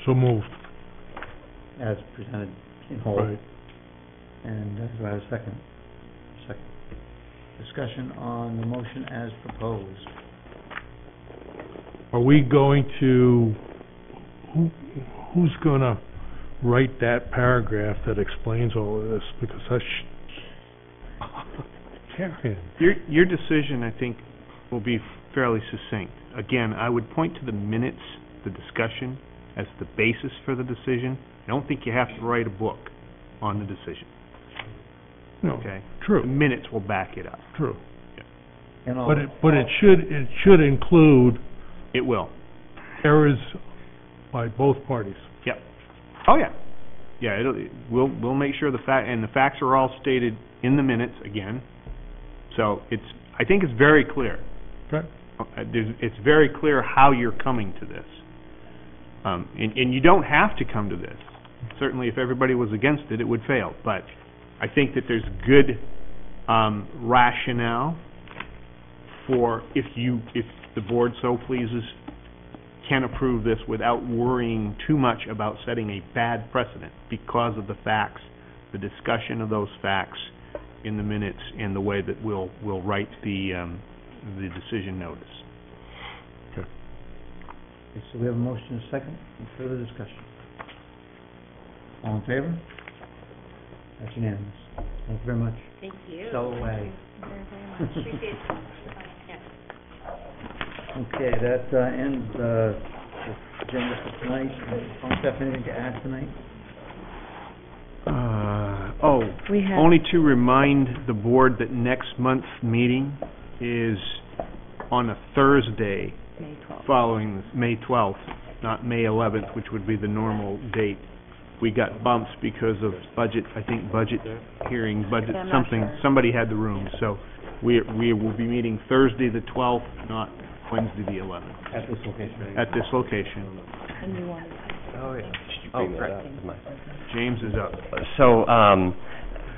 So moved. as presented in whole? Right. And uh, do I have a second? Second. Discussion on the motion as proposed. Are we going to, who, who's gonna write that paragraph that explains all of this? Because that's, Karen, Your, your decision, I think, will be fairly succinct. Again, I would point to the minutes, the discussion, as the basis for the decision. I don't think you have to write a book on the decision, no, okay? The true, minutes will back it up. true. And all- But it, but it should, it should include It will. errors by both parties. Yep. Oh, yeah. Yeah, it'll, we'll, we'll make sure the fact, and the facts are all stated in the minutes again. So it's, I think it's very clear. Okay. Uh, there's, it's very clear how you're coming to this. Um, and, and you don't have to come to this. Certainly, if everybody was against it, it would fail. But I think that there's good, um, rationale for if you, if the board so pleases, can approve this without worrying too much about setting a bad precedent because of the facts, the discussion of those facts in the minutes and the way that we'll, we'll write the, um, the decision notice. Okay, so we have a motion and a second, any further discussion? All in favor? That's unanimous. Thank you very much. Thank you. So away. Very, very much. Appreciate it. Yeah. (laughs) Okay, that uh, ends uh, the agenda for tonight. Don't have anything to add tonight? Uh, oh, We have, only to remind the board that next month's meeting is on a Thursday May twelfth. following this- May twelfth, not May eleventh, which would be the normal date. We got bumps because of budget, I think budget hearing, budget Yeah, I'm not something, sure. somebody had the room, so we, we will be meeting Thursday the twelfth, not Wednesday the eleventh, At this location. at this location. And you wanted Oh, yeah. Oh, James is up. So, um,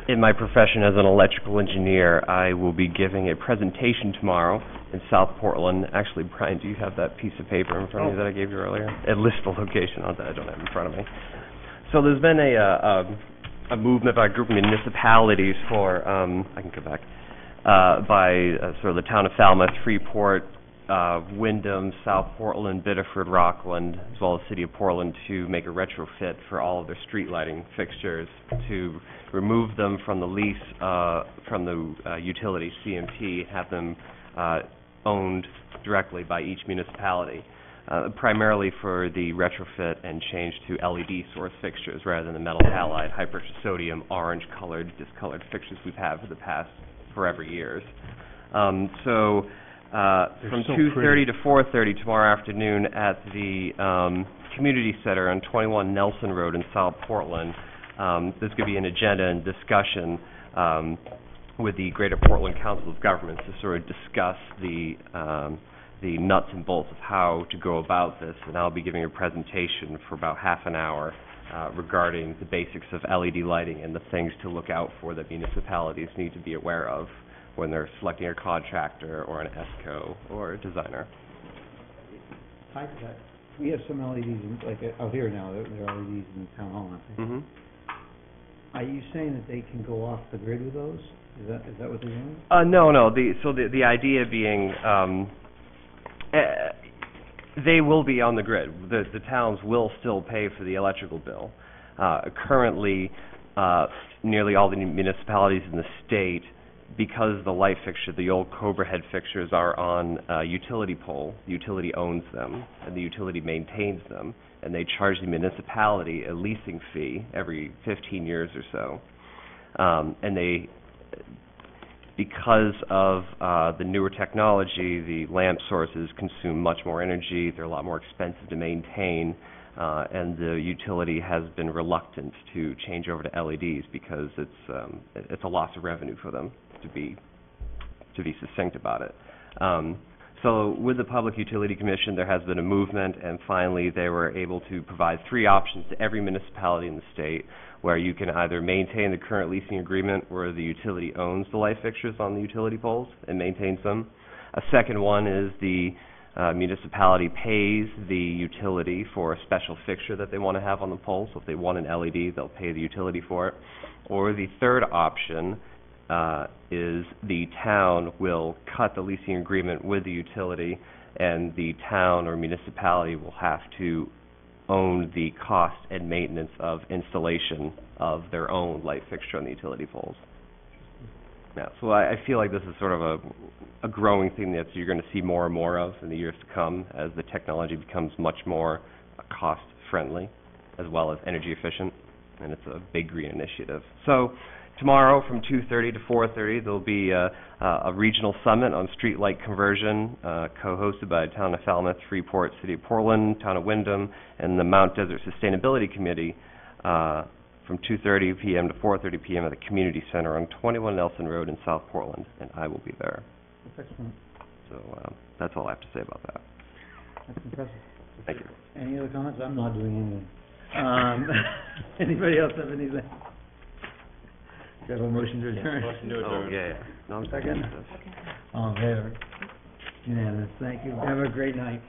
in my profession as an electrical engineer, I will be giving a presentation tomorrow in South Portland. Actually, Brian, do you have that piece of paper in front of you that I gave you earlier? It lists the location on that, I don't have it in front of me. So there's been a, uh, um, a movement by a group of municipalities for, um, I can go back, uh, by uh, sort of the town of Falmouth, Freeport, uh, Windham, South Portland, Biddeford, Rockland, as well as the City of Portland to make a retrofit for all of their street lighting fixtures to remove them from the lease, uh, from the, uh, utility CMP, have them, uh, owned directly by each municipality, uh, primarily for the retrofit and change to LED source fixtures rather than the metal halide, hypersodium, orange-colored, discolored fixtures we've had for the past forever years. Um, so, uh, They're from so two thirty pretty. to four thirty tomorrow afternoon at the, um, community center on twenty-one Nelson Road in South Portland, um, there's gonna be an agenda and discussion, um, with the Greater Portland Council of Governments to sort of discuss the, um, the nuts and bolts of how to go about this, and I'll be giving a presentation for about half an hour uh, regarding the basics of LED lighting and the things to look out for that municipalities need to be aware of when they're selecting a contractor or an ESCO or a designer. We have some LEDs, in- like uh, out here now, there there are LEDs in the town hall? Mm-hmm. Are you saying that they can go off the grid with those? Is that, is that what they're doing? Uh, no, no. The so the the idea being, um, uh, they will be on the grid. The the towns will still pay for the electrical bill. Uh, currently, uh, nearly all the municipalities in the state, because the light fixture, the old Cobra head fixtures, are on a utility pole. The utility owns them, and the utility maintains them, and they charge the municipality a leasing fee every 15 years or so. Um, and they because of uh, the newer technology, the lamp sources consume much more energy, they're a lot more expensive to maintain, uh, and the utility has been reluctant to change over to LEDs because it's um, it's a loss of revenue for them to be to be succinct about it. Um, So with the Public Utility Commission, there has been a movement, and finally, they were able to provide three options to every municipality in the state, where you can either maintain the current leasing agreement where the utility owns the light fixtures on the utility poles and maintains them. A second one is the uh, municipality pays the utility for a special fixture that they want to have on the pole. So if they want an LED, they'll pay the utility for it. Or the third option uh, is the town will cut the leasing agreement with the utility, and the town or municipality will have to own the cost and maintenance of installation of their own light fixture on the utility poles. So I, I feel like this is sort of a, a growing thing that you're gonna see more and more of in the years to come as the technology becomes much more uh, cost-friendly as well as energy efficient, and it's a big green initiative. So, tomorrow from two-thirty to four-thirty, there'll be a, a regional summit on street light conversion, uh, co-hosted by Town of Falmouth, Freeport, City of Portland, Town of Windham, and the Mount Desert Sustainability Committee, uh, from 2:30 PM to 4:30 PM at the Community Center on 21 Nelson Road in South Portland, and I will be there. That's excellent. So, um, that's all I have to say about that. That's impressive. Thank you. Any other comments? I'm not doing anything. Um, (laughs) anybody else have anything? Do you have a motion to adjourn? Oh, yeah, yeah. No, I'm Second? All in favor? Unanimous. Thank you. Have a great night.